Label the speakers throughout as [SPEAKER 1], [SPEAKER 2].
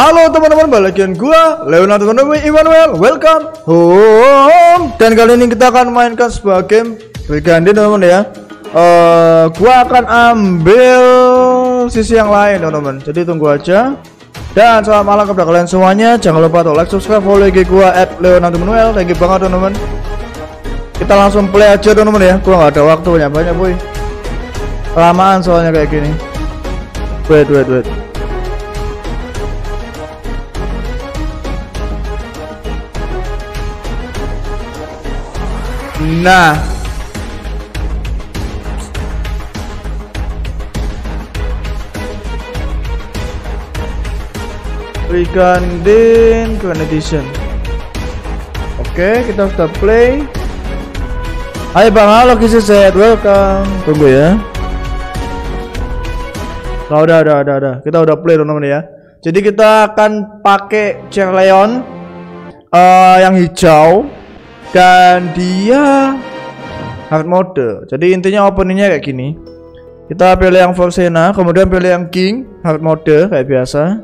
[SPEAKER 1] Halo teman-teman, balik lagi gua Leonardo Immanuel. Welcome home. Dan kali ini kita akan mainkan sebuah game berganti teman-teman ya. Eh, gua akan ambil sisi yang lain teman-teman. Jadi tunggu aja. Dan selamat malam kepada kalian semuanya. Jangan lupa untuk like, subscribe, follow IG gua at Leonardo Manuel. Thank you banget teman-teman. Kita langsung play aja teman-teman ya. Gua nggak ada waktu banyak-banyak boy. Kelamaan soalnya kayak gini. Wait, wait, wait. Nah, Grand Edition. Oke, kita sudah play. Hai Bang, halo set, welcome. Tunggu ya. Nah, udah, udah, udah, udah. Kita udah play teman-teman ya. Jadi kita akan pakai Leon uh, yang hijau dan dia hard mode. Jadi intinya openingnya kayak gini. Kita pilih yang Forsena, kemudian pilih yang King hard mode kayak biasa.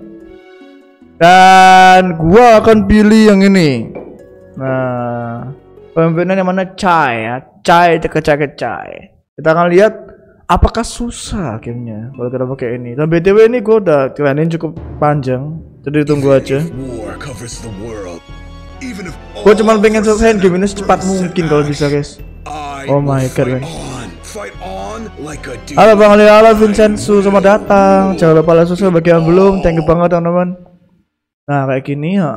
[SPEAKER 1] Dan gua akan pilih yang ini. Nah, pemimpinan yang mana Chai ya. Chai cek Chai. Kita akan lihat apakah susah gamenya kalau kita pakai ini. Dan BTW ini gua udah kirain cukup panjang. Jadi tunggu aja. Gua cuma pengen selesaiin game ini secepat mungkin kalau bisa, guys. Oh my god, man. Halo Bang Ali, halo Vincenzo, selamat datang. Jangan lupa like subscribe bagi yang belum. Thank you banget teman-teman. Nah kayak gini, ya.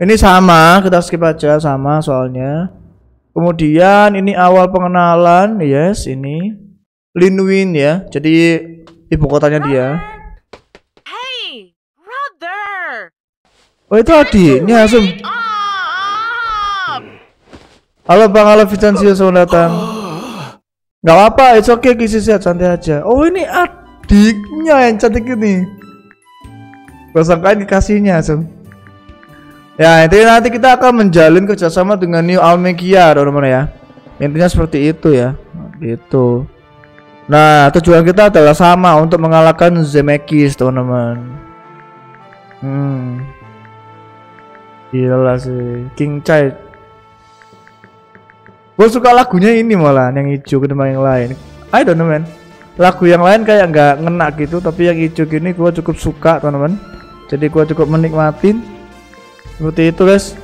[SPEAKER 1] Ini sama, kita skip aja sama soalnya. Kemudian ini awal pengenalan, yes ini Linwin ya. Jadi ibu kotanya dia.
[SPEAKER 2] Hey, brother.
[SPEAKER 1] Oh itu adiknya langsung. Halo Bang, halo Vincenzo selamat datang. Gak apa-apa, it's okay kisi sehat santai aja. Oh ini adiknya yang cantik ini. Gue sangka dikasihnya langsung. Ya intinya nanti kita akan menjalin kerjasama dengan New Almekia teman-teman ya. Intinya seperti itu ya. Gitu. Nah tujuan kita adalah sama untuk mengalahkan Zemekis teman-teman. Hmm. Gila sih King Chai. Gue suka lagunya ini malah yang hijau ketimbang yang lain. I don't know man. Lagu yang lain kayak nggak ngena gitu, tapi yang hijau gini gue cukup suka teman-teman. Jadi gua cukup menikmatin seperti itu guys.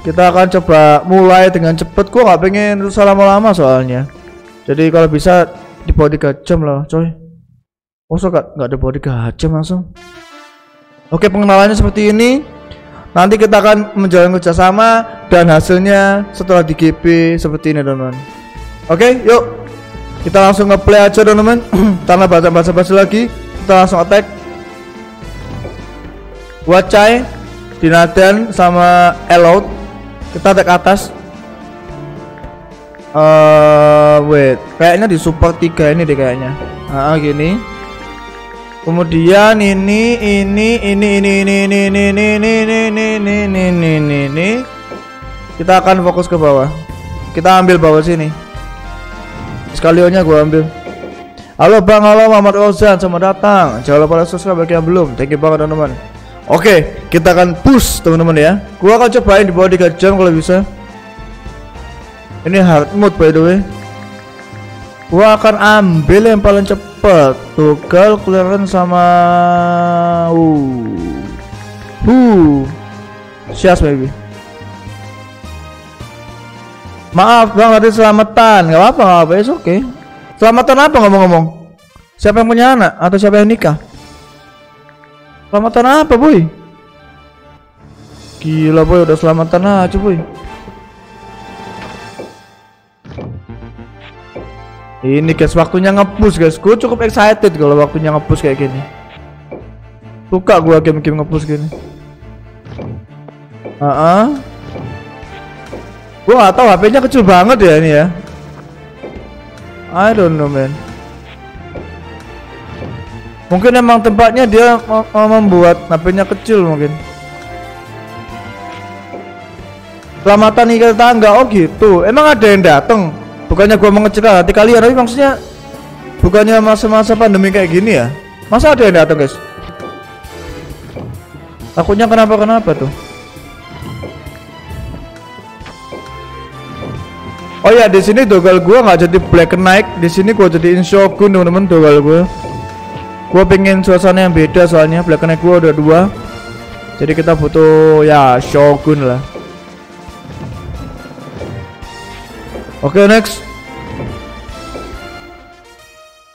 [SPEAKER 1] Kita akan coba mulai dengan cepet. Gua nggak pengen susah lama-lama soalnya. Jadi kalau bisa di body jam loh coy. So gak, gak ada body jam langsung? Oke pengenalannya seperti ini nanti kita akan menjalin kerjasama dan hasilnya setelah di GP seperti ini teman-teman. Oke yuk. Kita langsung ngeplay aja teman-teman. Tanpa baca-baca lagi kita langsung attack. Wacai Dinadan sama Elout kita ke atas. Uh, wait. Kayaknya di super 3 ini deh kayaknya. Ah gini kemudian ini ini ini ini ini ini ini ini ini ini ini ini ini ini ini kita akan fokus ke bawah kita ambil bawah sini sekalionnya gua ambil halo bang halo Muhammad Ozan selamat datang jangan lupa subscribe bagi yang belum thank you banget teman-teman Oke, kita akan push teman-teman ya. Gua akan cobain di bawah 3 jam kalau bisa. Ini hard mode by the way. Gua akan ambil yang paling cepat. Tugal clearance sama uh. Sias baby. Maaf bang tadi selamatan Gak apa-apa gak oke. Selamatan apa ngomong-ngomong Siapa yang punya anak Atau siapa yang nikah Selamatan apa boy? Gila boy udah selamatan aja boy Ini guys waktunya ngepush guys Gue cukup excited kalau waktunya ngepush kayak gini Suka gue game-game ngepush gini uh -uh. Gue gak tau HP nya kecil banget ya ini ya I don't know man Mungkin emang tempatnya dia membuat HP-nya kecil mungkin. Selamatan ikat tangga, oh gitu. Emang ada yang datang? Bukannya gua mengecil hati kalian, tapi maksudnya bukannya masa-masa pandemi kayak gini ya? Masa ada yang datang guys? Takutnya kenapa-kenapa tuh. Oh ya di sini dogal gua nggak jadi Black Knight, di sini gua jadi Shogun teman-teman dogal gua. Gua pengen suasana yang beda soalnya Black Knight gua udah dua. Jadi kita butuh ya Shogun lah. Oke next.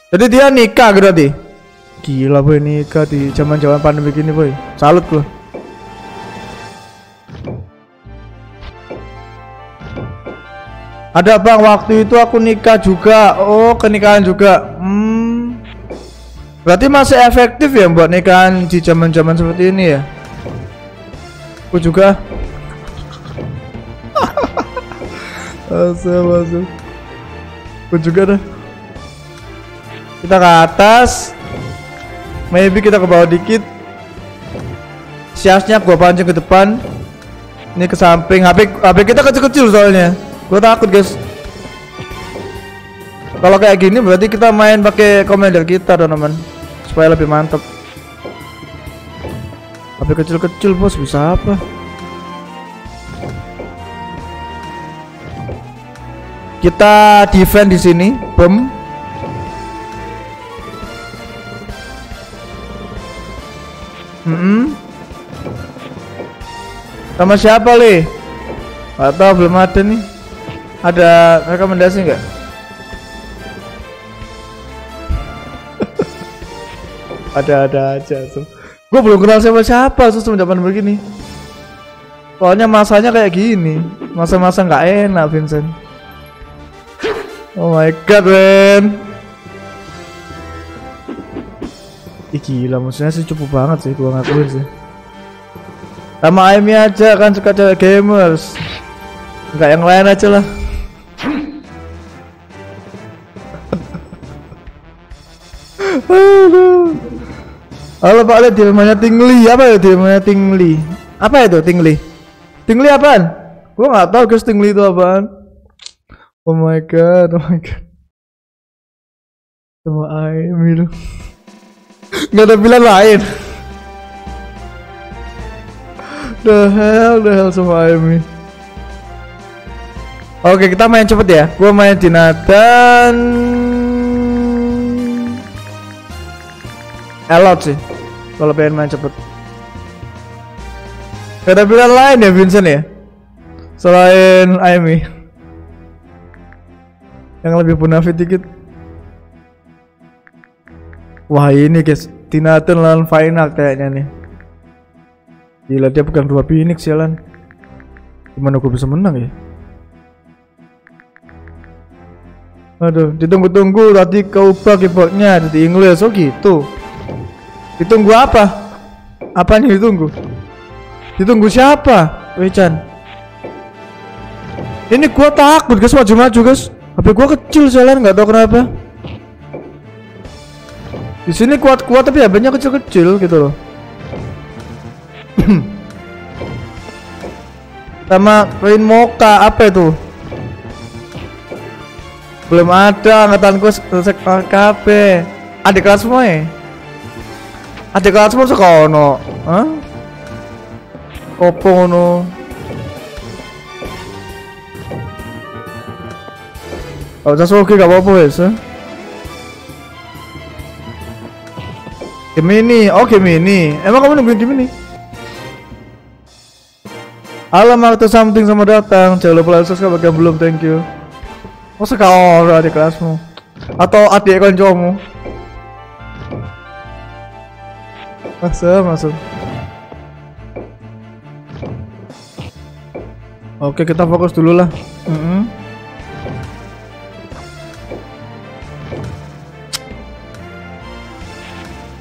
[SPEAKER 1] Jadi dia nikah berarti. Gila boy nikah di zaman-zaman pandemi gini boy. Salut gua. Ada bang waktu itu aku nikah juga. Oh kenikahan juga. Hmm. Berarti masih efektif ya buat nikahan di zaman-zaman seperti ini ya. Aku juga. Masuk masuk. Aku juga dah. Kita ke atas. Maybe kita ke bawah dikit. Siasnya gua pancing ke depan. Ini ke samping. HP HP kita kecil-kecil soalnya. Gue takut guys. Kalau kayak gini berarti kita main pakai commander kita teman-teman supaya lebih mantap. Tapi kecil-kecil bos bisa apa? Kita defend di sini, bom. Hmm. -mm. Sama siapa, Le? Atau belum ada nih. Ada rekomendasi nggak? Ada-ada aja tuh. Gue belum kenal siapa siapa tuh semenjak begini. Soalnya masanya kayak gini, masa-masa nggak enak Vincent. Oh my god, man. Ih gila, maksudnya sih cukup banget sih gua ngakuin sih. Sama Amy aja kan suka cewek gamers. Enggak yang lain aja lah. Halo Pak lihat di rumahnya Tingli apa ya di rumahnya Tingli? Apa itu Tingli? Tingli apaan? Gua nggak tahu guys Tingli itu apaan. Oh my god, oh my god. Sama Aimi lu. Nggak ada pilihan lain. The hell, the hell sama Aimi. Oke, kita main cepet ya. Gua main di. Elot sih. Kalau pengen main cepet. Gak ada pilihan lain ya Vincent ya? Selain Amy Yang lebih punafit dikit Wah ini guys Tinatun lawan final kayaknya nih Gila dia pegang dua Phoenix jalan Gimana gue bisa menang ya? Aduh, ditunggu-tunggu tadi kau ubah keyboardnya jadi English, oh gitu. Ditunggu apa? Apa nih ditunggu? Ditunggu siapa? Wechan. Ini gua takut guys maju-maju guys. HP gua kecil jalan nggak tahu kenapa. Di sini kuat-kuat tapi HP-nya kecil-kecil gitu loh. Sama Rain Mocha apa itu? Belum ada angkatanku sek KP. Adik kelas semua ya? Adik kelas semua sekono. Hah? Opo ngono? Oh, oke gak apa-apa ya, sih. Game ini, oh game ini. Emang kamu nungguin game ini? Alamak tuh something sama datang. Jangan lupa like subscribe bagi belum, thank you. Masa kau orang adik kelasmu? Atau adik koncomu? Masuk, masuk. Oke, kita fokus dulu lah. Mm -hmm.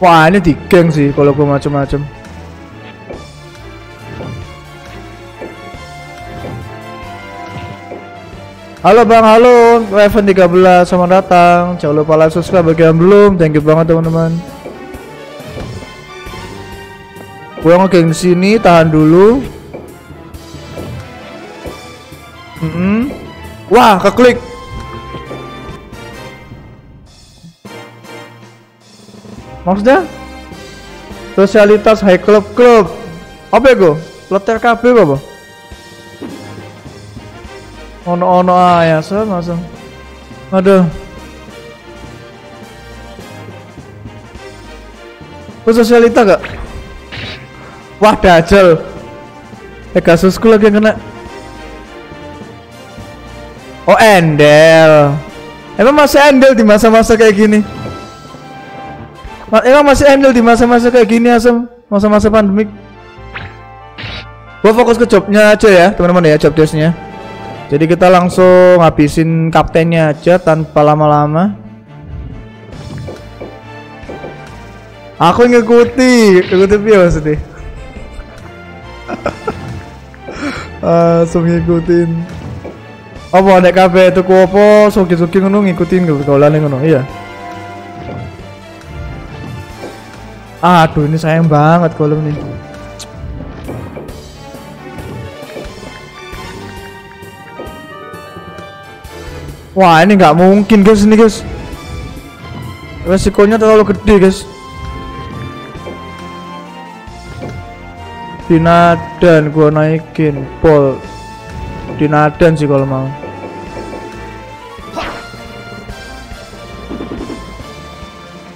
[SPEAKER 1] Wah, ini di geng sih kalau gue macem-macem. Halo Bang, halo Raven 13 selamat datang. Jangan lupa like subscribe bagi yang belum. Thank you banget teman-teman. Gua ngegeng sini, tahan dulu. Mm -hmm. Wah, keklik. Maksudnya? Sosialitas high club club. Apa iku? Letter KB apa? Ono-ono ae asem asem. Aduh. Kau sosialita gak? Wah dajal Eh kasusku lagi yang kena Oh endel Emang masih endel di masa-masa kayak gini Emang masih endel di masa-masa kayak gini asem Masa-masa pandemik Gua fokus ke jobnya aja ya teman-teman ya job desknya Jadi kita langsung habisin kaptennya aja tanpa lama-lama Aku ngikuti, ngikuti piye maksudnya? Langsung ngikutin. Apa nek kabeh tuku apa suki-suki ngono ngikutin gaulane ngono, iya. Aduh, ini sayang banget kalau ini. Wah, ini nggak mungkin guys ini guys. Resikonya terlalu gede guys. Dinadan gua naikin pol Dinadan sih kalau mau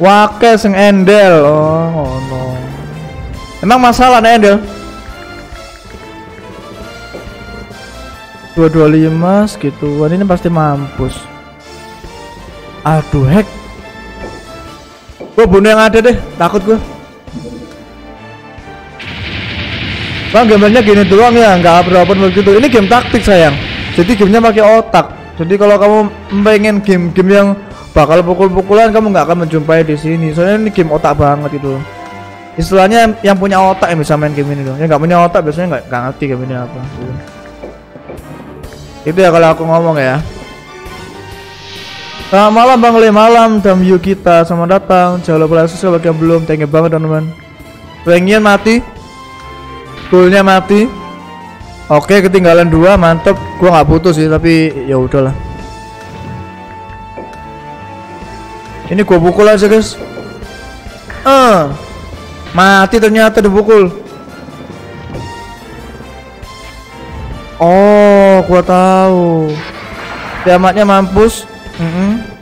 [SPEAKER 1] Wake sing endel Oh no Emang masalah nih endel 225 segitu ini pasti mampus Aduh hack Gua bunuh yang ada deh Takut gua Bang gambarnya gini doang ya, nggak open begitu. Ini game taktik sayang. Jadi gamenya pakai otak. Jadi kalau kamu pengen game-game yang bakal pukul-pukulan, kamu nggak akan menjumpai di sini. Soalnya ini game otak banget itu. Istilahnya yang punya otak yang bisa main game ini loh. Yang nggak punya otak biasanya nggak ngerti game ini apa. Itu ya kalau aku ngomong ya. Selamat malam Bang Le, malam Damyu kita, selamat datang. Jangan lupa like subscribe bagi yang belum, thank you banget teman-teman. Pengen mati, Goalnya mati. Oke, ketinggalan dua, mantep. Gua nggak putus sih, tapi ya udahlah. Ini gua pukul aja, guys. Eh. Mati ternyata dipukul. Oh, gua tahu. Kiamatnya mampus. Mm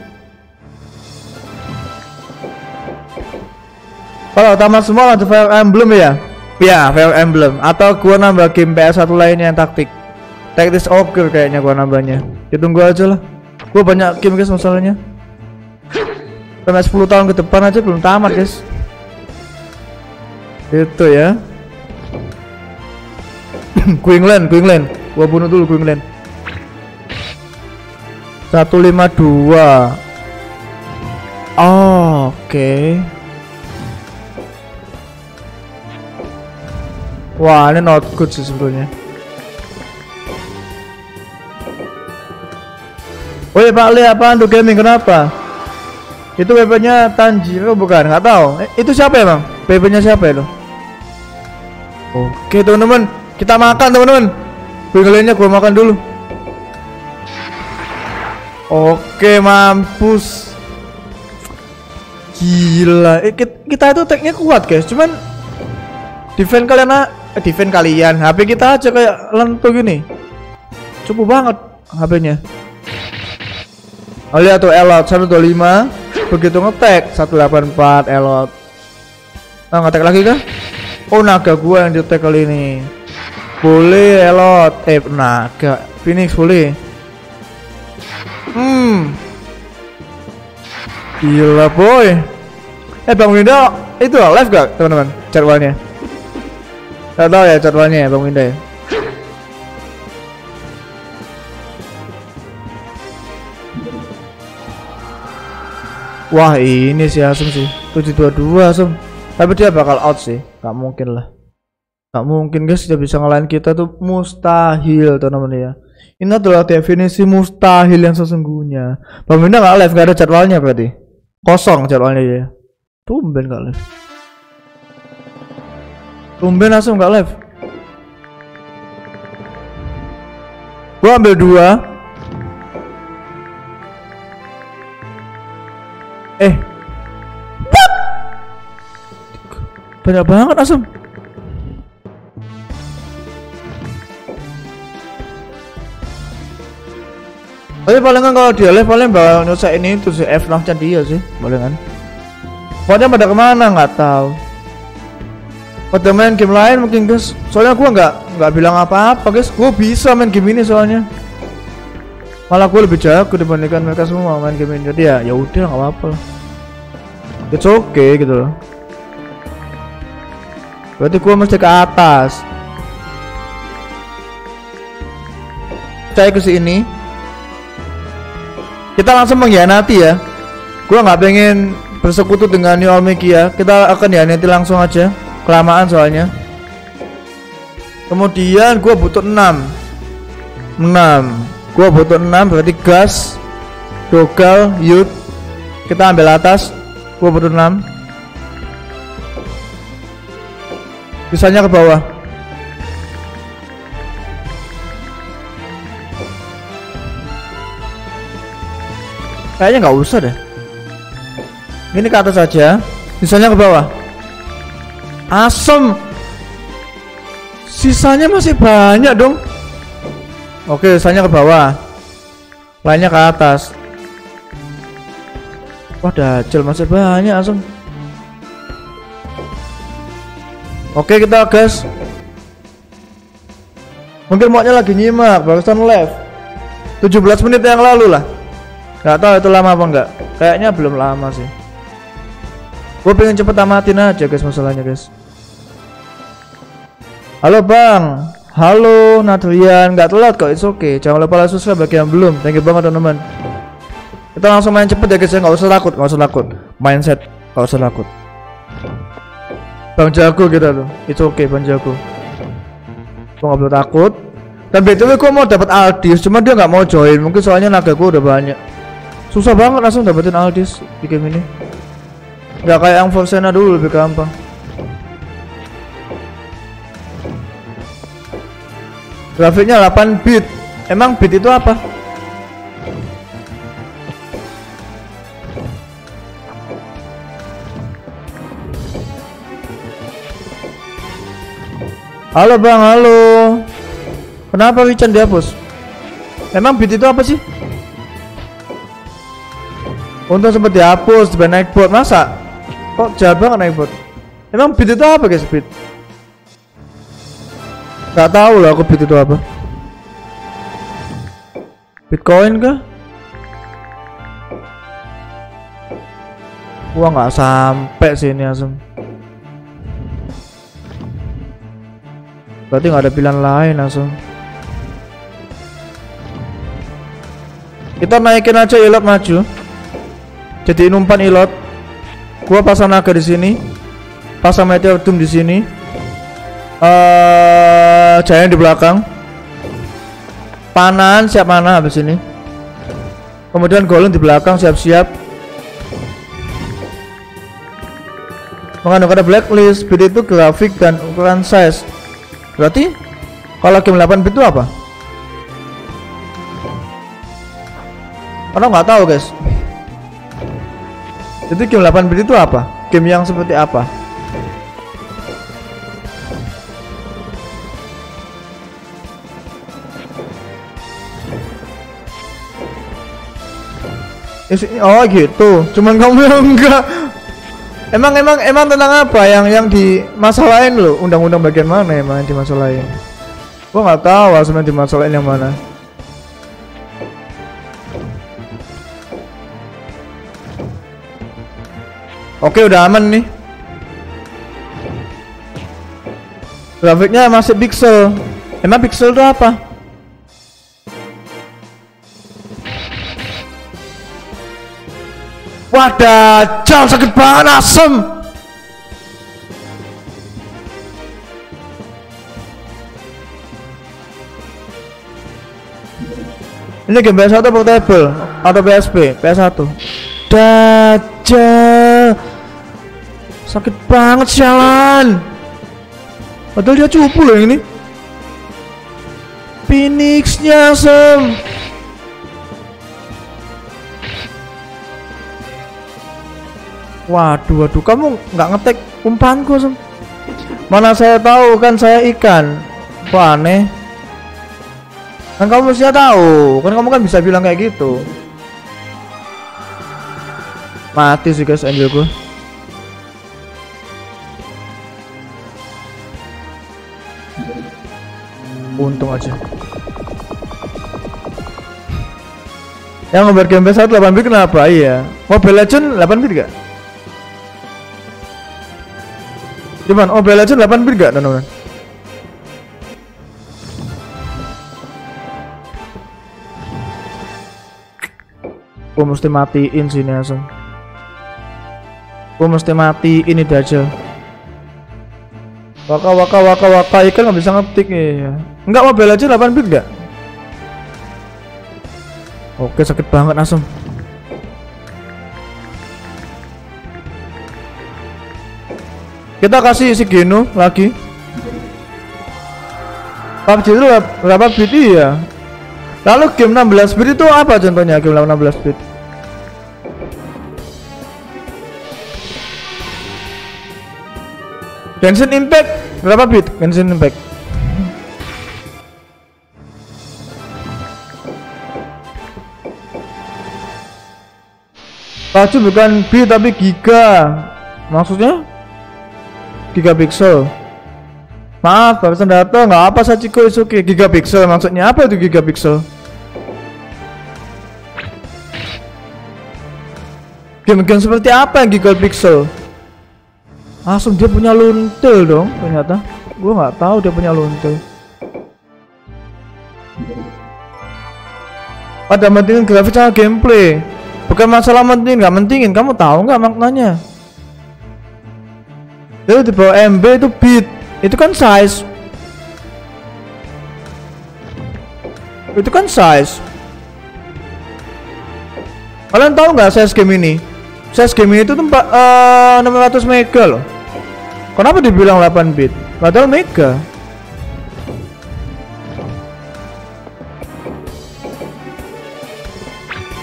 [SPEAKER 1] Kalau tamat semua lanjut Fire Emblem ya? Ya, Fire Emblem atau gua nambah game PS1 lainnya yang taktik. Tactics Ogre kayaknya gua nambahnya. Ya tunggu aja lah. Gua banyak game guys masalahnya. Sampai 10 tahun ke depan aja belum tamat guys. Itu ya. Queenland, Queenland. Gua bunuh dulu Queenland. 152. Oh, oke. Wah, ini not good sih sebetulnya. Woi Pak Le, apaan tuh gaming? Kenapa? Itu WP-nya Tanjiro bukan? Nggak tahu. Eh, itu siapa ya, Bang? WP-nya siapa ya lo? Oke, teman-teman. Kita makan, teman-teman. Pinggalinnya gua makan dulu. Oke, mampus. Gila. Eh, kit- kita itu tagnya kuat, guys. Cuman defense kalian ah, eh, defense kalian. HP kita aja kayak lentur gini. Cukup banget HP-nya. Oh lihat tuh elot 125 begitu ngetek 184 elot. Nah, ngetek lagi kah? Oh naga gua yang di kali ini. Boleh elot. Eh naga. Phoenix boleh. Hmm. Gila boy. Eh Bang Winda itu live gak teman-teman jadwalnya? Gak tahu ya jadwalnya ya Bang Winda ya. Wah ini si Asum sih. 722 Asum. Tapi dia bakal out sih. Gak mungkin lah. Gak mungkin guys. Dia bisa ngelain kita tuh mustahil teman-teman ya. Ini adalah definisi mustahil yang sesungguhnya. Winda gak live. Gak ada jadwalnya berarti. Kosong jadwalnya ya. Tumben gak live. Tumben Asum gak live. Gua ambil dua eh. Banyak banget asem. Tapi palingan kalau dia live paling bawa nusa ini terus F nya dia sih palingan pokoknya pada ke mana nggak tahu. Pada main game lain mungkin guys. Soalnya gua nggak nggak bilang apa-apa guys. Gua bisa main game ini soalnya. Malah gua lebih jago dibandingkan mereka semua main game ini. Jadi ya ya udah nggak apa-apa lah. It's okay gitu loh. Berarti gua mesti ke atas. Saya ke sini. Kita langsung mengkhianati ya. Gua nggak pengen bersekutu dengan New Almekia. Kita akan dihianati langsung aja. Kelamaan soalnya. Kemudian gua butuh 6. 6. Gua butuh 6 berarti gas, dogal, youth. Kita ambil atas. Gua butuh 6. Sisanya ke bawah. Kayaknya nggak usah deh. Ini ke atas saja. Sisanya ke bawah. Asem. Sisanya masih banyak dong. Oke, sisanya ke bawah. Lainnya ke atas. Wah, dajal masih banyak asem. Oke, kita gas. Mungkin maunya lagi nyimak, barusan live. 17 menit yang lalu lah. Gak tahu itu lama apa enggak. Kayaknya belum lama sih. Gue pengen cepet tamatin aja guys masalahnya guys. Halo bang, halo Nadrian, nggak telat kok, it's okay. Jangan lupa like subscribe bagi yang belum. Thank you banget teman-teman. Kita langsung main cepet ya guys ya, nggak usah takut, nggak usah takut. Mindset, nggak usah takut. Bang jago kita tuh, it's okay bang jago. Gue nggak perlu takut. Dan btw gue mau dapat Aldis, cuma dia nggak mau join. Mungkin soalnya naga gue udah banyak. Susah banget langsung dapetin Aldis di game ini. Gak kayak yang Forsena dulu lebih gampang. Grafiknya 8 bit. Emang bit itu apa? Halo bang, halo. Kenapa Wichan dihapus? Emang bit itu apa sih? Untung sempat dihapus, tiba naik bot masa? Kok jahat banget naik bot? Emang bit itu apa guys bit? Gak tahu lah aku bit itu apa. Bitcoin kah? Gua nggak sampai sini asem. Berarti nggak ada pilihan lain langsung. Kita naikin aja ilot maju. Jadi umpan ilot. Gua pasang naga di sini. Pasang meteor doom di sini. Eh, giant di belakang. Panan siap mana habis ini. Kemudian golem di belakang siap-siap. Mengandung ada blacklist, bit itu grafik dan ukuran size. Berarti kalau game 8 bit itu apa? Karena nggak tahu guys. Itu game 8 bit itu apa? Game yang seperti apa? Oh gitu, cuman kamu yang enggak. Emang emang emang tentang apa yang yang dimasalahin lo? Undang-undang bagian mana emang yang dimasalahin? Gua nggak tahu sebenarnya dimasalahin yang mana. Oke udah aman nih. Grafiknya masih pixel. Emang pixel itu apa? Wah dajal sakit banget asem. Ini game PS1 portable atau PSP? PS1 Dajal Sakit banget sialan Padahal dia cupu loh ini. Phoenixnya asem Waduh, waduh, kamu nggak ngetek umpanku sem. Mana saya tahu kan saya ikan. Wah aneh. Kan kamu mestinya tahu, kan kamu kan bisa bilang kayak gitu. Mati sih guys angel. Untung aja. Yang ngobrol game PS1 8 bit kenapa? Iya. Mobile Legend 8 bit gak? Cuman Mobile Legend 8 bit gak teman-teman? Gue mesti matiin sini langsung. Gue mesti matiin ini aja. Waka waka waka waka ikan nggak bisa ngetik ya. Enggak Mobile Legend 8 bit gak? Oke sakit banget asem. Kita kasih si Geno lagi. PUBG itu berapa bit ya? Lalu game 16 bit itu apa contohnya game 16 bit? Genshin Impact berapa bit? Genshin Impact Baju bukan bit tapi giga Maksudnya? Gigapixel Maaf barusan datang nggak apa Sachiko is okay Gigapixel maksudnya apa itu gigapixel? Game-game seperti apa yang gigapixel? Langsung dia punya luntil dong ternyata. Gue nggak tahu dia punya luntil. Pada mentingin grafis sama gameplay. Bukan masalah mentingin, nggak mentingin. Kamu tahu nggak maknanya? Jadi di bawah MB itu bit Itu kan size Itu kan size Kalian tahu nggak size game ini? Size game ini itu tempat uh, 600 mega loh Kenapa dibilang 8 bit? Padahal mega.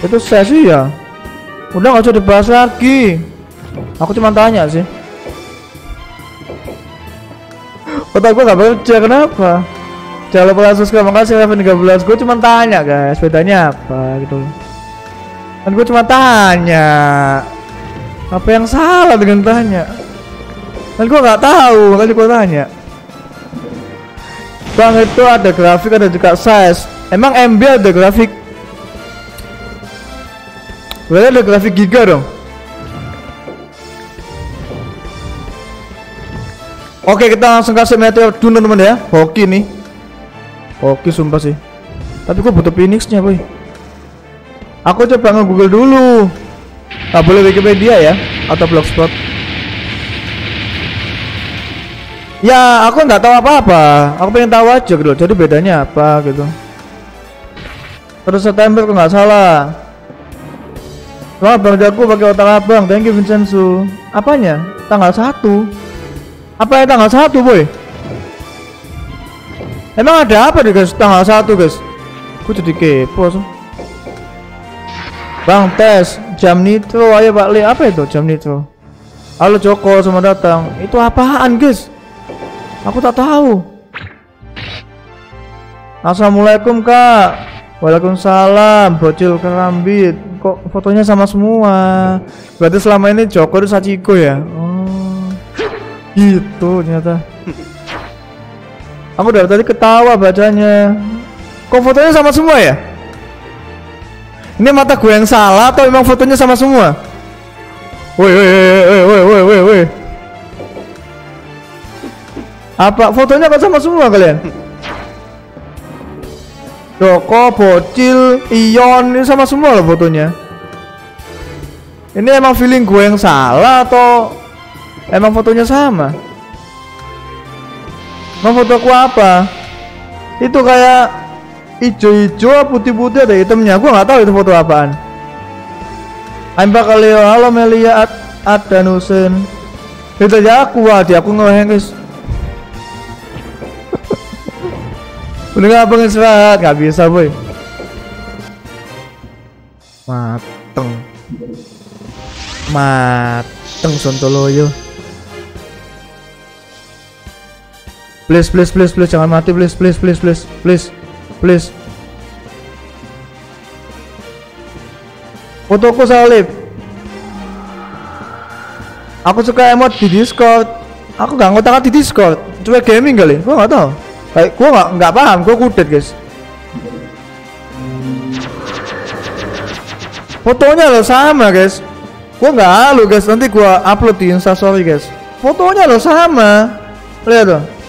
[SPEAKER 1] Itu sesi ya. Udah nggak usah dibahas lagi. Aku cuma tanya sih. Otak gue gak kerja kenapa? Jangan lupa subscribe makasih level 13 Gue cuma tanya guys bedanya apa gitu Kan gue cuma tanya Apa yang salah dengan tanya Kan gua nggak tahu, makanya gua tanya. Bang itu ada grafik ada juga size. Emang MB ada grafik? Berarti ada grafik giga dong. Oke kita langsung kasih meteor dulu teman ya. Hoki nih. Hoki sumpah sih. Tapi gua butuh Phoenixnya boy. Aku coba nge-google dulu. Tak boleh Wikipedia ya atau blogspot. Ya, aku nggak tahu apa-apa. Aku pengen tahu aja gitu. Jadi bedanya apa gitu. Terus September kok nggak salah. Wah, Bang Jago pakai otak abang. Thank you Vincenzo. Apanya? Tanggal 1. Apa ya tanggal 1, boy? Emang ada apa nih guys tanggal 1, guys? Aku jadi kepo so. Bang tes jam nitro ayo Pak Le apa itu jam nitro? Halo Joko semua datang. Itu apaan guys? Aku tak tahu. Assalamualaikum kak. Waalaikumsalam. Bocil kerambit. Kok fotonya sama semua? Berarti selama ini Joko itu Sachiko ya? Oh, gitu ternyata. Aku dari tadi ketawa bacanya. Kok fotonya sama semua ya? Ini mata gue yang salah atau emang fotonya sama semua? Woi woi woi woi woi woi woi. Apa fotonya kok sama semua kalian? Joko, Bocil, Ion ini sama semua loh fotonya. Ini emang feeling gue yang salah atau emang fotonya sama? Emang fotoku apa? Itu kayak hijau-hijau, putih-putih ada hitamnya. Gue nggak tahu itu foto apaan. Amba kali halo Melia Ad Adanusen. Itu aja aku, di aku ngeheng guys. Udah gak abang istirahat, gak bisa boy Mateng Mateng Sontoloyo Please, please, please, please jangan mati, please, please, please, please, please, please. Fotoku salib. Aku suka emot di Discord. Aku gak ngotak di Discord. Coba gaming kali, gua nggak tau. Kayak gua nggak nggak paham, gua kudet guys. Fotonya lo sama guys. Gua nggak halu guys, nanti gua upload di Instastory guys. Fotonya lo sama. Lihat dong.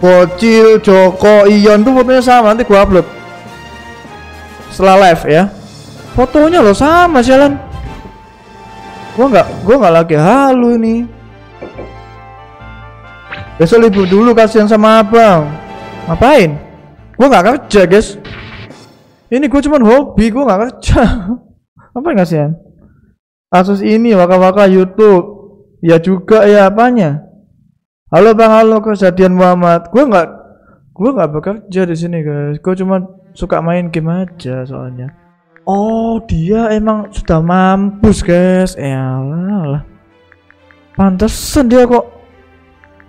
[SPEAKER 1] Bocil, Joko, Ion tuh fotonya sama. Nanti gua upload. Setelah live ya. Fotonya lo sama jalan. Gua nggak gua nggak lagi halu ini. Besok libur dulu kasihan sama abang. Ngapain? Gua nggak kerja guys. Ini gue cuman hobi, gue nggak kerja. Apa yang kasihan? Kasus ini waka-waka YouTube. Ya juga ya apanya? Halo Bang, halo kejadian Muhammad. Gue nggak gue nggak bekerja di sini guys. Gue cuma suka main game aja soalnya. Oh dia emang sudah mampus guys. Elah lah. Pantesan dia kok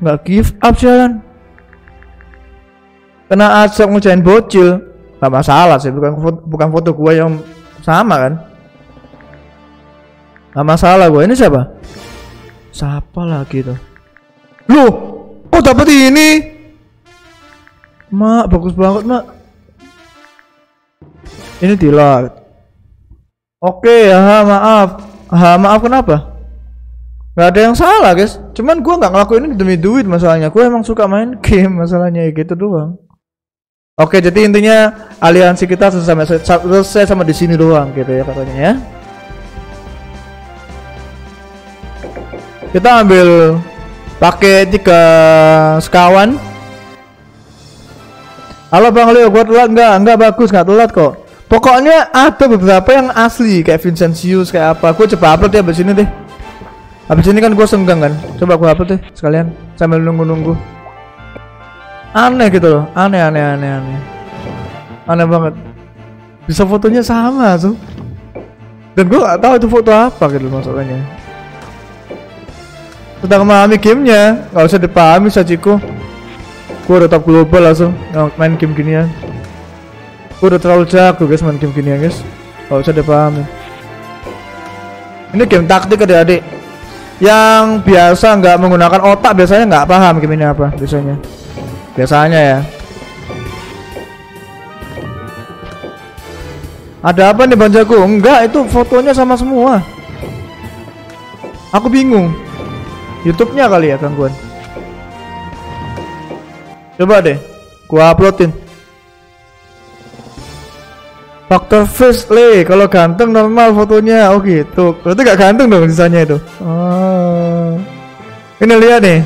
[SPEAKER 1] nggak give up jalan. Kena ajak ngucain bocil nggak masalah sih bukan foto, bukan foto gua yang sama kan nggak masalah gua ini siapa siapa lagi tuh lu kok dapet ini? Mak bagus banget mak. Ini di oke ya maaf. Ha maaf kenapa? Nggak ada yang salah guys. Cuman gua nggak ngelakuin ini demi duit masalahnya. Gua emang suka main game masalahnya gitu doang. Oke, jadi intinya aliansi kita selesai, selesai sama di sini doang gitu ya katanya ya. Kita ambil pakai tiga sekawan. Halo Bang Leo, gua telat enggak? Enggak bagus, enggak telat kok. Pokoknya ada beberapa yang asli kayak Vincentius kayak apa. Gue coba upload ya abis ini deh. Abis ini kan gue senggang kan. Coba gue upload deh sekalian sambil nunggu-nunggu aneh gitu loh aneh aneh aneh aneh aneh banget bisa fotonya sama tuh dan gue gak tahu itu foto apa gitu masalahnya tentang memahami gamenya. Nggak usah dipahami sajiku. Gue udah top global langsung. Main game ginian. Gue udah terlalu jago guys main game ginian guys. Nggak usah dipahami. Ini game taktik adik-adik. Yang biasa nggak menggunakan otak biasanya nggak paham game ini apa biasanya. Biasanya ya. Ada apa nih banjaku? Enggak itu fotonya sama semua. Aku bingung YouTube-nya kali ya gangguan coba deh gua uploadin. Faktor face le kalau ganteng normal fotonya. Oh gitu. Berarti gak ganteng dong sisanya itu? Oh. ini lihat nih.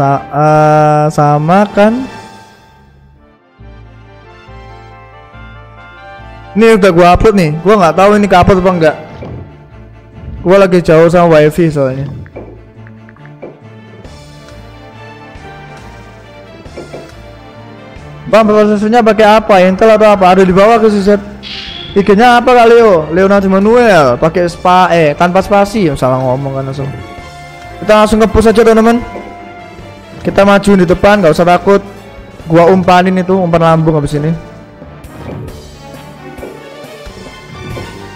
[SPEAKER 1] Sa uh, sama kan? Ini udah gua upload nih. Gua nggak tahu ini ke upload apa enggak gua lagi jauh sama wifi soalnya Bang prosesnya pakai apa? Intel atau apa? Ada di bawah ke set. Ikannya apa kak Leo? Leonardo Manuel pakai spa eh tanpa spasi. Salah ngomong kan langsung. Kita langsung ke push aja teman-teman kita maju di depan nggak usah takut gua umpanin itu umpan lambung habis ini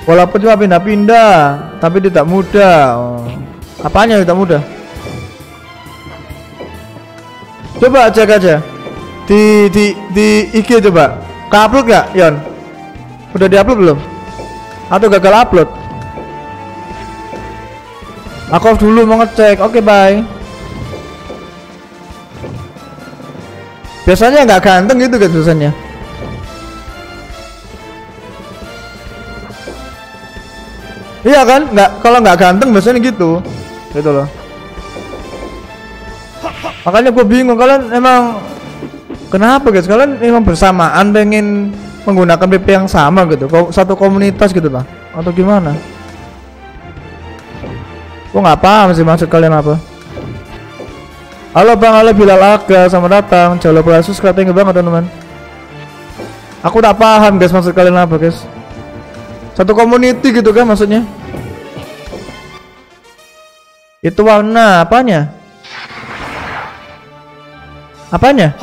[SPEAKER 1] walaupun cuma pindah-pindah tapi tidak mudah. Oh. apanya tidak mudah? Coba cek aja. Di di di IG coba. Upload gak Yon? Udah diupload belum? Atau gagal upload? Aku dulu mau ngecek. Oke okay, bye. Biasanya nggak ganteng gitu kan biasanya iya kan? Nggak kalau nggak ganteng biasanya gitu. Gitu loh. Makanya gue bingung kalian emang kenapa guys kalian emang bersamaan pengen menggunakan PP yang sama gitu? Satu komunitas gitu lah atau gimana? Gue nggak paham sih maksud kalian apa. Halo Bang Ale Bilal Aga, selamat datang. Jauh Prasus katanya banget teman-teman. Aku tak paham guys maksud kalian apa guys. Satu community gitu kan maksudnya. Itu warna apanya? Apanya?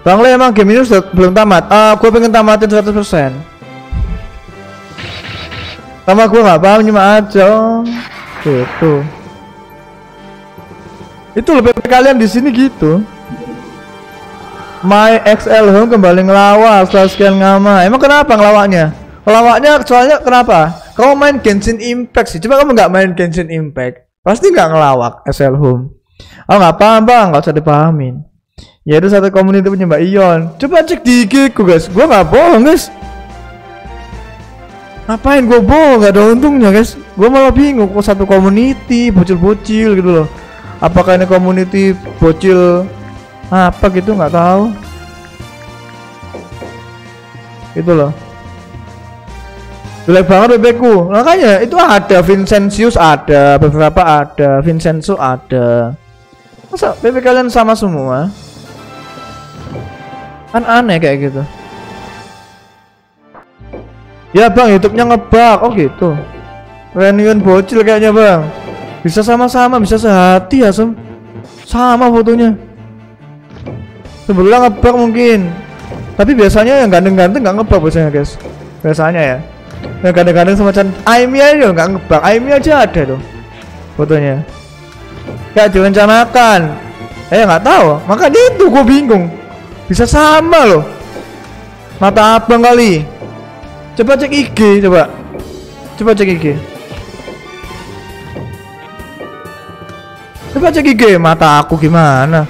[SPEAKER 1] Bang Le emang game ini sudah belum tamat. Ah, gue pengen tamatin 100%. Sama gue nggak paham cuma aja. Gitu. Itu lebih kalian di sini gitu. My XL Home kembali ngelawak setelah sekian lama. Emang kenapa ngelawaknya? Ngelawaknya soalnya kenapa? Kamu main Genshin Impact sih. Coba kamu nggak main Genshin Impact, pasti nggak ngelawak XL Home. Oh nggak paham bang, nggak usah dipahamin. Ya itu satu community punya Mbak Ion. Coba cek di IG ku guys. Gua nggak bohong guys. Ngapain gue bohong? Gak ada untungnya guys. Gue malah bingung kok satu community bocil-bocil gitu loh. Apakah ini community bocil apa gitu nggak tahu. Itu loh. Jelek banget bebekku. Makanya itu ada Vincentius ada, beberapa ada, Vincenzo ada. Masa bebek kalian sama semua? Kan aneh kayak gitu. Ya bang, YouTube-nya ngebug. Oh gitu. Reunion bocil kayaknya bang. Bisa sama-sama, bisa sehati ya sem. Sama fotonya. Sebelah ngebug mungkin. Tapi biasanya yang ganteng-ganteng nggak ngebug biasanya guys. Biasanya ya. Yang ganteng-ganteng semacam Aimi aja nggak ngebug. Aimi aja ada tuh fotonya. Kayak direncanakan. Eh nggak tahu. Maka itu gue bingung. Bisa sama loh. Mata abang kali. Coba cek IG coba. Coba cek IG. Coba cek IG mata aku gimana?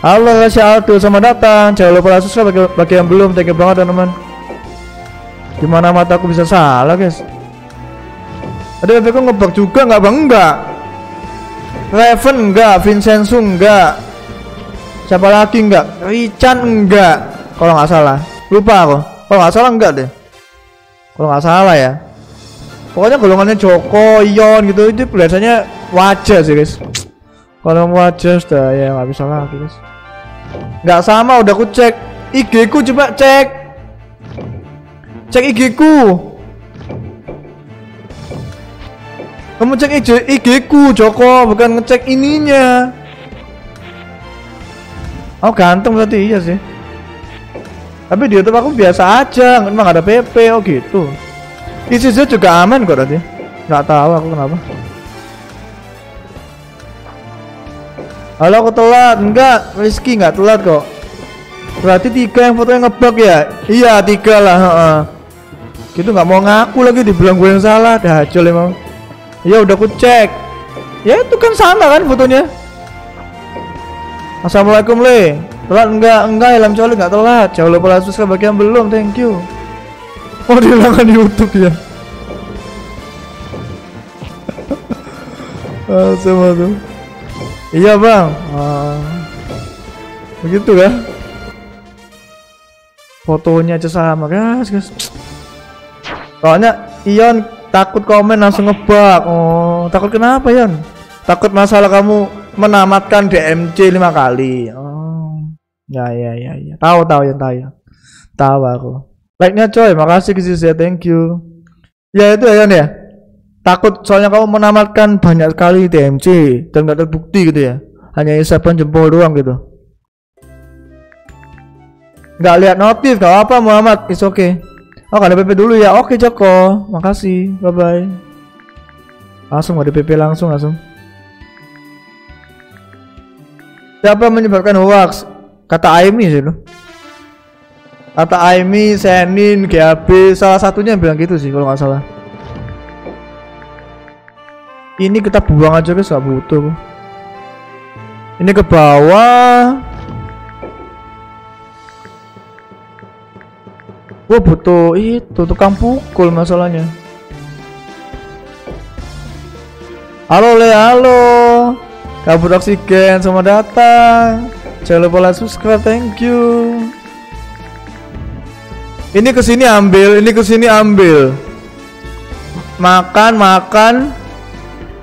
[SPEAKER 1] Halo si Aldo, selamat datang. Jangan lupa subscribe bagi, bagi yang belum. Thank you banget teman-teman. Gimana mata aku bisa salah guys? Ada bebekku ngebug juga nggak bang? Enggak. Raven enggak, Vincenzo enggak. Siapa lagi enggak? Richan enggak. Kalau nggak salah. Lupa aku. Kalau nggak salah enggak deh. Kalau nggak salah ya. Pokoknya golongannya Joko, Ion gitu itu biasanya wajah sih guys. Kalau wajah sudah ya nggak bisa lagi guys. Nggak sama udah aku cek IG ku coba cek. Cek IG ku. Kamu cek IG, IG ku Joko bukan ngecek ininya. Oh ganteng berarti iya sih. Tapi di YouTube aku biasa aja, emang ada PP oh gitu. Isi juga aman kok tadi. Nggak tahu aku kenapa. Halo aku telat, enggak Rizky nggak telat kok. Berarti tiga yang fotonya ngebug ya? Iya tiga lah. Heeh. Gitu nggak mau ngaku lagi dibilang gue yang salah, dah emang. Ya udah aku cek. Ya itu kan sama kan fotonya. Assalamualaikum le. Telat enggak? Enggak, Ilham Coli enggak telat. Jangan lupa subscribe bagi yang belum. Thank you. Oh, diulangan YouTube ya. sama tuh. Iya, Bang. Ah. Begitu kan? Fotonya aja sama, guys, guys. Soalnya Ion takut komen langsung ngebug. Oh, takut kenapa, Ion? Takut masalah kamu menamatkan DMC lima kali. Oh. Ya ya ya ya. Tahu tahu yang tahu ya. Tahu aku. Like-nya coy, makasih kisi saya thank you. Ya itu ya ya. Takut soalnya kamu menamatkan banyak sekali DMC dan gak terbukti gitu ya. Hanya isapan jempol doang gitu. Gak lihat notif, gak apa Muhammad, it's okay. Oh ada PP dulu ya, oke Joko, makasih, bye bye. Langsung ada PP langsung langsung. Siapa menyebabkan hoax? Kata Aimi sih lo. Kata Aimi, Senin, GAB, salah satunya yang bilang gitu sih kalau nggak salah. Ini kita buang aja guys, gak butuh. Ini ke bawah. Gua butuh itu tukang pukul masalahnya. Halo Le, halo. Kabut oksigen, selamat datang. Jangan lupa like subscribe, thank you. Ini ke sini ambil, ini ke sini ambil. Makan, makan,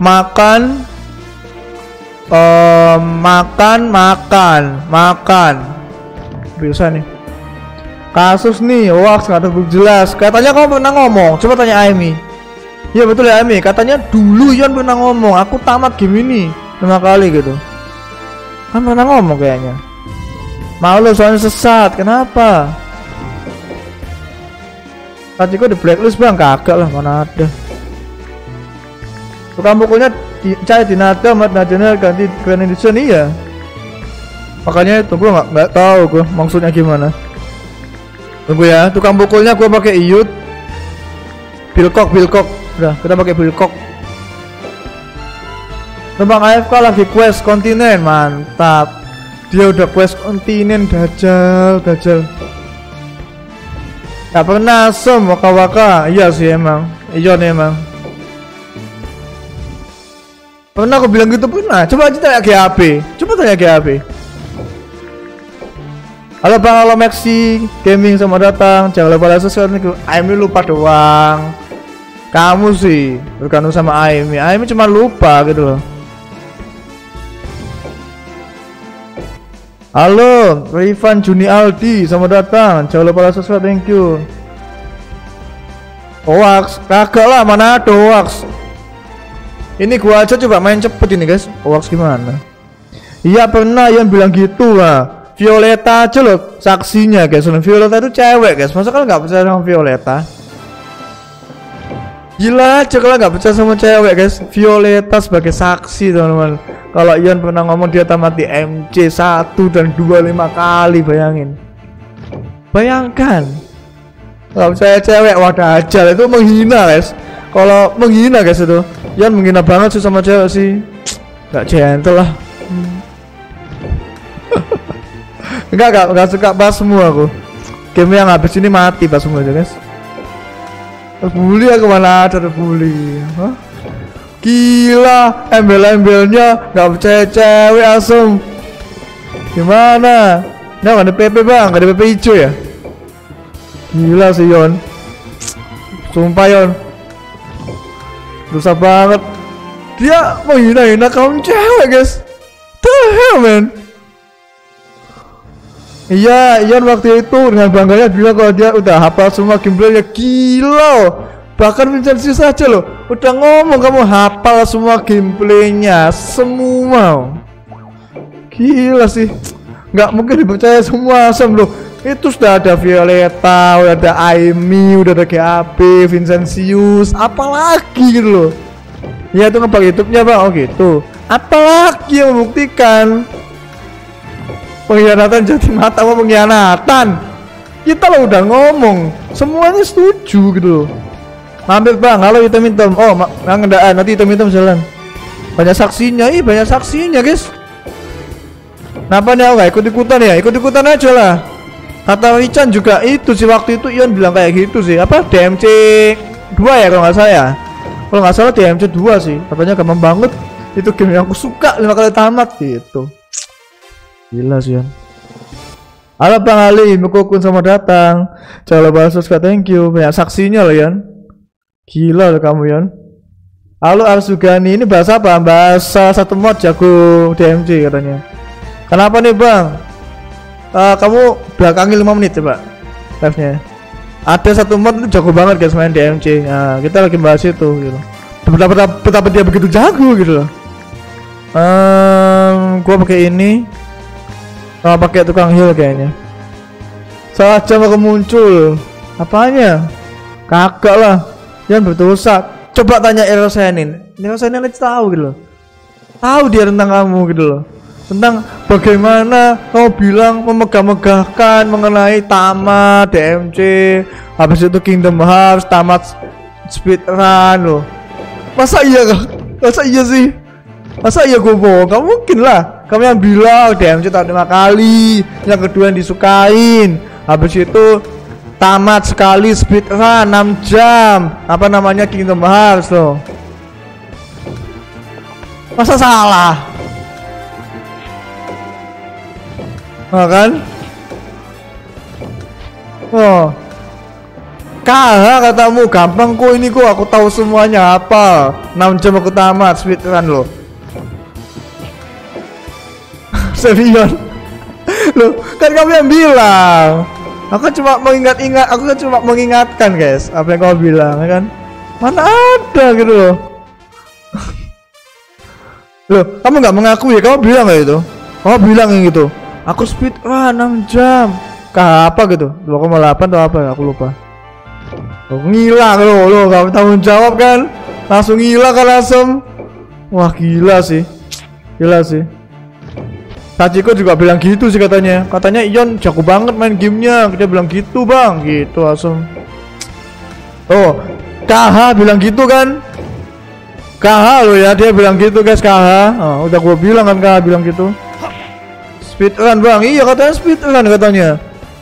[SPEAKER 1] makan, makan, makan, makan. Bisa nih. Kasus nih, wah nggak terbukti jelas. Katanya kamu pernah ngomong, coba tanya Amy. Iya betul ya Amy. Katanya dulu Yon pernah ngomong, aku tamat game ini lima kali gitu kan pernah ngomong kayaknya Malu soalnya sesat. Kenapa? Tadi kok di blacklist bang kagak lah mana ada. Tukang pukulnya di, cari di nada, mat nadanya ganti Grand Edition iya. Makanya itu gua nggak tahu gua maksudnya gimana. Tunggu ya, tukang pukulnya gua pakai iut. Bilkok, Bilkok. Udah, kita pakai Bilkok. Tembang AFK lagi quest kontinen, mantap. Dia udah quest kontinen dajal, dajal. Gak pernah asem waka-waka. Iya sih emang. Iya nih emang. Pernah aku bilang gitu pernah. Coba aja tanya GAP. Coba tanya GAP. Halo Bang, halo Maxi Gaming sama datang. Jangan lupa like subscribe. Aimi lupa doang. Kamu sih bergantung sama Aimi. Aimi cuma lupa gitu loh. Halo, Rifan Juni Aldi, sama datang. Jangan lupa like subscribe, thank you. Hoax, kagak lah, mana ada hoax. Ini gua aja coba main cepet ini guys. Hoax gimana? Iya pernah yang bilang gitu lah. Violeta aja loh saksinya guys. Violeta itu cewek guys. Masa kalian nggak percaya sama Violeta? Gila aja kalau nggak percaya sama cewek guys. Violeta sebagai saksi teman-teman. Kalau Ian pernah ngomong dia tamat di MC 1 dan 25 kali bayangin. Bayangkan. Kalau percaya cewek wadah aja itu menghina guys. Kalau menghina guys itu. Ian menghina banget sih sama cewek sih. Gak gentle lah. Enggak, enggak, enggak suka semua aku. Game yang habis ini mati semua aja guys. Bully aku mana ada bully. Hah? Gila, embel-embelnya nggak percaya cewek asem. Gimana? Nah, ada PP bang, ada PP hijau ya? Gila sih Yon. Sumpah Yon. Rusak banget. Dia menghina-hina kaum cewek guys. The hell man. Iya, Ian waktu itu dengan bangganya bilang kalau dia udah hafal semua gameplaynya gila. Bahkan Vincenzius saja loh, udah ngomong kamu hafal semua gameplaynya, semua. Gila sih, nggak mungkin dipercaya semua asam loh. Itu sudah ada Violeta, udah ada Aimi, udah ada GAP, Vincenzius, apalagi gitu loh. Ya itu ngebak YouTube-nya bang, oh gitu. Apalagi yang membuktikan pengkhianatan jadi mata apa pengkhianatan kita lo udah ngomong semuanya setuju gitu Mampir bang, halo hitam hitam. Oh, nggak ngendaan nanti hitam hitam jalan. Banyak saksinya, ih banyak saksinya guys. Kenapa nih aku ikut ikutan ya? Ikut ikutan aja lah. Kata Richan juga itu sih waktu itu Ion bilang kayak gitu sih. Apa DMC 2 ya kalau nggak salah ya? Kalau nggak salah DMC 2 sih. Katanya gampang banget. Itu game yang aku suka lima kali tamat gitu. Gila sih. Halo Bang Ali, Mukukun sama datang. Jangan lupa subscribe, thank you. Banyak saksinya loh Ion. Gila loh kamu Yon. Halo Arsugani, ini bahasa apa? Bahasa satu mod jago DMC katanya. Kenapa nih bang? Uh, kamu belakangi 5 menit coba live-nya. Ada satu mod itu jago banget guys main DMC. Nah, kita lagi bahas itu gitu. Betapa, betapa dia begitu jago gitu loh. Um, gua pakai ini. Oh, pakai tukang heal kayaknya. Salah jam aku muncul. Apanya? Kagak lah. Yang berdosa. Coba tanya Erosenin. Erosenin aja tahu gitu loh. Tahu dia tentang kamu gitu loh. Tentang bagaimana kamu bilang memegah-megahkan mengenai tamat DMC habis itu Kingdom Hearts tamat speedrun loh. Masa iya kah? Masa iya sih masa iya gue bohong? Kamu mungkin lah. Kamu yang bilang DMC tak lima kali. Yang kedua yang disukain. Habis itu tamat sekali speedrun 6 jam. Apa namanya? Kingdom Hearts loh. Masa salah? Oh kan? Oh kalah katamu gampang kok ini kok aku tahu semuanya. Apa? 6 jam aku tamat speedrun loh serius loh kan kamu yang bilang Aku cuma mengingat-ingat, aku kan cuma mengingatkan guys apa yang kau bilang ya kan. Mana ada gitu loh. loh, kamu nggak mengaku ya? Kamu bilang kayak itu. Kamu bilang yang gitu. Aku speed run 6 jam. Kah apa gitu? 2,8 atau apa? Aku lupa. Ngilang lo, lo gak tanggung jawab kan? Langsung ngilang kan langsung. Wah gila sih, gila sih. Tachiko juga bilang gitu sih katanya. Katanya Ion jago banget main gamenya. Dia bilang gitu bang, gitu langsung. Oh, KH bilang gitu kan? KH lo ya dia bilang gitu guys KH. Oh, udah gua bilang kan KH bilang gitu. Speedrun bang, iya katanya speedrun katanya.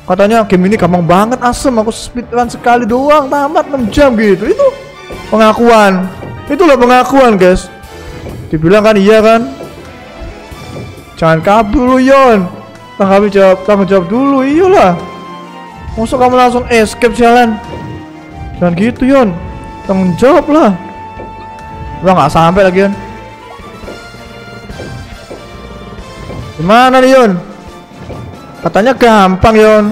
[SPEAKER 1] Katanya game ini gampang banget asem. Aku speedrun sekali doang, tamat 6 jam gitu. Itu pengakuan. Itu loh pengakuan guys. Dibilang kan iya kan? Jangan kabur lu Yon. Tanggung jawab, tanggung jawab dulu, iyalah. Masuk kamu langsung escape jalan. Jangan gitu Yon. Tanggung jawab lah. Udah nggak sampai lagi Yon. Gimana nih Yon? Katanya gampang Yon.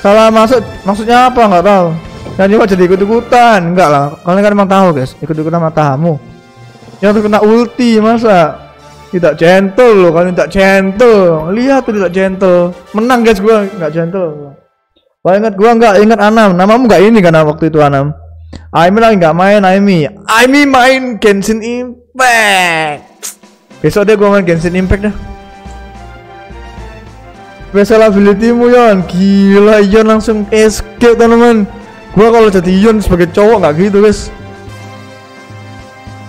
[SPEAKER 1] Salah masuk maksudnya apa nggak tahu. Dan juga jadi ikut ikutan enggak lah. Kalian kan emang tahu guys, ikut ikutan matamu. Yang terkena ulti masa? Tidak gentle loh kalian tidak gentle. Lihat tuh tidak gentle. Menang guys gua. Nggak gentle. Wah ingat gua nggak ingat Anam. Namamu nggak ini kan waktu itu Anam? Aimi lagi nggak main Aimi. Aimi main Genshin Impact. Besok deh gua main Genshin Impact dah. Special ability mu Yon. Gila Yon langsung escape teman-teman Gua kalau jadi Yon sebagai cowok nggak gitu guys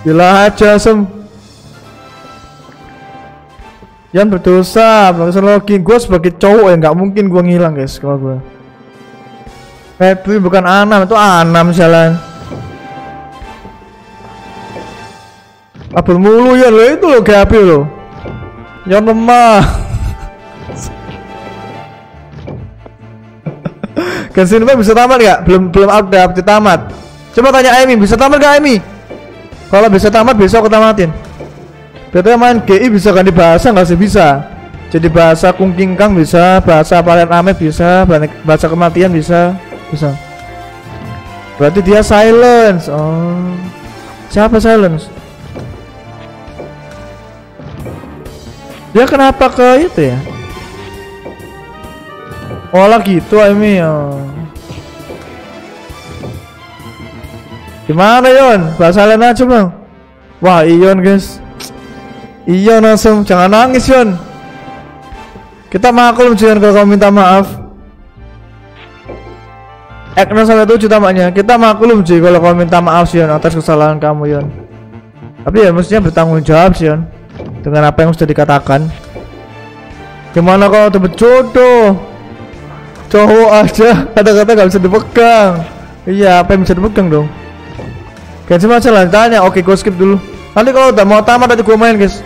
[SPEAKER 1] Gila aja sem Yan berdosa, berdosa login. Gue sebagai cowok ya nggak mungkin gue ngilang guys kalau gue. Febri bukan Anam, itu Anam jalan. Kabel mulu ya lo itu lo Gabi lo. Yan lemah. Genshin Impact bisa tamat nggak? Belum belum update update tamat. Coba tanya Amy, bisa tamat nggak Amy? Kalau bisa tamat besok aku tamatin. Betulnya main GI bisa ganti bahasa nggak sih bisa. Jadi bahasa kungking kang bisa, bahasa paling ame bisa, bahasa kematian bisa, bisa. Berarti dia silence. Oh, siapa silence? Dia kenapa ke itu ya? Oh lah gitu Amy oh. Gimana Yon? Bahasa lain aja bang. Wah Ion guys. Iya langsung. Jangan nangis Yon. Kita maklum Yon kalau kamu minta maaf. Ekno sampai tujuh tamaknya Kita maklum sih kalau kamu minta maaf Yon atas kesalahan kamu Yon. Tapi ya mestinya bertanggung jawab Yon Dengan apa yang sudah dikatakan. Gimana kalau udah berjodoh Cowok aja. Kata-kata gak bisa dipegang. Iya apa yang bisa dipegang dong? Gak cuma jalan tanya Oke gue skip dulu. Nanti kalau udah mau tamat nanti gue main guys.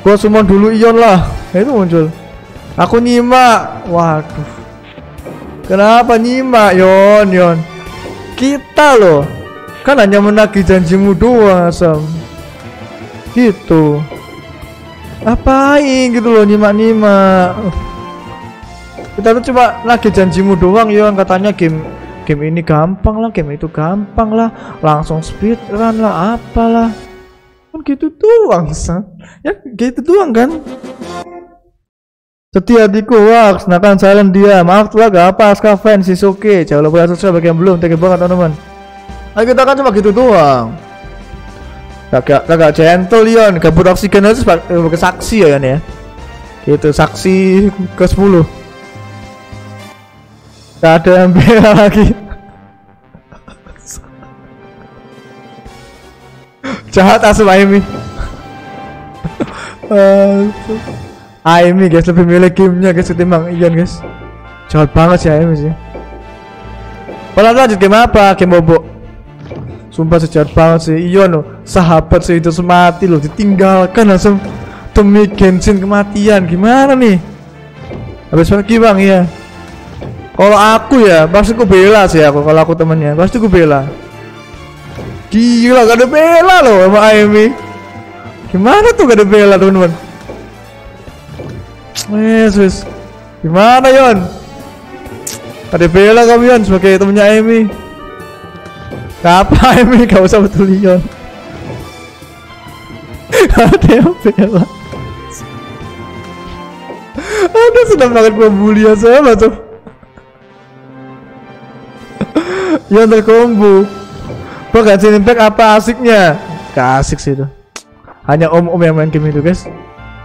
[SPEAKER 1] Gue summon dulu Ion lah. Nah, Itu muncul. Aku nyimak. Waduh. Kenapa nyimak Yon Yon Kita loh. Kan hanya menagih janjimu doang Asam Gitu. Apain gitu loh nyimak-nyimak Kita tuh cuma lagi janjimu doang Yon Katanya game game ini gampang lah game itu gampang lah. Langsung speed run lah apalah. Kan gitu doang san. Ya gitu doang kan? Setia hatiku wah kenakan silent dia. Maaf tuh gak apa Aska fans okay. jangan lupa subscribe bagi yang belum. Thank you banget teman-teman. Nah kita kan cuma gitu doang. Gak, gak gentle Leon gabut oksigen aja sebagai saksi ya ya. Gitu saksi ke 10 Gak ada yang bela lagi. Jahat asup Aimi. Aimi guys lebih milih gamenya guys ketimbang Ian guys. Jahat banget sih Aimi sih. Kalau lanjut game apa? Game bobo Sumpah sejahat banget sih. Ion loh Sahabat sih itu semati loh. Ditinggalkan langsung Demi Genshin kematian. Gimana nih? Habis pergi bang iya kalau aku ya pasti aku bela sih aku kalau aku temennya. Pasti aku bela. Gila gak ada bela loh sama Amy gimana tuh gak ada bela teman-teman? Yesus gimana Yon? Ada bela kamu Yon sebagai temennya Amy apa Amy gak usah betul Yon? Ada yang bela. Ada senang banget gua bully ya sama tuh yang terkombo Bang Genshin Impact apa asiknya? Gak asik sih itu. Hanya om-om yang main game itu guys.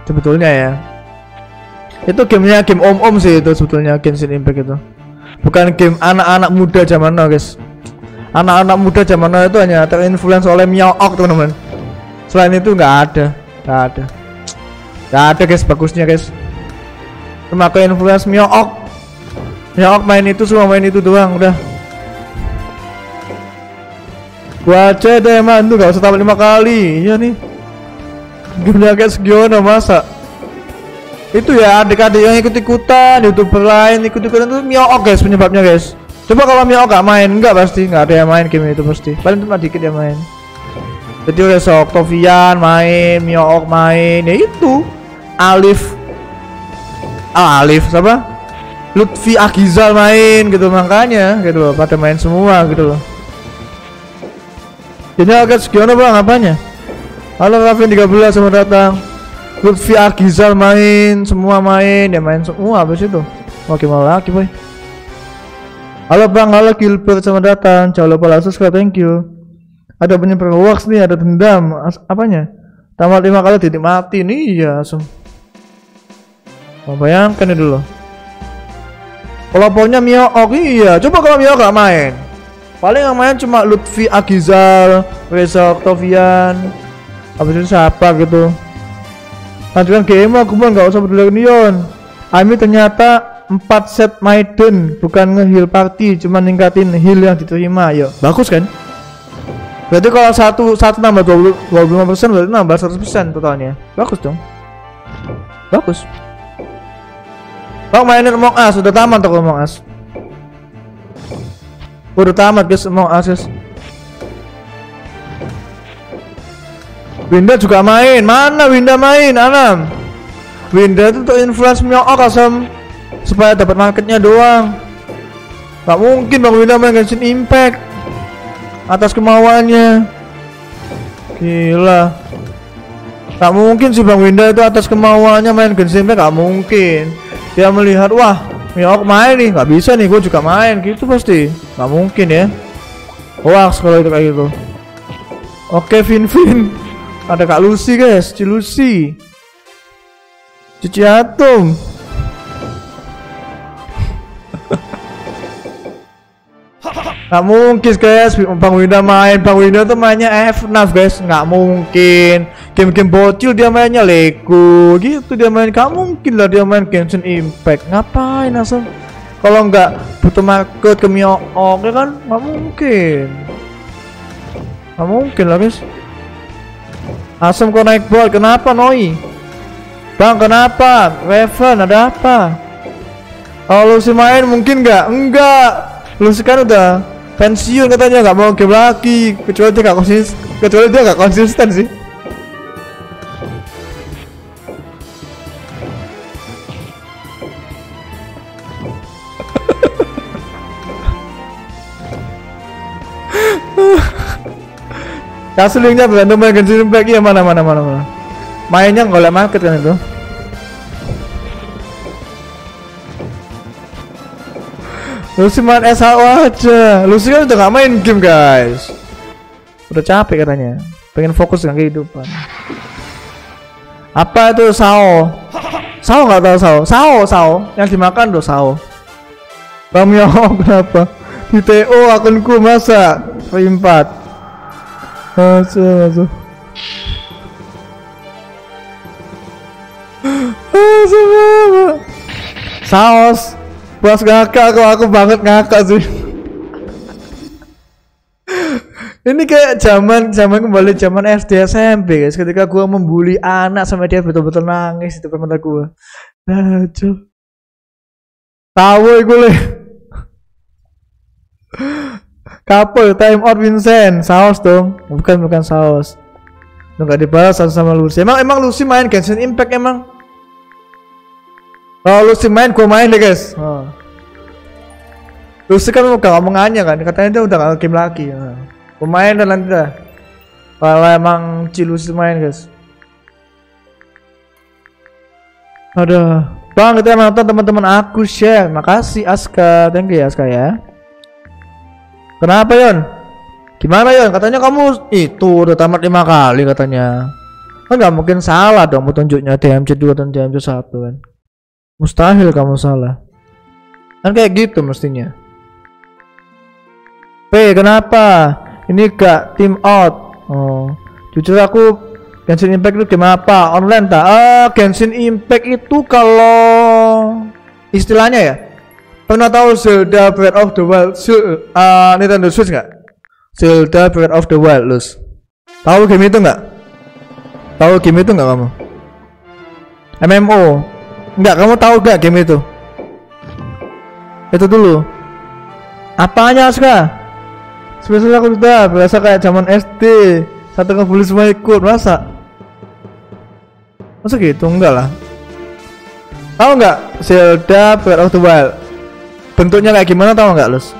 [SPEAKER 1] Sebetulnya ya. Itu gamenya game om-om sih itu sebetulnya Genshin Impact itu. Bukan game anak-anak muda zaman now guys. Anak-anak muda zaman now itu hanya terinfluence oleh Miaok teman-teman. Selain itu nggak ada. Nggak ada. Nggak ada guys bagusnya guys. Cuma ke influence Miaok Miaok main itu semua main itu doang udah Aja deh man tuh gak usah tamat lima kali. Iya nih. Gamenya kayak segiono masa? Itu ya adik-adik yang ikut-ikutan Youtuber lain ikut-ikutan itu Miook guys penyebabnya guys. Coba kalau Miook gak main Enggak pasti Gak ada yang main game itu pasti. Paling cuma dikit yang main. Jadi udah sok Tovian main Miook main Ya itu. Alif. Ah, Alif siapa? Lutfi Agizal main gitu makanya gitu loh. Pada main semua gitu loh ini agak sekian bang apanya? Halo Rafin 13 selamat datang. Lutfi Agizal main, semua main, ya main semua sih itu? Oke mau lagi boy. Halo bang, halo Gilbert selamat datang. Jangan lupa like subscribe, thank you. Ada penyebar hoax nih, ada dendam. As apanya? Tamat lima kali titik mati nih, iya langsung. Bayangkan ini dulu. Kalau Mio, oh iya. Coba kalau Mio gak main, paling yang main cuma Lutfi Agizal Reza Octavian. Habis itu siapa gitu. Lanjutkan game aku pun nggak usah peduli Neon Ami ternyata 4 set Maiden bukan ngeheal party cuma ningkatin heal yang diterima yuk bagus kan? Berarti kalau satu satu nambah 20 25 persen berarti nambah 100 persen totalnya. Bagus dong. Bagus. Bang mainin Among Us sudah tamat tuh Among Us Udah tamat guys mau akses. Winda juga main. Mana Winda main? Anam. Winda itu untuk influence Myook asam supaya dapat marketnya doang. Gak mungkin Bang Winda main Genshin Impact atas kemauannya. Gila. Gak mungkin sih Bang Winda itu atas kemauannya main Genshin Impact gak mungkin. Dia melihat wah Ya aku main nih, nggak bisa nih, gue juga main gitu pasti, nggak mungkin ya. Hoax kalau itu kayak gitu. Oke, Vin Vin, ada Kak Lucy guys, Ci Lucy, Cici Atom. Gak mungkin guys, Bang Winda main, Bang Winda tuh mainnya FNAF guys, nggak mungkin. Game-game bocil dia mainnya Lego, gitu dia main. Gak mungkin lah dia main Genshin Impact. Ngapain asal? Kalau nggak butuh market ke Mio ya kan? Nggak mungkin. Nggak mungkin lah guys. Asam kau naik board, kenapa Noi? Bang kenapa? Raven ada apa? Kalau si main mungkin nggak? Enggak. Lu sekarang udah pensiun katanya nggak mau game lagi kecuali dia nggak konsisten kecuali dia nggak konsisten sih Kasih linknya tergantung main Genshin Impact ya mana mana mana mana. Mainnya golek market kan itu. Lucy main SHO aja. Lucy kan udah gak main game guys. Udah capek katanya. Pengen fokus dengan kehidupan. Apa itu sao? Sao gak tau sao? Sao, sao. Yang dimakan tuh sao. Bang kenapa? Di TO akunku masa? Free 4 Masa, masa Pas ngakak kok aku banget ngakak sih. Ini kayak zaman zaman kembali zaman SD SMP guys ketika gua membuli anak sampai dia betul-betul nangis itu mata gua. Nah, Tahu gue le. Couple time out Vincent, saus dong. Bukan bukan saus. Lu gak dibalas sama Lucy. Emang emang Lucy main Genshin Impact emang? Oh, Lucy main, gua main deh guys. Oh. Lucy kan udah ngomongannya kan, katanya dia udah gak game lagi. Oh. Gua main dan nanti dah. Kalau emang Cilusi main guys. Aduh, bang kita nonton teman-teman aku share. Makasih Aska, thank you ya Aska ya. Kenapa Yon? Gimana Yon? Katanya kamu itu udah tamat lima kali katanya. Kan nggak mungkin salah dong petunjuknya DMC 2 dan DMC 1 kan. Mustahil kamu salah. Kan kayak gitu mestinya. P kenapa? Ini gak team out. Oh, jujur aku Genshin Impact itu game apa? Online tak? Ah, Genshin Impact itu kalau istilahnya ya. Pernah tahu Zelda Breath of the Wild? Ah, Nintendo Switch nggak? Zelda Breath of the Wild, Lus. Tahu game itu nggak? Tahu game itu nggak kamu? MMO. Nggak, kamu tahu nggak game itu? Itu dulu. Apanya, Aska? Sebenarnya aku sudah berasa kayak zaman SD. Satu ngebully semua ikut, masa? Masa gitu? Enggak lah. Tahu nggak Zelda Breath of the Wild? Bentuknya kayak gimana tahu nggak, Lus?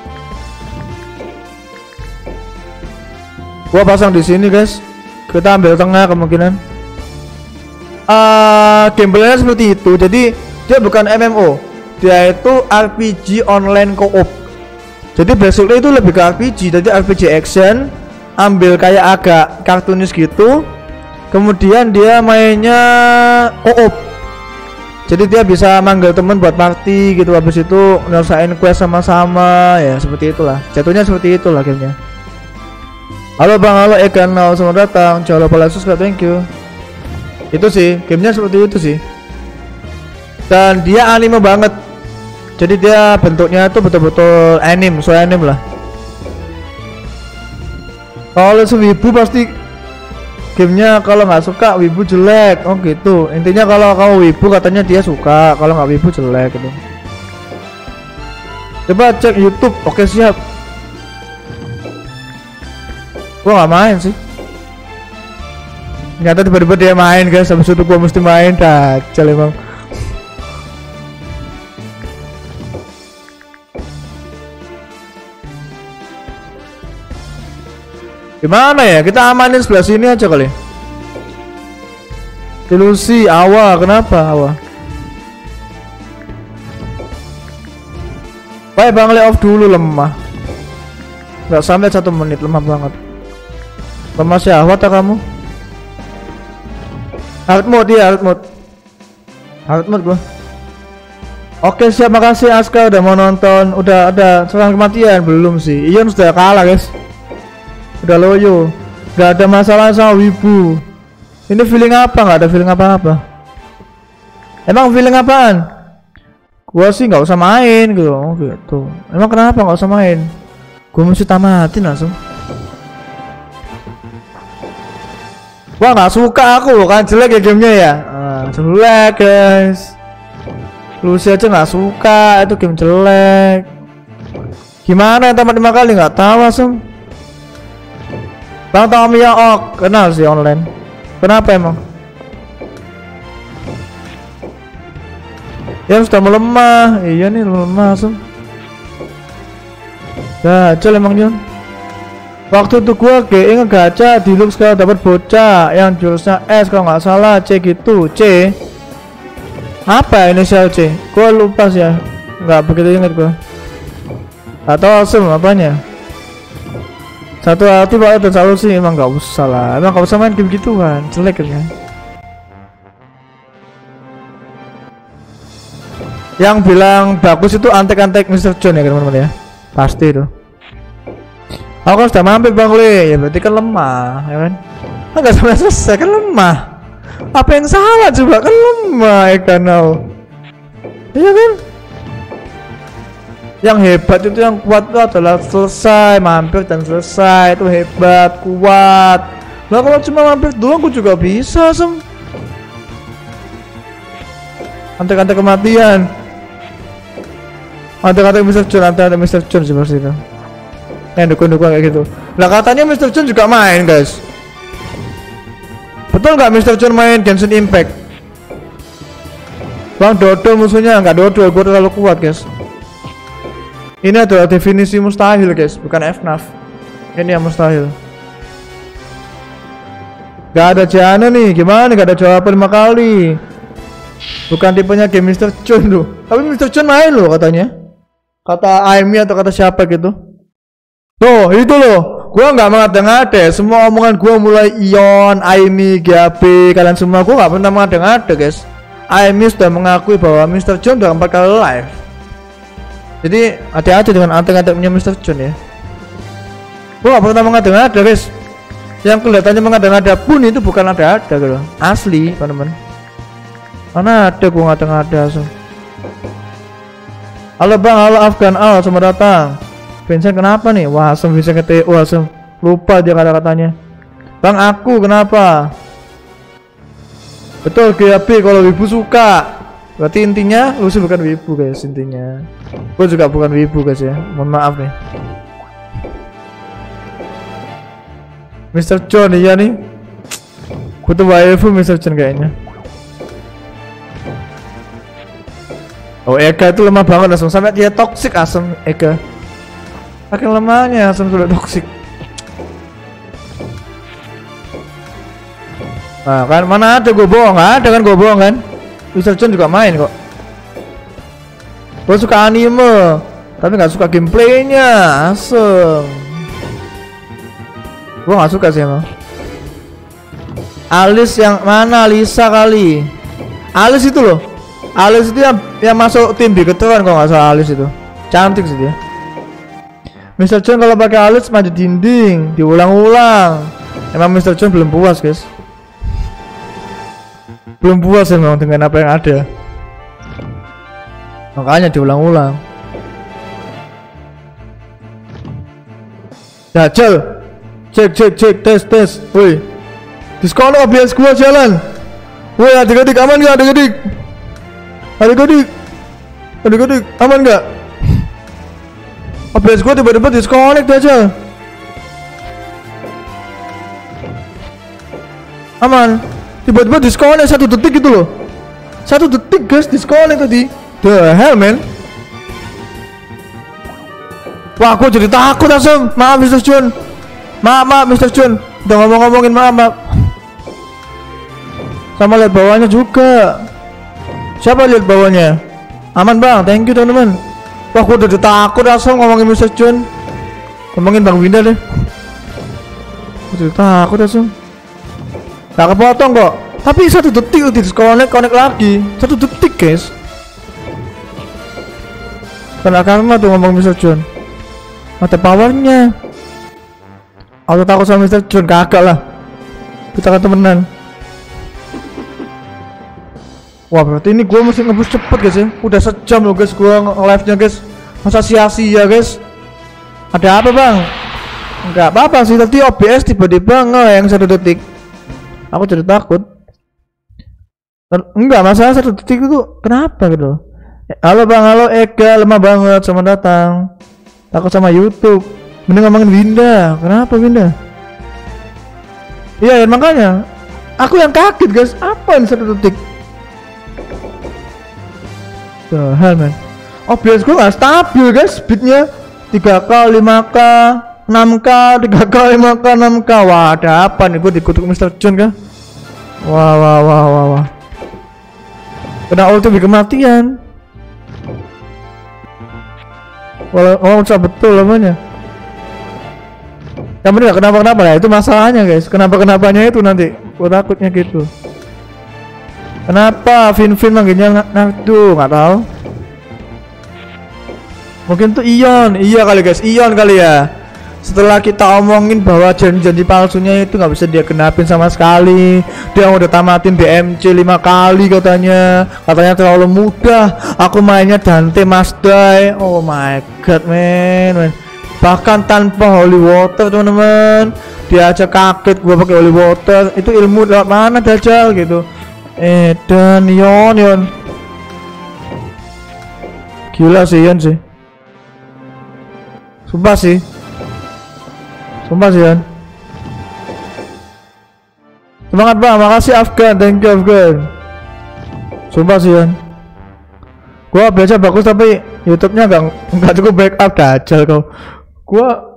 [SPEAKER 1] Gua pasang di sini, guys. Kita ambil tengah kemungkinan. Ah, gameplaynya seperti itu. Jadi dia bukan MMO. Dia itu RPG online co-op. Jadi basically itu lebih ke RPG. Jadi RPG action, ambil kayak agak kartunis gitu. Kemudian dia mainnya co-op. Jadi dia bisa manggil temen buat party gitu. Habis itu nyelesain quest sama-sama ya seperti itulah. Jatuhnya seperti itulah gamenya. Halo Bang, halo Ekan, halo selamat datang. Jangan lupa like subscribe, thank you. Itu sih, gamenya seperti itu sih. Dan dia anime banget. Jadi dia bentuknya tuh betul-betul anime, so anime lah. Kalau sewibu pasti gamenya kalau nggak suka wibu jelek, oh gitu. Intinya kalau kamu wibu katanya dia suka, kalau nggak wibu jelek gitu. Coba cek YouTube, oke siap. Gua nggak main sih. Nyata tiba-tiba dia main guys, habis itu gua mesti main dajal emang. Gimana ya? Kita amanin sebelah sini aja kali. Ilusi Awa, kenapa Awa? Baik bang, off dulu lemah. Gak sampai satu menit, lemah banget. Lemah syahwat ya kamu? Hard mode ya, hard mode. Hard mode gua. Oke siap. Makasih Aska udah mau nonton. Udah ada serang kematian? Belum sih. Ion sudah kalah guys. Udah loyo. Gak ada masalah sama Wibu. Ini feeling apa? Nggak ada feeling apa-apa. Emang feeling apaan? Gua sih nggak usah main gitu. Gitu. Emang kenapa nggak usah main? Gua mesti tamatin langsung Wah nggak suka aku kan? Jelek ya gamenya ya? Ah, Jelek guys. Lucy aja nggak suka itu game jelek. Gimana yang tamat lima kali? Nggak tahu langsung. Bang tahu Mia Ok kenal sih online. Kenapa emang? Ya sudah melemah. Iya nih melemah langsung. Gajal emang Yon Waktu itu gua GE ngegaca di look sekarang dapat bocah yang jurusnya S kalau nggak salah C gitu C. Apa inisial C? Gua lupa sih ya nggak begitu ingat gua. Atau awesome apanya satu hati pak dan selalu sih emang nggak usah lah. Emang nggak usah main game gitu kan jelek kan yang bilang bagus itu antek-antek Mr. John ya teman-teman ya. Pasti itu aku kan sudah mampir bang Le. Ya berarti kan lemah ya kan? Enggak sampai selesai kan lemah. Apa yang salah? Coba kan lemah ya kan iya kan? Yang hebat itu yang kuat itu adalah selesai mampir dan selesai. Itu hebat kuat. Lah kalau cuma mampir doang aku juga bisa sem. Antek-antek kematian. Antek-antek Mr. John antek-antek Mr. John seperti itu yang dukung-dukung kayak gitu lah katanya Mr. John juga main guys betul nggak Mr. John main Genshin Impact Bang Dodo musuhnya nggak Dodo gue terlalu kuat guys ini adalah definisi mustahil guys bukan FNAF ini yang mustahil Gak ada Jana nih gimana gak ada jawaban lima kali Bukan tipenya game Mr. Chun tuh. Tapi Mr. Chun main loh katanya. Kata Aimi atau kata siapa gitu. Tuh, itu loh. Gua nggak mengada-ngada. Semua omongan gua mulai Ion, Aimi, GAB, kalian semua gua nggak pernah mengada-ngada, guys. Aimi sudah mengakui bahwa Mr. Chun udah empat kali live. Jadi hati-hati dengan antek-anteknya Mr. Chun ya. Gua nggak pernah mengada-ngada, guys. Yang kelihatannya mengada-ngada pun itu bukan ada-ada gitu. Asli, teman-teman. Mana ada gua ngada-ngada so. Halo bang, halo Afgan, halo selamat datang Vincent kenapa nih? Wah asem Vincent ke TU asem Lupa dia kata-katanya Bang aku kenapa? Betul GAB kalau wibu suka Berarti intinya lu sih bukan wibu guys intinya Gue juga bukan wibu guys ya Mohon maaf nih Mr. John iya nih Gue tuh waifu Mr. John kayaknya Oh Eka itu lemah banget langsung sampai dia toxic asem Eka. Saking lemahnya asem sudah toxic. Nah kan mana ada gue bohong? Ada kan gue bohong kan. John juga main kok. Gue suka anime Tapi nggak suka gameplaynya. Asem. Gue nggak suka sih emang. Alis yang mana? Lisa kali. Alis itu loh. Alis itu yang yang masuk tim Bigetron kalau nggak salah Alis itu. Cantik sih dia Mr. John kalau pakai alis maju dinding diulang-ulang. Emang Mr. John belum puas guys. Belum puas emang dengan apa yang ada. Makanya diulang-ulang. Dajjal cek cek cek tes tes. Woi. Diskon OBS gua jalan? Woi adik-adik aman gak adik-adik? Adik-adik. Adik-adik aman gak OBS gua tiba-tiba disconnect aja. Aman. Tiba-tiba disconnect satu detik gitu loh. Satu detik guys disconnect tadi. The hell man. Wah aku jadi takut langsung. Maaf Mr. Chun maaf maaf Mr. Chun udah ngomong-ngomongin maaf maaf. Sama lihat bawahnya juga. Siapa lihat bawahnya? Aman bang. Thank you teman-teman wah aku udah takut langsung ngomongin Mr. Chun. Ngomongin Bang Winda deh. Aku udah takut langsung Gak kepotong kok. Tapi satu detik udah disconnect connect lagi. Satu detik guys. Kena karma tuh ngomong Mr. John Mata powernya. Aku takut sama Mr. John kagak lah. Kita kan temenan Wah berarti ini gue mesti ngebus cepet guys ya. Udah sejam loh guys gue nge-live nya guys. Masa sia-sia guys? Ada apa bang? Enggak apa-apa sih tadi OBS tiba-tiba nge yang satu detik. Aku jadi takut. Enggak masalah satu detik itu kenapa gitu halo bang. Halo Ega. Lemah banget. Sama datang. Takut sama YouTube. Mending ngomongin Winda. Kenapa Winda? Iya ya, makanya. Aku yang kaget guys. Apa ini satu detik hell man. OBS gue gak stabil guys. Speednya 3k 5k 6k 3k 5k 6k wah ada apa nih? Gue dikutuk Mr. John kah wah wah wah wah wah. Kena ulti bikin kematian. Walau oh, usah betul namanya. Kamu nggak kenapa kenapa ya itu masalahnya guys. Kenapa kenapanya itu nanti. Gue takutnya gitu kenapa Vin manggilnya Nagdo nggak tahu. Mungkin tuh Ion. Iya kali guys. Ion kali ya. Setelah kita omongin bahwa janji-janji palsunya itu nggak bisa dia kenapin sama sekali. Dia udah tamatin DMC lima kali katanya. Katanya terlalu mudah. Aku mainnya Dante Masdai oh my god man, man. bahkan tanpa holy water teman-teman. Dia aja kaget gua pakai holy water. Itu ilmu lewat mana dajal gitu eh dan Yon Yon. Gila sih Yon sih. Sumpah sih. Sumpah sih Yan Semangat bang, makasih Afgan, thank you Afgan. Sumpah sih Yan Gua biasa bagus tapi YouTube-nya gak, gak cukup backup. Dajal kau. Gua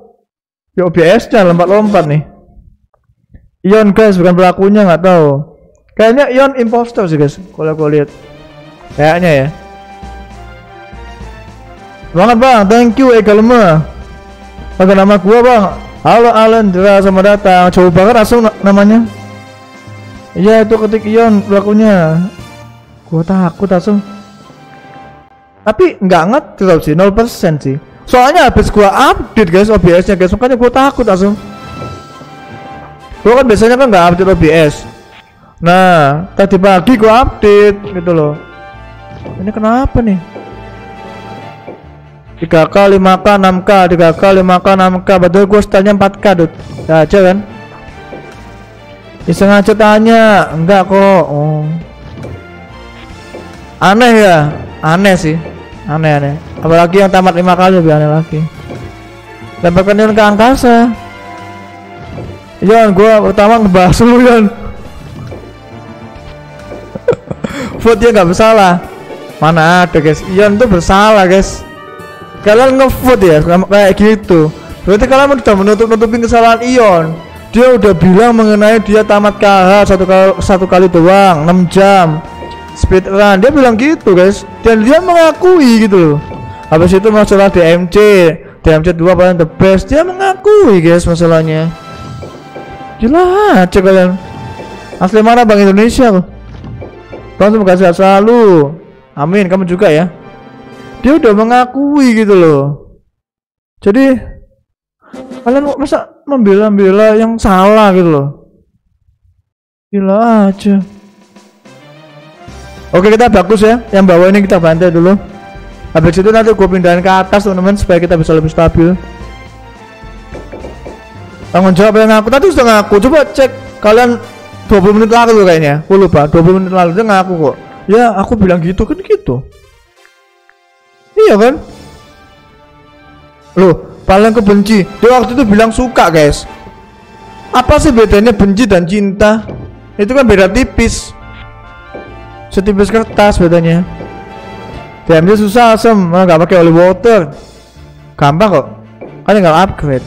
[SPEAKER 1] Ya OBS nya lompat-lompat nih. Ion guys bukan pelakunya nggak tahu Kayaknya Ion imposter sih guys Kalau aku lihat Kayaknya ya. Banget bang, thank you Ega Lemah. Pakai nama gua bang. Halo Alendra, sama datang. Coba banget langsung na- namanya. Iya itu ketik Ion pelakunya. Gua takut langsung. Tapi nggak ngetrol sih, 0% sih. Soalnya habis gua update guys OBS-nya guys, makanya gua takut langsung. Gua kan biasanya kan nggak update OBS. Nah, tadi pagi gua update gitu loh. Ini kenapa nih? 3K, 5K, 6K, 3K, 5K, 6K Padahal gue stylenya 4K dud Ya aja kan? Iseng aja tanya. Enggak kok. Oh. Aneh ya? Aneh sih. Aneh aneh. Apalagi yang tamat 5 kali lebih aneh lagi. Lemparkan ke angkasa Yon gue pertama ngebahas lu Yon Vote dia nggak bersalah. Mana ada guys? Ion tuh bersalah guys. Kalian ngevote ya kayak gitu. Berarti kalian udah menutup nutupin kesalahan Ion. Dia udah bilang mengenai dia tamat KH satu kali satu kali doang 6 jam. Speed run. Dia bilang gitu guys. Dan dia mengakui gitu loh. Habis itu masalah DMC DMC 2 paling the best. Dia mengakui guys masalahnya. Gila aja kalian. Asli mana Bang Indonesia loh Bang semoga sehat selalu. Amin kamu juga ya. Dia udah mengakui gitu loh. Jadi kalian kok masa membela-bela yang salah gitu loh? Gila aja. Oke kita bagus ya. Yang bawah ini kita bantai dulu. Habis itu nanti gue pindahin ke atas teman-teman supaya kita bisa lebih stabil. Tanggung jawab yang ngaku tadi sudah ngaku. Coba cek kalian 20 menit lalu kayaknya gue lupa 20 menit lalu dia ngaku kok ya aku bilang gitu kan gitu Iya kan? Loh, paling kebenci. Dia waktu itu bilang suka, guys. Apa sih bedanya benci dan cinta? Itu kan beda tipis. Setipis kertas bedanya. Diambil susah asem, nggak pakai holy water. Gampang kok. Kan tinggal upgrade.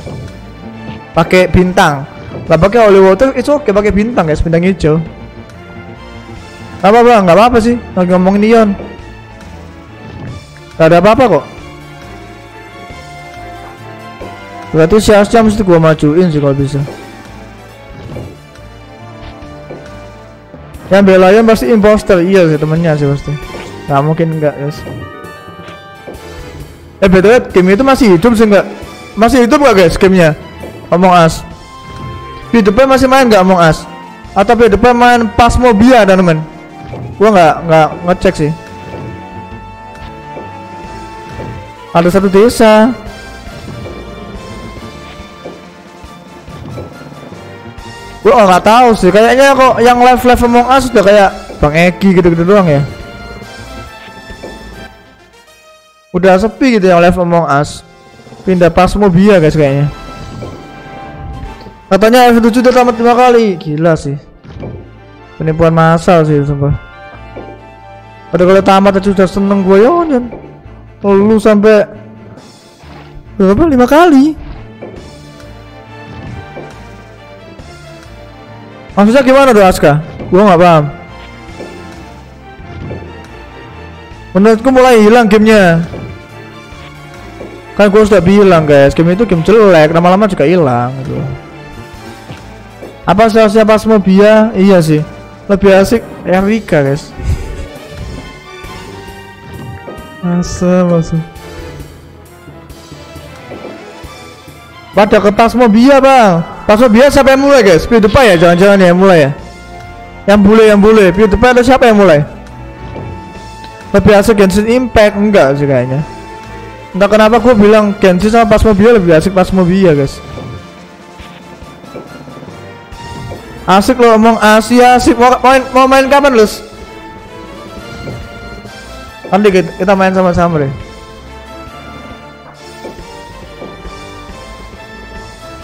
[SPEAKER 1] Pakai bintang. Nggak pakai holy water, itu oke pakai bintang guys, bintang hijau. Gak apa bang, nggak apa-apa sih. Lagi ngomongin Ion. Gak ada apa-apa kok Berarti seharusnya mesti gua majuin sih kalau bisa Yang belain pasti imposter Iya sih temennya sih pasti Gak mungkin enggak guys Eh btw game itu masih hidup sih enggak Masih hidup gak guys gamenya Among Us Hidupnya masih main gak Among Us Atau hidupnya main Pasmobia teman-teman Gua nggak nggak ngecek sih. Ada satu desa. Oh, nggak tahu sih kayaknya kok yang live live Among Us udah kayak Bang Egi gitu-gitu doang ya. Udah sepi gitu yang live Among Us pindah Pasmobia guys kayaknya katanya F7 udah tamat lima kali. Gila sih. Penipuan massal sih sumpah. Pada kalau tamat aja sudah seneng gue ya onyan lu sampai berapa? Lima kali? Maksudnya gimana tuh Aska? Gua nggak paham. Menurutku mulai hilang gamenya. Kan gua sudah bilang guys game itu game jelek lama-lama juga hilang gitu apa seharusnya pas Mobia iya sih. Lebih asik Erika guys. Masa masa. Pada ke Pasmobia bang. Pasmobia siapa yang mulai guys? PewDiePie ya jangan-jangan ya yang mulai ya. Yang bule yang bule. PewDiePie ada siapa yang mulai? Lebih asik Genshin Impact? Enggak sih kayaknya. Entah kenapa gue bilang Genshin sama Pasmobia lebih asik Pasmobia guys asik lo ngomong Asia asik. Mau main mau main kapan lus? Nanti kita, kita main sama-sama deh.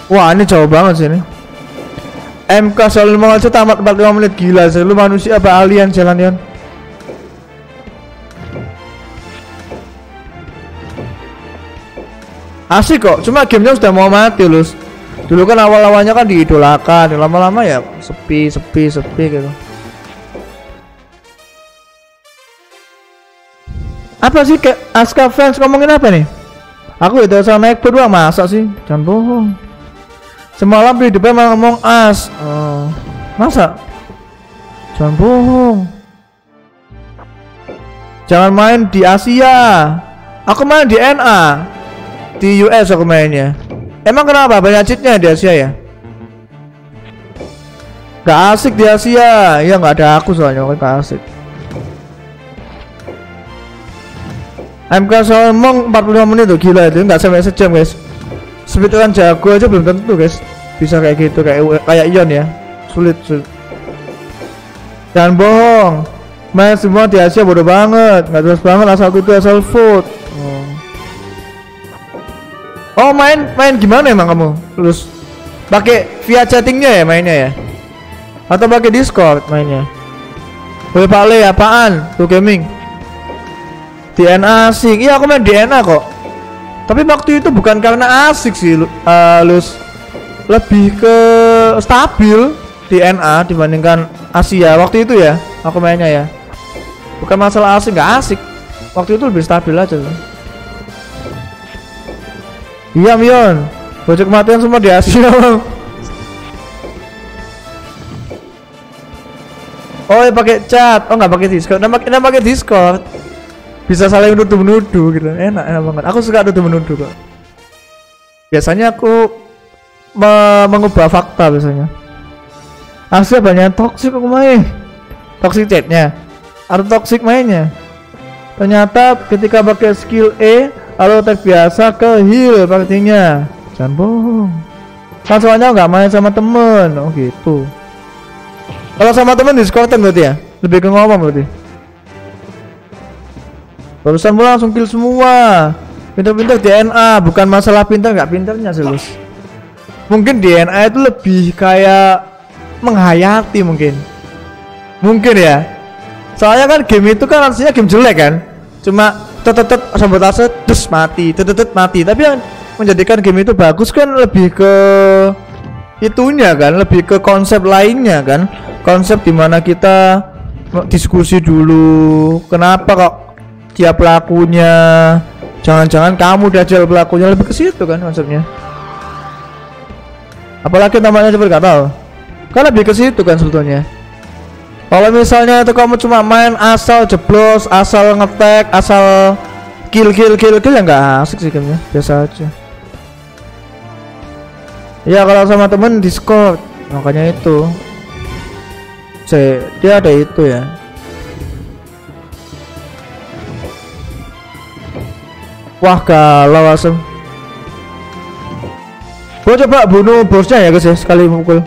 [SPEAKER 1] Wah ini jauh banget sih ini. MK selalu mau aja tamat 45 menit. Gila sih lu manusia apa alien jalan Yon? Asik kok cuma gamenya sudah mau mati lus dulu kan awal-awalnya kan diidolakan lama-lama ya sepi sepi sepi gitu Apa sih kayak Aska fans ngomongin apa nih? Aku itu asal naik berdua masa sih? Jangan bohong. Semalam di depan malah ngomong as. Oh. Masa? Jangan bohong. Jangan main di Asia. Aku main di NA. Di US aku mainnya. Emang kenapa banyak cheatnya di Asia ya? Gak asik di Asia. Ya nggak ada aku soalnya kan gak asik. MK Solomon 45 menit tuh gila itu nggak sampai sejam guys. Speedrun jago aja belum tentu guys bisa kayak gitu kayak kayak Ion ya. Sulit sulit. Jangan bohong. Main semua di Asia bodoh banget, nggak jelas banget asal itu asal food. Oh. main main gimana emang kamu? Terus pakai via chattingnya ya mainnya ya? Atau pakai Discord mainnya? Woi Pak Le apaan? Tuh gaming. DNA asik. Iya aku main DNA kok. Tapi waktu itu bukan karena asik sih, uh, Lus. Lebih ke stabil DNA dibandingkan Asia waktu itu ya. Aku mainnya ya. Bukan masalah asik nggak asik. Waktu itu lebih stabil aja sih. Iya Mion. Bocok kematian semua di Asia. Oh, ya pakai chat. Oh, nggak pakai Discord. Nah, pakai pakai Discord. Bisa saling nuduh menuduh gitu. Enak, enak banget. Aku suka nuduh menuduh kok. Biasanya aku me mengubah fakta biasanya. Asia banyak toxic aku main. Toxic chatnya atau toxic mainnya. Ternyata ketika pakai skill E atau attack biasa ke heal partinya. Jangan bohong. Kan soalnya nggak main sama temen. Oh gitu. Kalau sama temen diskortan berarti ya? Lebih ke ngomong berarti. Barusan mulai langsung kill semua. Pintar-pintar DNA, bukan masalah pintar nggak pintarnya sih Mungkin DNA itu lebih kayak menghayati mungkin. Mungkin ya. Soalnya kan game itu kan artinya game jelek kan. Cuma tetet sabotase terus mati, tetet mati. Tapi yang menjadikan game itu bagus kan lebih ke itunya kan, lebih ke konsep lainnya kan. Konsep di mana kita diskusi dulu kenapa kok dia pelakunya jangan-jangan kamu dajal pelakunya lebih ke situ kan konsepnya. Apalagi namanya seperti gak kan lebih ke situ kan sebetulnya kalau misalnya itu kamu cuma main asal jeblos asal ngetek asal kill kill kill kill ya nggak asik sih gamenya. Biasa aja. Ya kalau sama temen discord. Makanya itu. C dia ada itu ya. Wah kalau asem. Gua coba bunuh bosnya ya guys ya sekali mukul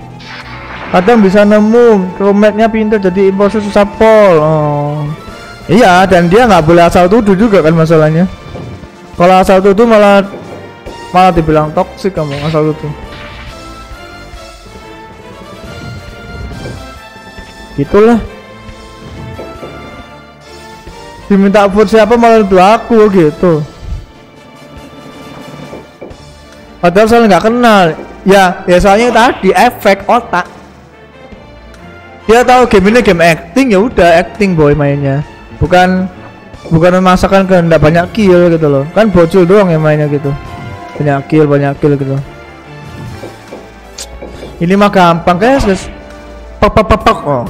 [SPEAKER 1] kadang bisa nemu rometnya pintar jadi imposter susah pol oh. iya dan dia nggak boleh asal tuduh juga kan masalahnya kalau asal tuduh malah malah dibilang toksik kamu asal tuduh Itulah. Diminta vote siapa malah itu aku gitu. Padahal saya nggak kenal. Ya, ya soalnya tadi efek otak. Dia tahu game ini game acting ya udah acting boy mainnya. Bukan bukan memasakkan kehendak banyak kill gitu loh. Kan bocil doang yang mainnya gitu. Banyak kill, banyak kill gitu. Ini mah gampang guys, guys. Pak pak pak. Oh.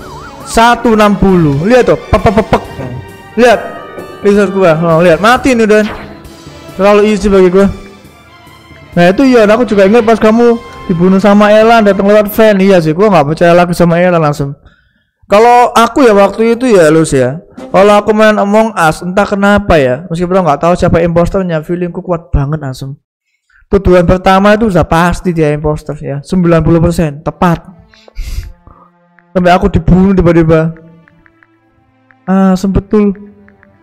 [SPEAKER 1] 160 lihat tuh pep pep pep lihat lihat gua oh, lihat mati nih udah terlalu easy bagi gua nah itu iya aku juga ingat pas kamu dibunuh sama Elan datang lewat fan iya sih gua nggak percaya lagi sama Elan langsung kalau aku ya waktu itu ya lu sih ya. Kalau aku main Among Us entah kenapa ya meskipun nggak tahu siapa imposternya feelingku kuat banget langsung tuduhan pertama itu sudah pasti dia imposter ya. 90% tepat. Sampai aku dibunuh tiba-tiba. Ah sembetul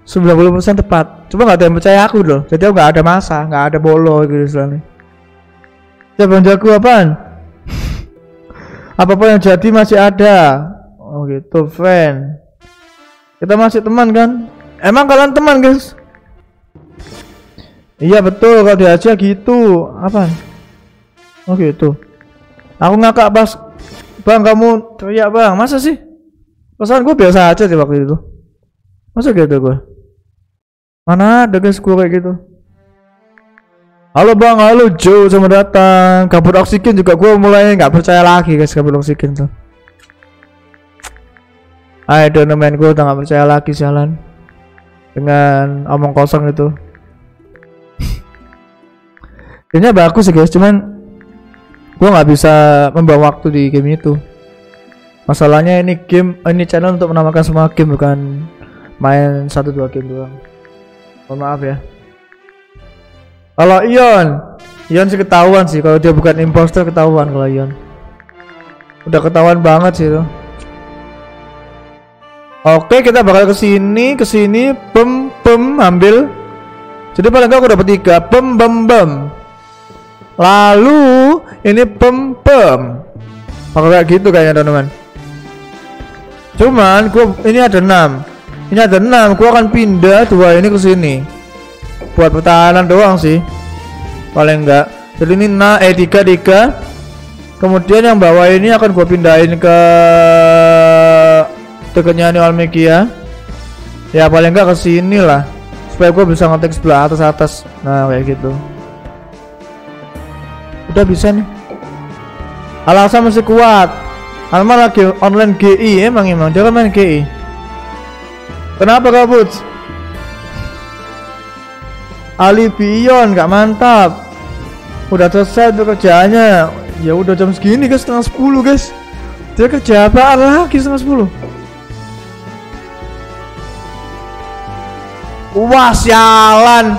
[SPEAKER 1] 90% tepat. Cuma nggak ada yang percaya aku loh. Jadi aku nggak ada masa nggak ada bolo gitu istilahnya. Ya bang jago apaan? Apa pun yang jadi masih ada oh gitu fan kita masih teman kan? Emang kalian teman guys? Iya betul. Kalau diajak gitu. Apa? Oh gitu. Aku ngakak pas Bang kamu teriak bang Masa sih? Perasaan gue biasa aja sih waktu itu. Masa gitu gue Mana ada guys gua kayak gitu. Halo bang, halo Joe, selamat datang. Kabut oksigen juga gua mulai. Nggak percaya lagi guys kabut oksigen tuh. I don't know man, gua udah nggak percaya lagi jalan dengan omong kosong itu. Kayaknya bagus sih guys, cuman gua nggak bisa membawa waktu di game itu. Masalahnya ini game, ini channel untuk menamakan semua game bukan main satu dua game doang. Mohon maaf ya. Kalau Ion, Ion sih ketahuan sih kalau dia bukan imposter ketahuan kalau Ion. Udah ketahuan banget sih itu. Oke, kita bakal ke sini, ke sini, pem pem ambil. Jadi paling enggak aku dapat tiga, pem bem bem. Lalu ini pem pem. Pakai kayak gitu kayaknya teman-teman. Cuman gua ini ada enam. Ini ada enam, gua akan pindah dua ini ke sini. Buat pertahanan doang sih. Paling enggak. Jadi ini na eh tiga tiga. Kemudian yang bawah ini akan gua pindahin ke dekatnya New Almekia. Ya paling enggak ke sini lah. Supaya gua bisa ngetik sebelah atas atas. Nah kayak gitu. Udah bisa nih. Alasan masih kuat. Alma lagi online GI emang emang dia kan main GI. Kenapa kabut? Ali Bion nggak mantap. Udah selesai tuh kerjaannya. Ya udah jam segini guys setengah sepuluh guys. Dia kerja apaan lagi setengah sepuluh? Wah sialan.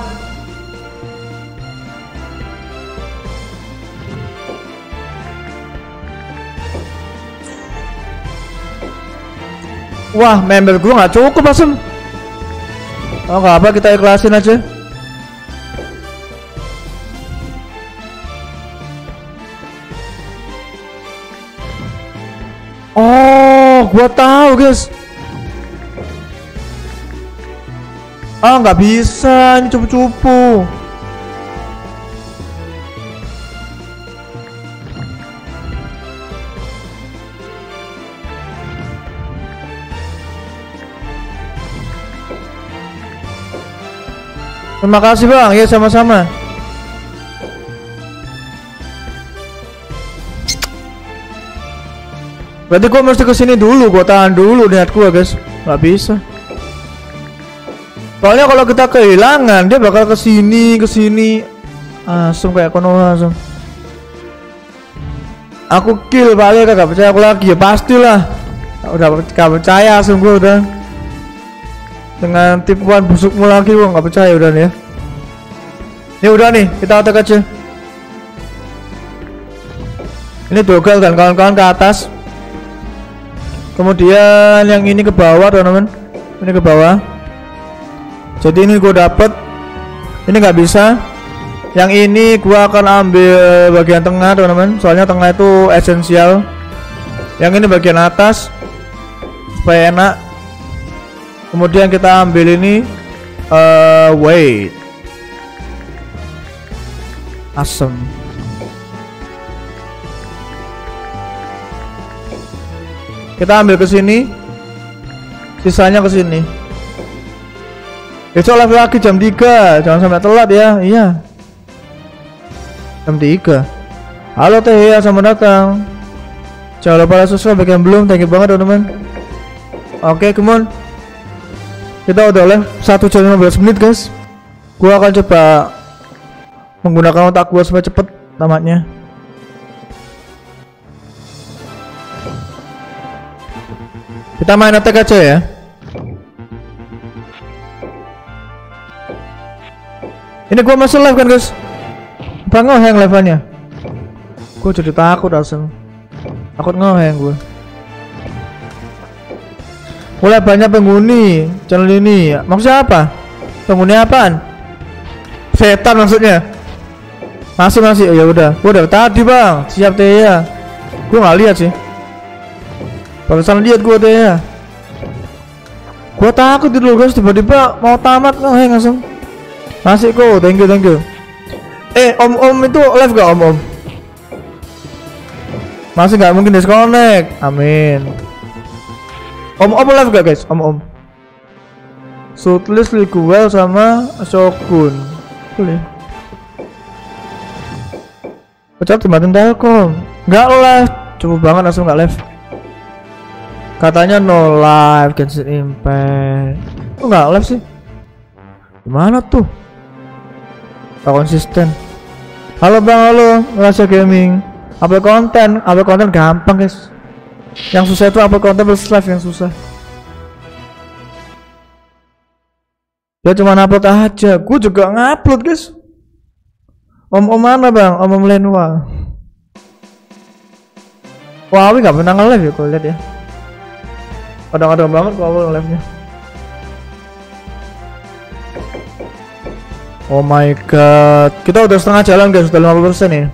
[SPEAKER 1] Wah, member gua nggak cukup asem. Oh, nggak apa kita ikhlasin aja. Oh, gua tahu, guys. Ah, nggak bisa, ini cupu-cupu. Terima kasih bang, ya sama-sama. Berarti gua mesti ke sini dulu, gua tahan dulu niat gua guys. Gak bisa. Soalnya kalau kita kehilangan, dia bakal ke sini, ke sini. Asem kayak konoha asem. Aku kill balik kagak percaya aku lagi. Ya pastilah. Udah gak percaya asem gua udah. Dengan tipuan busukmu lagi gua nggak percaya udah nih ya. Ini udah nih. Kita attack aja. Ini dogal kan kawan-kawan ke atas. Kemudian yang ini ke bawah teman-teman. Ini ke bawah jadi ini gua dapet. Ini nggak bisa. Yang ini gua akan ambil bagian tengah teman-teman. Soalnya tengah itu esensial. Yang ini bagian atas supaya enak. Kemudian kita ambil ini uh, wait asem. Kita ambil ke sini. Sisanya ke sini besok live lagi jam 3 jangan sampai telat ya. Iya. Jam 3 halo teh ya selamat datang. Jangan lupa subscribe bagi yang belum. Thank you banget teman-teman. Oke okay, come on. Kita udah live 1 jam 15 menit guys. Gua akan coba menggunakan otak gua supaya cepet tamatnya. Kita main attack aja ya ini gua masih live kan guys apa ngoheng live-nya gua jadi takut asem. Takut ngoheng gua. Mulai banyak penghuni channel ini. Maksudnya apa? Penghuni apaan? Setan maksudnya? Masih masih oh, ya udah. Gua udah tadi bang. Siap teh ya. Gua nggak lihat sih. Barusan lihat gua teh ya. Gua takut dulu guys tiba-tiba mau tamat hey, langsung masih kok thank you thank you eh om om itu live gak om om masih nggak mungkin disconnect amin Om om live gak guys? Om om. Sutless, Liguel sama Shogun. Boleh. Pecat dimatiin Telkom. Enggak live. Coba banget langsung enggak live. Katanya no live Genshin Impact. Kok enggak live sih? Gimana tuh? Tak konsisten. Halo Bang, halo. Ngerasa gaming. Upload konten, upload konten gampang, guys. Yang susah itu upload konten versus live yang susah. Ya cuma upload aja. Gue juga ngupload, guys. Om-om mana, Bang? Om-om Lenwa. Wah, Awi gak pernah nge-live ya, kalau lihat ya. Kadang-kadang banget kalau nge-live-nya. Oh my god, kita udah setengah jalan guys, sudah 50% nih.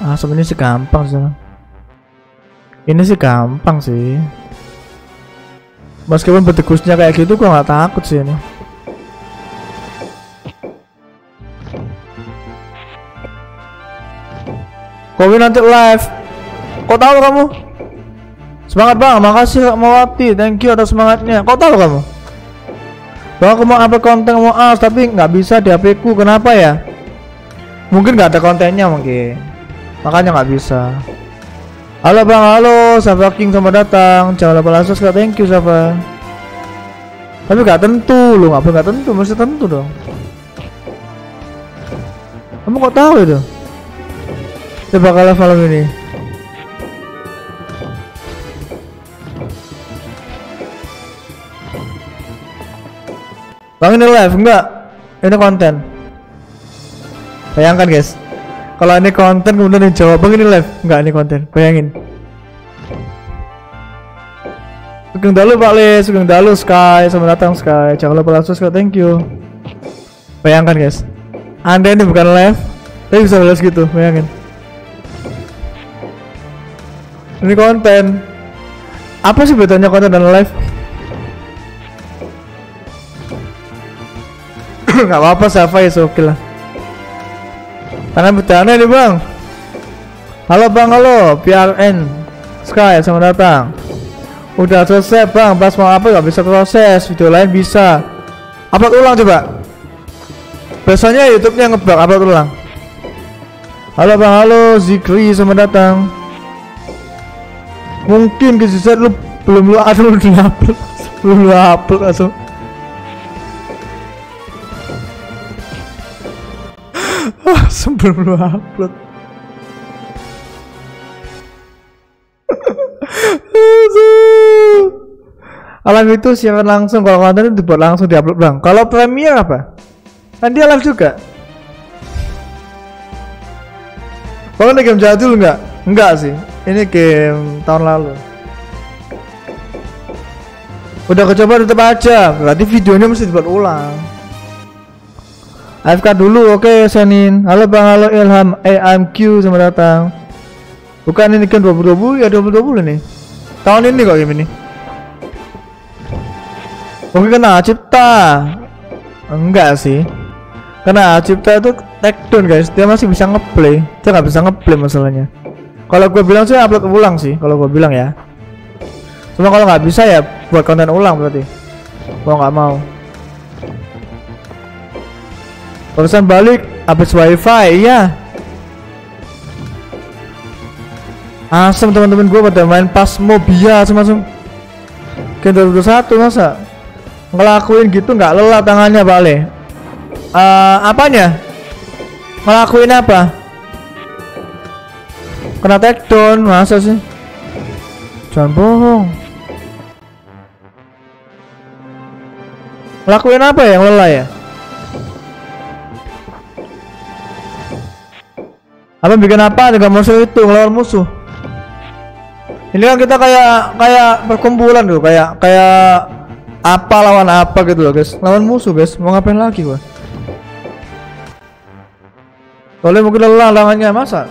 [SPEAKER 1] Ah, sebenarnya sih gampang sih. Ini sih gampang sih. Meskipun berdekusnya kayak gitu, gua nggak takut sih ini. Kowi nanti live. Kok tahu kamu? Semangat bang, makasih Kak Mawati, thank you atas semangatnya. Kok tahu kamu? Bang aku mau upload konten mau as tapi nggak bisa di HP ku, kenapa ya? Mungkin nggak ada kontennya mungkin, makanya nggak bisa. Halo bang, halo, Safa King sama datang. Jangan lupa langsung subscribe, thank you Safa. Tapi nggak tentu loh, nggak nggak tentu, mesti tentu dong. Kamu kok tahu itu? Coba kalau malam ini. Bang ini live enggak? Ini konten. Bayangkan guys. Kalau ini konten kemudian dijawab Bang ini live enggak ini konten. Bayangin. Sugeng dalu Pak Le, sugeng dalu Sky, sama datang Sky. Jangan lupa langsung Sky, thank you. Bayangkan guys. Anda ini bukan live, tapi bisa balas gitu, bayangin. Ini konten. Apa sih bedanya konten dan live? Nggak apa-apa Safa ya oke lah. Tangan bercanda nih bang. Halo bang halo. PRN Sky sama datang. Udah selesai bang. Pas mau apa nggak bisa proses. Video lain bisa. Upload ulang coba. Biasanya YouTube nya ngebug upload ulang. Halo bang halo. Zikri sama datang. Mungkin kejadian lu belum lu aduh lu upload belum lu upload langsung sebelum lu upload Alam itu siaran langsung kalau konten itu dibuat langsung diupload bang. Kalau Premiere apa? Kan dia live juga. Kalau ini game jadul enggak? Enggak sih. Ini game tahun lalu. Udah kecoba tetap aja. Berarti videonya mesti dibuat ulang. AFK dulu, oke okay, Senin. Halo Bang, halo Ilham, AMQ sama datang. Bukan ini kan 2020 ya 2020 nih. Tahun ini kok game ini. Oke kena cipta. Enggak sih. Karena cipta itu takedown guys, dia masih bisa ngeplay. Dia nggak bisa ngeplay masalahnya. Kalau gue bilang sih upload ulang sih, kalau gue bilang ya. Cuma kalau nggak bisa ya buat konten ulang berarti. Gua nggak mau. Barusan balik habis wifi iya Asem teman-teman gue pada main pas mobia langsung Game satu masa Ngelakuin gitu nggak lelah tangannya Le uh, Apanya? Ngelakuin apa? Kena takedown masa sih? Jangan bohong Ngelakuin apa yang lelah ya? Apa bikin apa? Dengan musuh itu ngelawan musuh? Ini kan kita kayak kayak perkumpulan tuh, kayak kayak apa lawan apa gitu loh guys. Lawan musuh guys, mau ngapain lagi gua? Boleh mungkin lelah lawannya masa?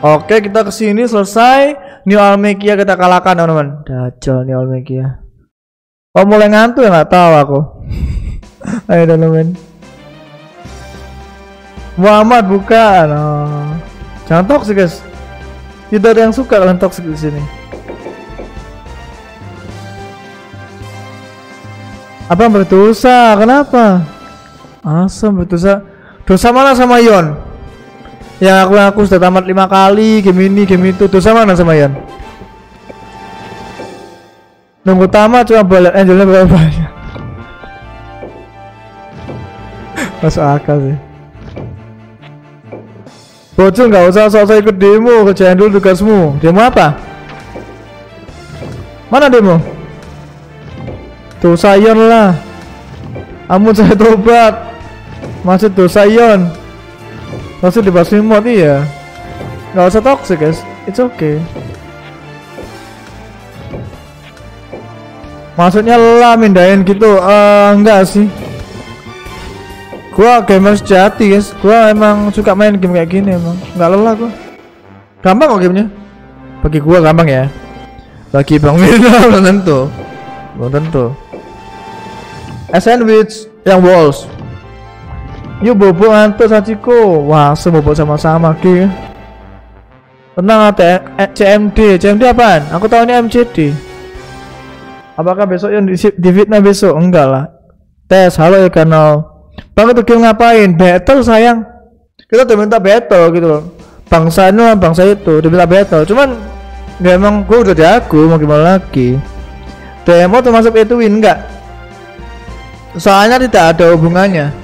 [SPEAKER 1] Oke kita ke sini selesai. New Almekia kita kalahkan teman-teman. Dajjal New Almekia. Oh mulai ngantuk ya? Nggak tahu aku. Ayo teman-teman Muhammad bukan. Oh. Jangan toxic guys. Tidak ada yang suka kalian toxic di sini. Apa berdosa? Kenapa? Asam berdosa. Dosa mana sama Yon? Yang aku aku sudah tamat lima kali game ini game itu. Dosa mana sama Yon? Nunggu tamat cuma balik angelnya berapa banyak? Masuk akal sih. Bocil nggak usah sok-sok ikut demo, kerjain dulu tugasmu. Demo apa? Mana demo? Dosa Yon lah. Amun saya tobat. Masih dosa Yon. Masih dibasmi mod iya. Nggak usah toxic guys. It's okay. Maksudnya lah mindahin gitu. Eh enggak sih. Gua gamer sejati guys. Gua emang suka main game kayak gini emang. Enggak lelah gua. Gampang kok gamenya. Bagi gua gampang ya. Bagi Bang Mirna belum tentu. Belum tentu. Sandwich yang walls. Yuk bobo ngantuk Sachiko. Wah, semua sama-sama ki. Tenang ada CMD. CMD apaan? Aku tahu ini MCD. Apakah besok yang di, di fitnah besok? Enggak lah. Tes, halo ya kanal. Bang game ngapain? Battle sayang. Kita udah minta battle gitu loh. Bangsa ini bangsa itu udah minta battle. Cuman ya emang gue udah jago mau gimana lagi. Demo termasuk itu win enggak? Soalnya tidak ada hubungannya.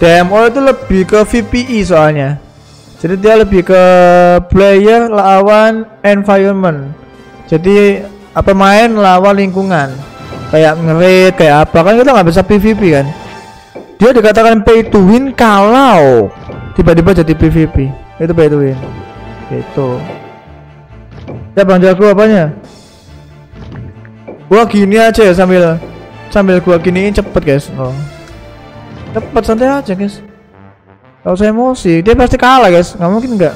[SPEAKER 1] DMO itu lebih ke VPE soalnya. Jadi dia lebih ke player lawan environment. Jadi apa main lawan lingkungan. Kayak ngerit kayak apa kan kita nggak bisa PVP kan. Dia dikatakan pay to win kalau tiba-tiba jadi PVP. Itu pay to win. Itu. Ya Bang Jago apanya? Gua gini aja ya sambil sambil gua giniin cepet guys. Oh cepet santai aja guys Gak usah emosi dia pasti kalah guys nggak mungkin enggak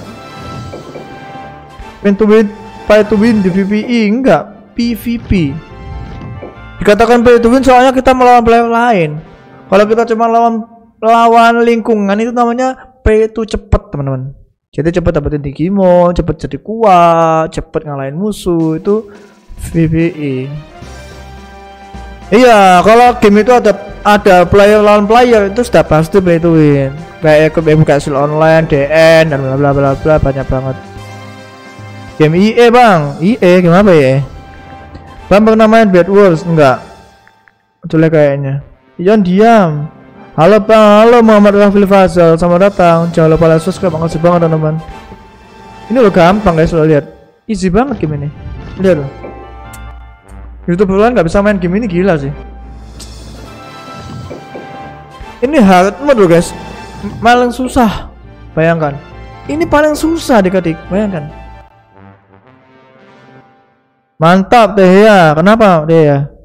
[SPEAKER 1] win to win pay to win di PvE enggak PvP dikatakan pay to win soalnya kita melawan player lain kalau kita cuma lawan lawan lingkungan itu namanya pay to cepet teman-teman. Jadi cepet dapetin Digimon cepet jadi kuat cepet ngalahin musuh itu PvE iya kalau game itu ada ada player lawan player itu sudah pasti play to win. Kayak ikut MKSL online DN dan bla bla bla bla banyak banget. Game IE bang. IE gimana ya bang pernah main Bad Wars enggak. Jelek kayaknya Ion diam. Halo bang halo Muhammad Rafil Fazal. Selamat datang. Jangan lupa like subscribe. Makasih banget teman-teman. Ini lo gampang guys lo lihat. Easy banget game ini. Lihat lo. YouTube lain nggak bisa main game ini gila sih. Ini hard mode loh guys. Paling susah. Bayangkan. Ini paling susah diketik bayangkan. Mantap deh ya. Kenapa deh ya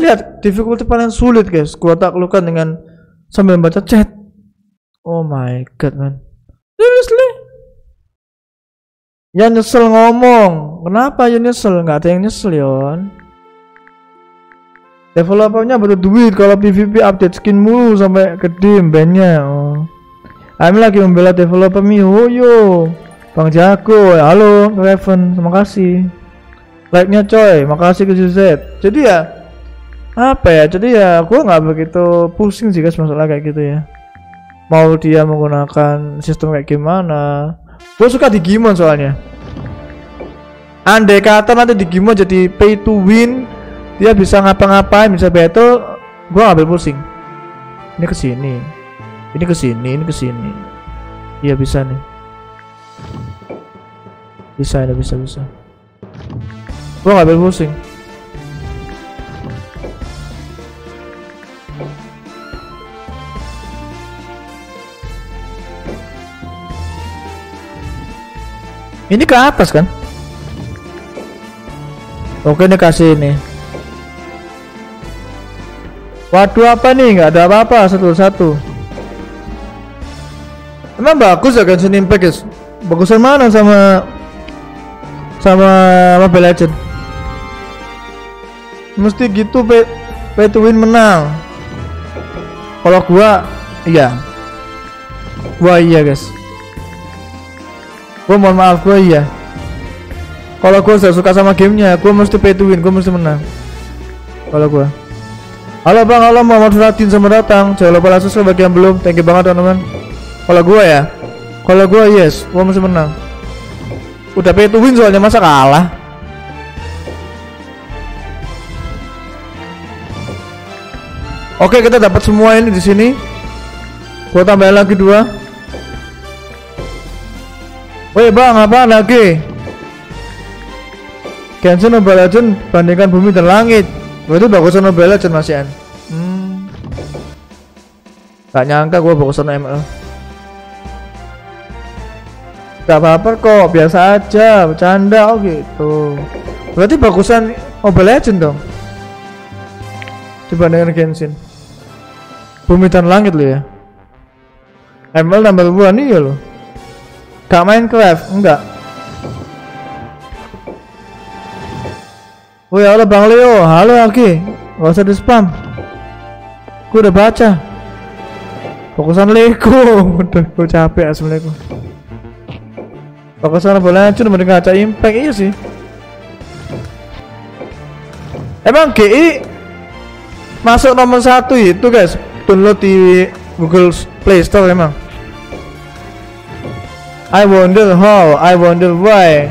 [SPEAKER 1] lihat difficulty paling sulit guys. Gua taklukkan dengan sambil baca chat. Oh my god man. Seriously? Ya nyesel ngomong. Kenapa ya nyesel? Nggak ada yang nyesel yon. Developernya butuh duit kalau PVP update skin mulu sampai gede bandnya. Oh. I'm lagi membela developer yo, Bang Jago, halo Raven, terima kasih. Like-nya coy, makasih ke ZZ. Jadi ya apa ya? Jadi ya gua nggak begitu pusing sih guys masalah kayak gitu ya. Mau dia menggunakan sistem kayak gimana? Gue suka di Digimon soalnya. Andai kata nanti di Digimon jadi pay to win dia bisa ngapa-ngapain bisa battle gua ambil pusing ini ke sini ini ke sini ini ke sini iya bisa nih bisa ini bisa bisa gua ngambil pusing ini ke atas kan oke ini kasih ini Waduh apa nih? Nggak ada apa-apa satu-satu. Emang bagus ya Genshin Impact guys? Bagusan mana sama sama Mobile Legend? Mesti gitu pay, pay to win menang. Kalau gua iya. Gua iya guys. Gua mohon maaf gua iya. Kalau gua sudah suka sama gamenya, gua mesti pay to win, gua mesti menang. Kalau gua Halo bang, halo Muhammad Fulatin sama datang. Jangan lupa langsung subscribe bagi yang belum. Thank you banget teman-teman. Kalau gua ya, kalau gua yes, gua masih menang. Udah pay to win soalnya masa kalah. Oke kita dapat semua ini di sini. Gua tambahin lagi dua. Woi bang, apa lagi? Genshin Mobile Legend bandingkan bumi dan langit. Itu bagusan Mobile Legend Mas Ian. Hmm. Gak nyangka gua bagusan ML. Gak apa-apa kok, biasa aja, bercanda oh gitu. Berarti bagusan Mobile Legend dong. Dibandingkan Genshin. Bumi dan langit lo ya. ML nambah bulan iya lo. Gak Minecraft, enggak. Woi halo Bang Leo, halo Aki Gak usah di spam Gue udah baca. Fokusan Lego. Udah gue capek assalamualaikum Fokusan boleh cuma dengan ngaca impact. Iya sih. Emang GI Masuk nomor satu itu guys. Download di Google Play Store emang I wonder how, I wonder why.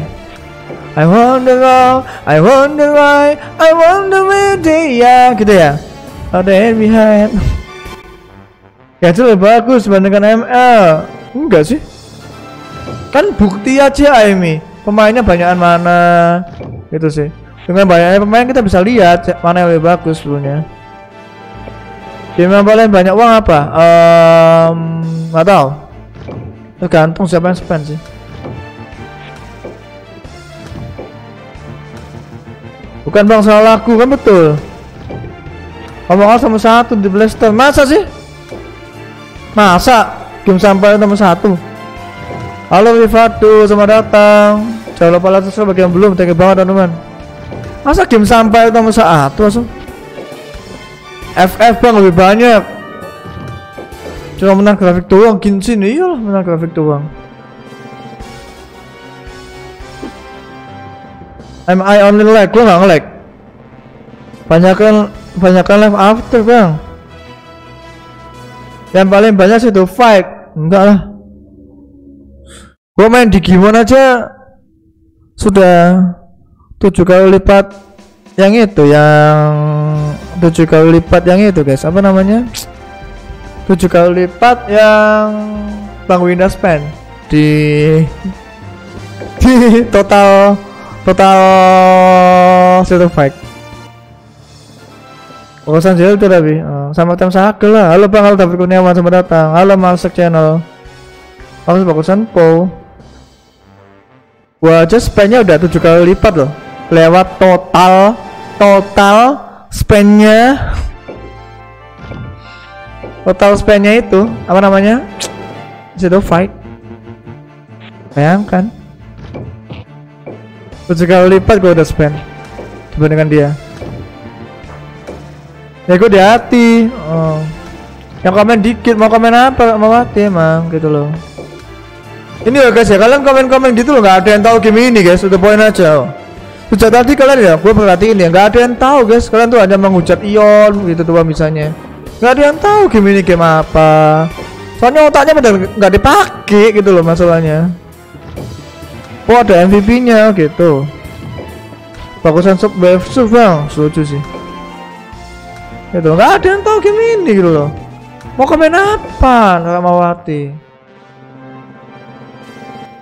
[SPEAKER 1] I wonder how, I wonder why, I wonder where they are. Gitu ya? How they behind Ya itu lebih bagus dibandingkan ML Enggak sih. Kan bukti aja Amy Pemainnya banyakan mana. Gitu sih. Dengan banyaknya pemain kita bisa lihat Mana yang lebih bagus sebenarnya. Game yang paling banyak uang apa? Um, nggak tahu Tergantung siapa yang spend sih Bukan bang salah aku kan betul. Ngomong sama satu di Blaster. Masa sih? Masa game sampai nomor satu? Halo Rifatu, selamat datang. Jangan lupa like subscribe bagi yang belum. Thank you banget teman-teman. Masa game sampai nomor satu langsung? FF bang lebih banyak. Cuma menang grafik doang. Genshin iya lah menang grafik doang. Am I only lag? Gua nggak nge-lag. Banyakkan banyakkan live after bang. Yang paling banyak sih itu fight. Enggak lah. Gua main di gimana aja sudah tujuh kali lipat yang itu yang tujuh kali lipat yang itu guys apa namanya tujuh kali lipat yang bang Windows Pen di di total total fight urusan jail tuh tapi oh, sama tem sakit lah. Halo bang halo David Kurniawan selamat datang. Halo Malsek channel. Kamu bagusan? Po gua aja spendnya udah tujuh kali lipat loh. Lewat total total spendnya total spendnya itu apa namanya? Itu fight? Bayangkan. Tujuh kali lipat gue udah spend dibandingkan dia. Ya gue di hati oh. yang komen dikit mau komen apa? Mau mati emang gitu loh. Ini ya guys ya kalian komen-komen gitu loh nggak ada yang tahu game ini guys udah poin aja oh. sejak tadi kalian ya gue perhatiin ya nggak ada yang tahu guys. Kalian tuh hanya mengucap ion gitu tuh misalnya nggak ada yang tahu game ini game apa. Soalnya otaknya bener nggak dipakai gitu loh masalahnya. Oh ada MVP nya gitu. Bagusan sub sub bang. Setuju sih. Itu nggak ada yang tahu game ini gitu loh. Mau komen apa Nggak mau hati?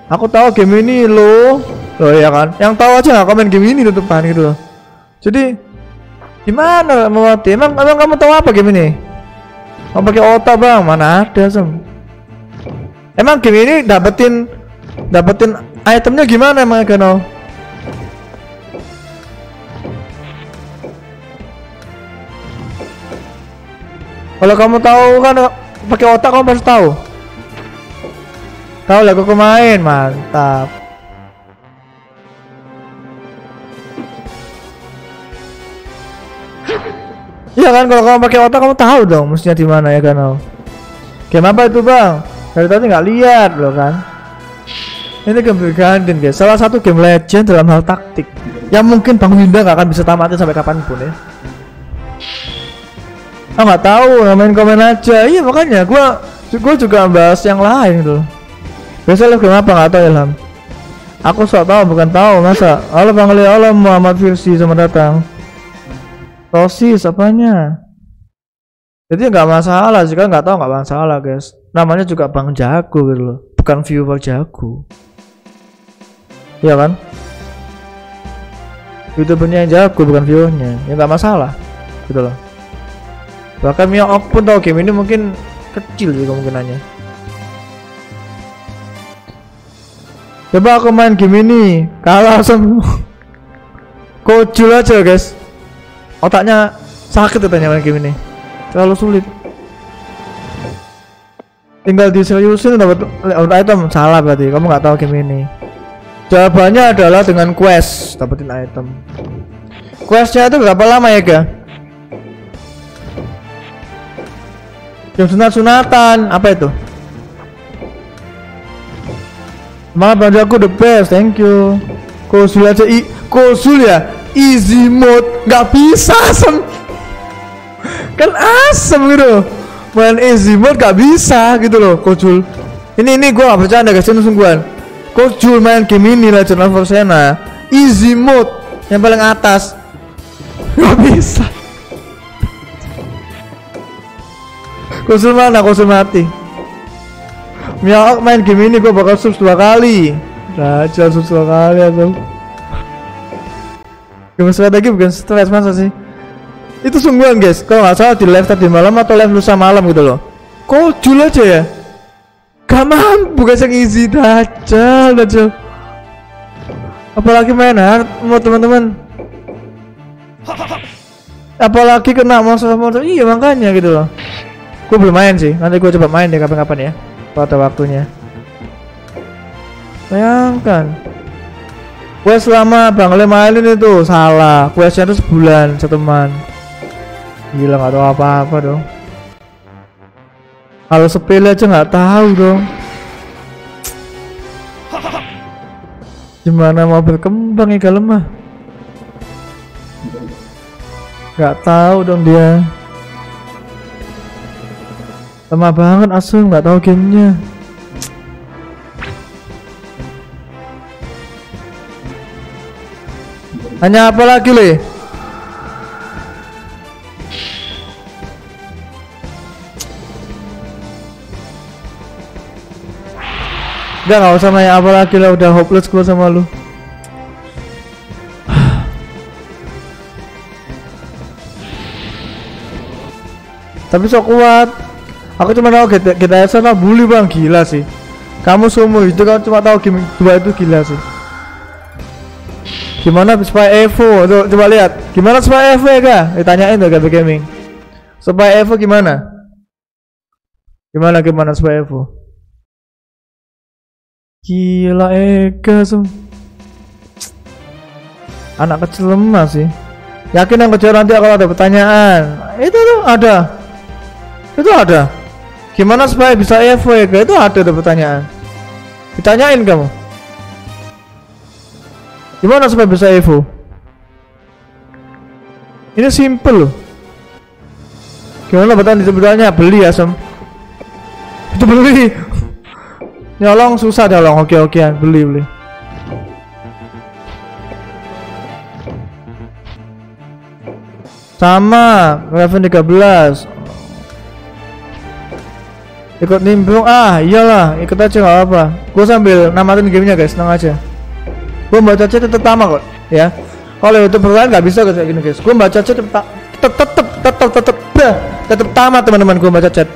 [SPEAKER 1] Aku tahu game ini loh. Loh ya kan? Yang tahu aja nggak komen game ini depan gitu loh. Jadi Gimana mau hati? Emang, emang kamu tahu apa game ini Kamu pakai otak bang Mana ada sem Emang game ini dapetin Dapetin itemnya gimana emang Gano? Kalau kamu tahu kan pakai otak kamu pasti tahu. Tahu lah aku main, mantap. Iya kan kalau kamu pakai otak kamu tahu dong mestinya di mana ya kan? Game apa itu bang? Dari tadi nggak lihat loh kan? Ini game Garden guys, salah satu game legend dalam hal taktik. Yang mungkin Bang Winda nggak akan bisa tamatin sampai kapan pun ya. ah nggak tahu. Main komen aja. Iya makanya. Gua gua juga bahas yang lain tuh. Biasa lu kenapa nggak tahu Ilham. Aku sok tahu bukan tahu. Masa? Allah panggil Allah Muhammad Firsi. Sama datang sosis apanya? Jadi nggak masalah jika nggak tahu nggak masalah guys. Namanya juga Bang Jago gitu loh. Bukan viewer Jago. Iya kan? Youtubernya yang jago bukan viewernya. Ya nggak masalah gitu loh. Bahkan Mia Ok pun tahu game ini mungkin kecil sih kemungkinannya. Coba aku main game ini. Kalah semua. Kocul aja guys otaknya sakit katanya main game ini. Terlalu sulit. Tinggal diseriusin dapat item. Salah berarti kamu nggak tahu game ini. Jawabannya adalah dengan quest dapetin item. Questnya itu berapa lama ya ga? Yang sunat sunatan apa itu? Malah bantu aku the best thank you. Kosul aja i kosul ya easy mode. Nggak bisa asem. Kan asem gitu main easy mode gak bisa gitu loh kosul ini ini gua gak bercanda guys. Ini sungguhan. Kosul main game ini Legend of Forsena easy mode. Yang paling atas. Nggak bisa. Kosul mana? Kosul mati. Miaok main game ini gua bakal subs dua kali. Raja subs dua kali atau Game strategi bukan stress masa sih? Itu sungguhan guys. Kalau nggak salah di live tadi malam atau live lusa malam gitu loh. Kojul aja ya. Gak mampu guys yang easy dajal dajal. Apalagi main hard mau teman-teman. Apalagi kena monster-monster. Iya makanya gitu loh gue belum main sih nanti gue coba main deh kapan-kapan ya pada waktunya bayangkan gue selama bang Le mainin itu salah. Questnya itu sebulan satu man gila nggak tahu apa-apa dong. Kalau sepele aja nggak tahu dong. Gimana mau berkembang ya lemah nggak tahu dong dia. Lemah banget asun. Nggak tahu gamenya hanya apa lagi le Udah gak usah nanya apa lagi lah udah hopeless gue sama lu Tapi sok kuat Aku cuma tahu kita kita sana bully bang gila sih. Kamu semua itu kan cuma tahu game dua itu gila sih. Gimana supaya Evo? Tuh, coba lihat. Gimana supaya Evo ya kak? Ditanyain tuh Gabi Gaming. Supaya Evo gimana? Gimana gimana supaya Evo? Gila Ega sem. Anak kecil lemah sih. Yakin yang kejar nanti kalau ada pertanyaan. Itu tuh ada. Itu ada. Gimana supaya bisa Evo ya? Itu ada ada pertanyaan. Ditanyain kamu. Gimana supaya bisa Evo? Ini simple loh. Gimana pertanyaan itu beli ya sem? Itu beli. Nyolong susah nyolong. Oke okean beli beli. Sama, Raven 13 ikut nimbrung ah iyalah ikut aja nggak apa gue sambil namatin gamenya guys tenang aja gue baca chat tetap kok ya. Kalau itu berlain nggak bisa kayak gini guys. Gue baca chat tetap tetap tetap tetap tetap tamat teman-teman gue baca chat.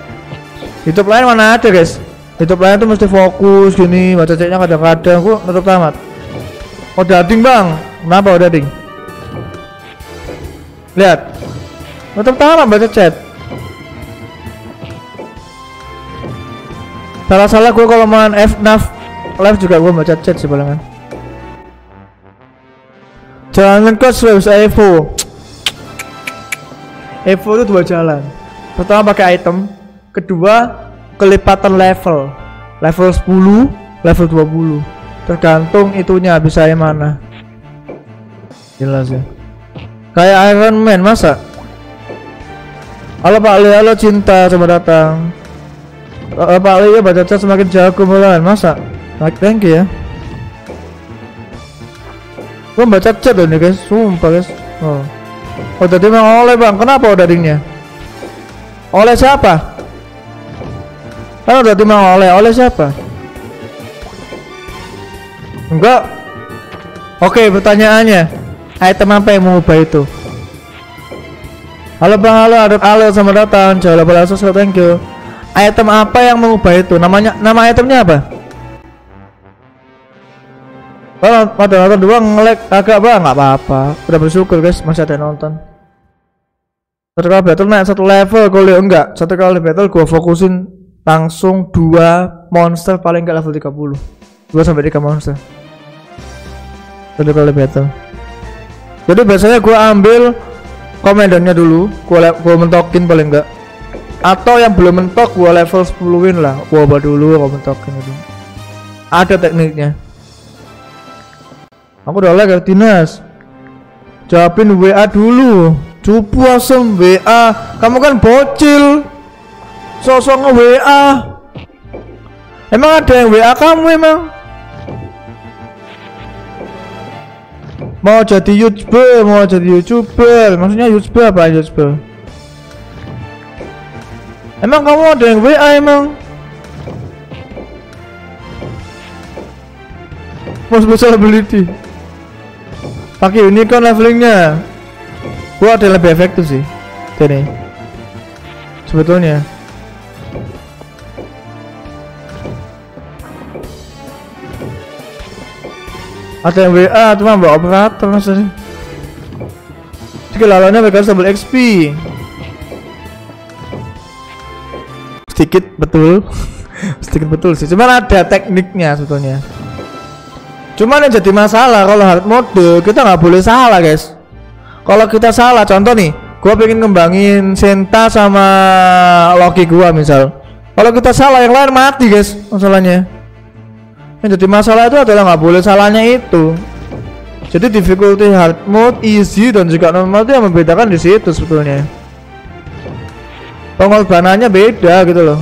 [SPEAKER 1] YouTube lain mana ada guys? YouTube lain tuh mesti fokus gini baca chatnya kadang-kadang gue tetap tamat. Oh dading bang. Kenapa oh dading lihat. Tetap tamat baca chat. Salah-salah gue kalau main FNAF live juga gue baca chat sih palingan. Jangan kau bisa Evo. Evo itu dua jalan. Pertama pakai item, kedua kelipatan level. Level 10, level 20. Tergantung itunya bisa yang mana. Jelas ya. Kayak Iron Man masa? Halo Pak Ali, halo cinta, selamat datang. Uh, Pak Ali ya baca chat semakin jago malahan, masa? Like thank you ya. Gua baca chat loh nih guys, sumpah guys. Oh, oh tadi memang oleh bang, kenapa daringnya? Oleh siapa? Kan udah timang oleh, oleh siapa? Enggak. Oke, pertanyaannya. Item apa yang mau ubah itu? Halo Bang, halo, ada halo, selamat datang. Jauh sosial, thank you. Item apa yang mengubah itu? Namanya, nama itemnya apa? Oh, pada nonton dua ngelek agak bang, nggak apa-apa. Udah bersyukur guys, masih ada yang nonton. Satu kali battle naik satu level, kalau enggak. Satu kali battle gua fokusin langsung dua monster paling enggak level 30 dua sampai tiga monster. Satu kali battle. Jadi biasanya gua ambil komandannya dulu gua, gua mentokin paling enggak atau yang belum mentok gua level 10 win lah. Gua ubah dulu gua mentokin itu ada tekniknya aku udah like Dinas. Jawabin WA dulu. Cupu asem WA kamu kan bocil. Sosok WA emang ada yang WA kamu emang? Mau jadi youtuber mau jadi youtuber. Maksudnya youtuber apa youtuber? Emang kamu ada yang WA emang? Most ability pakai unicorn levelingnya. Gua ada lebih efektif sih. Ini sebetulnya. Ada yang WA cuma bawa operator maksudnya skill lawannya mereka double XP sedikit betul. Sedikit betul sih. Cuman ada tekniknya sebetulnya cuman yang jadi masalah kalau hard mode kita nggak boleh salah guys. Kalau kita salah contoh nih gua pengen ngembangin Senta sama Loki gua misal. Kalau kita salah yang lain mati guys masalahnya. Yang jadi masalah itu adalah nggak boleh salahnya itu. Jadi difficulty hard mode easy dan juga normal itu yang membedakan di situ sebetulnya. Pengorbanannya beda gitu loh.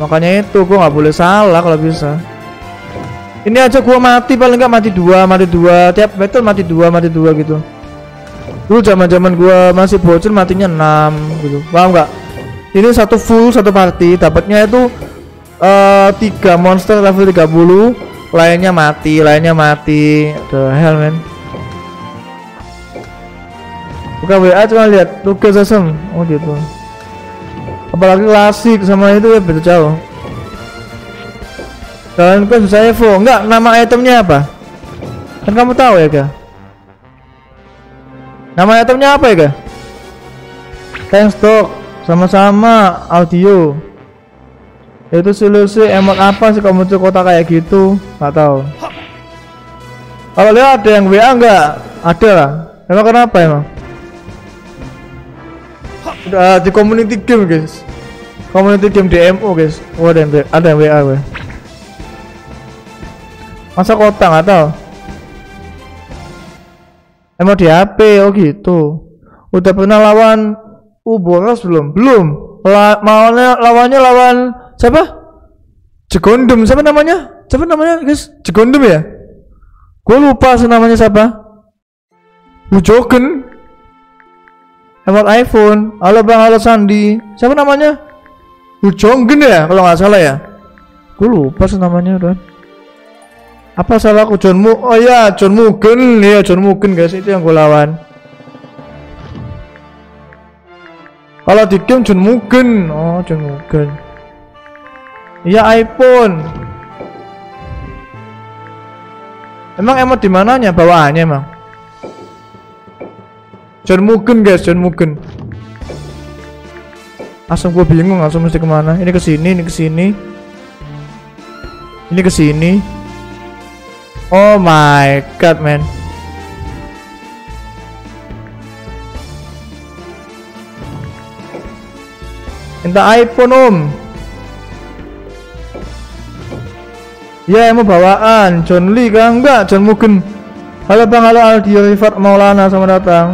[SPEAKER 1] Makanya itu gua nggak boleh salah kalau bisa ini aja gua mati paling nggak mati dua mati dua. Tiap battle mati dua mati dua gitu. Dulu zaman zaman gua masih bocil matinya 6 gitu. Paham nggak? Ini satu full satu party. Dapatnya itu uh, tiga monster level 30 lainnya mati lainnya mati. The hell man. Buka WA cuma lihat. Tugas asem. Oh gitu. Apalagi klasik sama itu ya beda jauh kalian kan bisa Evo enggak nama itemnya apa? Kan kamu tahu ya kak nama itemnya apa ya kak thanks dog sama-sama audio. Itu solusi emot apa sih kamu muncul kota kayak gitu? Nggak tahu. Kalau lihat ada yang WA enggak ada lah. Emang kenapa emang? Udah di community game guys. Community game DMO guys. Oh ada yang ada yang WA gue masa kota nggak tahu emang di HP oh gitu udah pernah lawan Uboros belum belum La maunya lawannya lawan siapa? Jegondum siapa namanya? Siapa namanya guys? Jegondum ya? Gue lupa namanya siapa. Wujogen. Hemat iPhone. Halo Bang, halo Sandi. Siapa namanya? Wujongen ya kalau nggak salah ya. Gue lupa namanya udah. Apa salahku John Mu? Oh ya John Mugen ya John Mugen guys itu yang gue lawan. Kalau di game John Mugen, oh John Mugen. Iya iPhone. Emang emot di mananya bawaannya emang? John Mugen guys, John Mugen. Langsung gue bingung langsung mesti ke mana. Ini ke sini, ini ke sini. Ini ke sini. Oh my god, man. Minta iPhone om. Ya emang bawaan John Lee kan enggak. John Mugen. Halo bang. Halo Aldi Rifat Maulana selamat datang.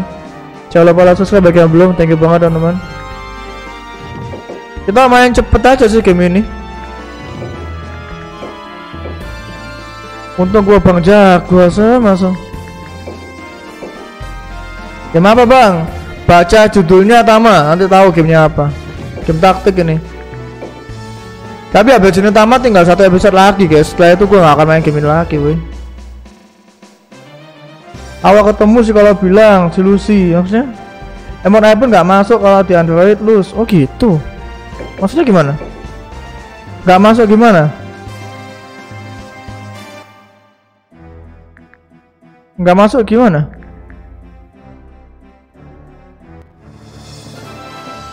[SPEAKER 1] Jangan lupa like subscribe bagi yang belum. Thank you banget teman-teman. Kita main cepet aja sih game ini. Untung gua bang jago sama masuk. Game apa bang? Baca judulnya Tama, nanti tahu gamenya apa. Game taktik ini. Tapi habis ini tamat tinggal satu episode lagi guys. Setelah itu gua nggak akan main game ini lagi, weh. Awal ketemu sih kalau bilang si Lucy, maksudnya Emon iPhone nggak masuk kalau di Android lus. Oh gitu. Maksudnya gimana? Nggak masuk gimana? Nggak masuk gimana?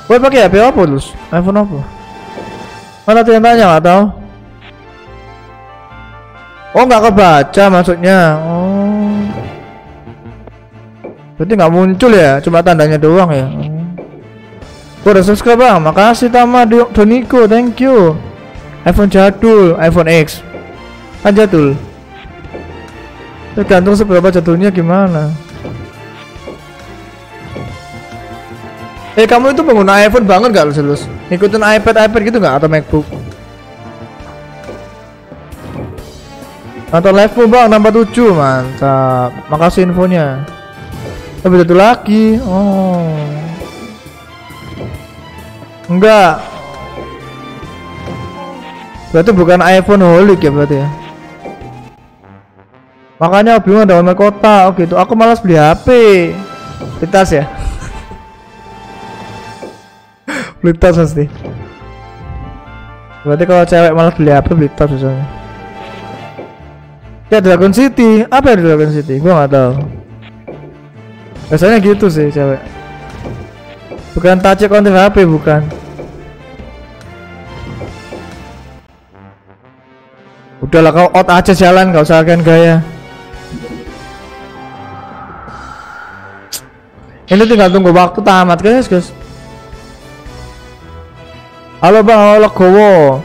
[SPEAKER 1] Gue pakai HP apa lus? iPhone apa? Mana tuh yang tanya nggak tahu? Oh nggak kebaca maksudnya. Oh. Berarti nggak muncul ya, cuma tandanya doang ya. Oh. Gua udah subscribe bang, makasih Tama Doniko, thank you. iPhone jadul, iPhone X. Kan jadul. Tergantung seberapa jadulnya gimana. Eh kamu itu pengguna iPhone banget gak lu Selus? Ngikutin iPad iPad gitu nggak atau MacBook? Nonton live bang nambah 7 mantap. Makasih infonya. Tapi satu lagi. Oh. Enggak. Berarti bukan iPhone holik ya berarti ya. Makanya bingung ada online kota. Oh gitu. Aku malas beli HP. Beli ya. beli tas pasti. Berarti kalau cewek malas beli HP beli tas misalnya. Ya Dragon City. Apa ya Dragon City? Gua nggak tahu. Biasanya gitu sih cewek. Bukan touch konten HP bukan. Udahlah kau out aja jalan, gak usah akan gaya. Ini tinggal tunggu waktu tamat guys, guys. Halo bang, halo Legowo.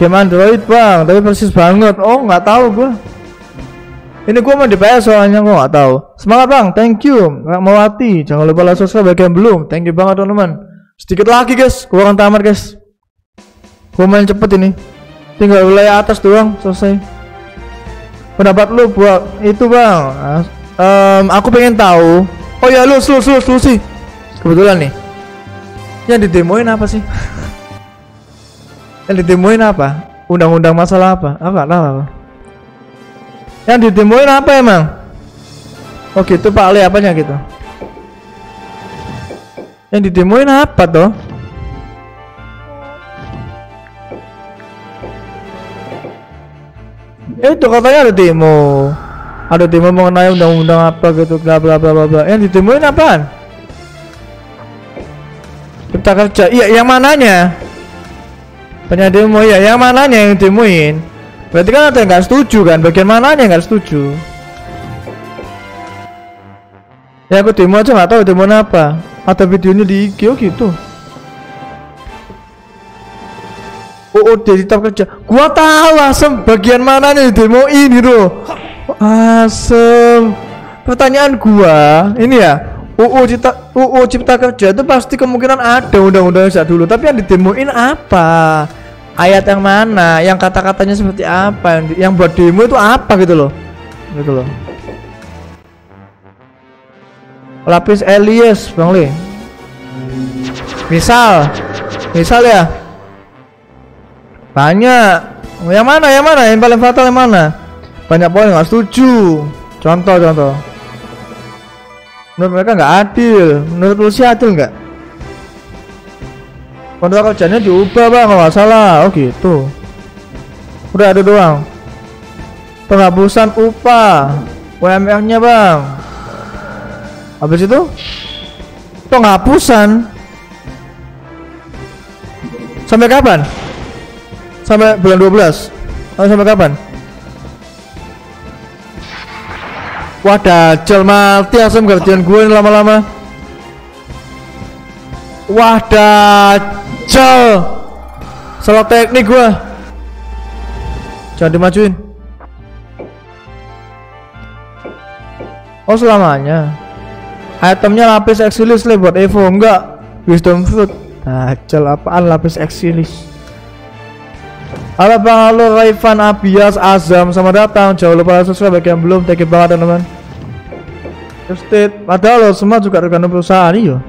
[SPEAKER 1] Game Android bang, tapi persis banget. Oh nggak tahu gua. Ini gua mau di soalnya gua nggak tahu. Semangat bang, thank you. Nggak mau hati, jangan lupa like subscribe bagi yang belum. Thank you banget teman-teman. Sedikit lagi guys, gua akan tamat guys. Gua main cepet ini. Tinggal wilayah atas doang, selesai. Pendapat lu buat itu bang? Em, aku pengen tahu. Oh ya lu, lu, lu, lu sih. Kebetulan nih. Yang didemoin apa sih? Yang didemoin apa? Undang-undang masalah apa? Apa? Apa? apa? Yang didemoin apa emang? Oh gitu Pak Le apanya gitu? Yang didemoin apa toh? Itu katanya ada demo. Ada demo mengenai undang-undang apa gitu bla bla bla bla bla. Yang didemoin apaan? Cipta kerja. Iya, yang mananya? Banyak demo ya, yang mananya yang demoin? Berarti kan ada yang nggak setuju kan? Bagian mananya yang nggak setuju? Ya aku demo aja nggak tahu demo apa. Ada videonya di IG oh gitu. Oh, oh dari kerja. Gua tahu asem bagian mananya di demo ini loh. Asem. Pertanyaan gua ini ya. UU cipta UU cipta kerja itu pasti kemungkinan ada undang-undang sejak dulu tapi yang didemoin apa? Ayat yang mana? Yang kata-katanya seperti apa? Yang, di- yang buat demo itu apa gitu loh? Gitu loh. Lapis Elias Bang Le misal misal ya. Banyak. Yang mana yang mana? Yang paling fatal yang mana banyak poin nggak setuju. Contoh contoh. Menurut mereka nggak adil. Menurut lu sih adil nggak? Kontrak kerjanya diubah bang nggak salah. Oh gitu. Udah ada doang. Penghapusan upah UMR nya bang. Habis itu? Penghapusan. Sampai kapan? Sampai bulan 12 oh, sampai kapan Wah dajal mati asam kerjaan gue lama-lama. Wah dajal Salah teknik gue Jangan dimajuin. Oh selamanya. Itemnya lapis exilis le buat Evo. Enggak. Wisdom fruit. Dajjal apaan lapis eksilis? Halo Bang, halo Raifan, Abias, Azam, sama datang. Jauh lupa subscribe bagi yang belum, thank you banget teman-teman. State, padahal lo semua juga rekan perusahaan iyo.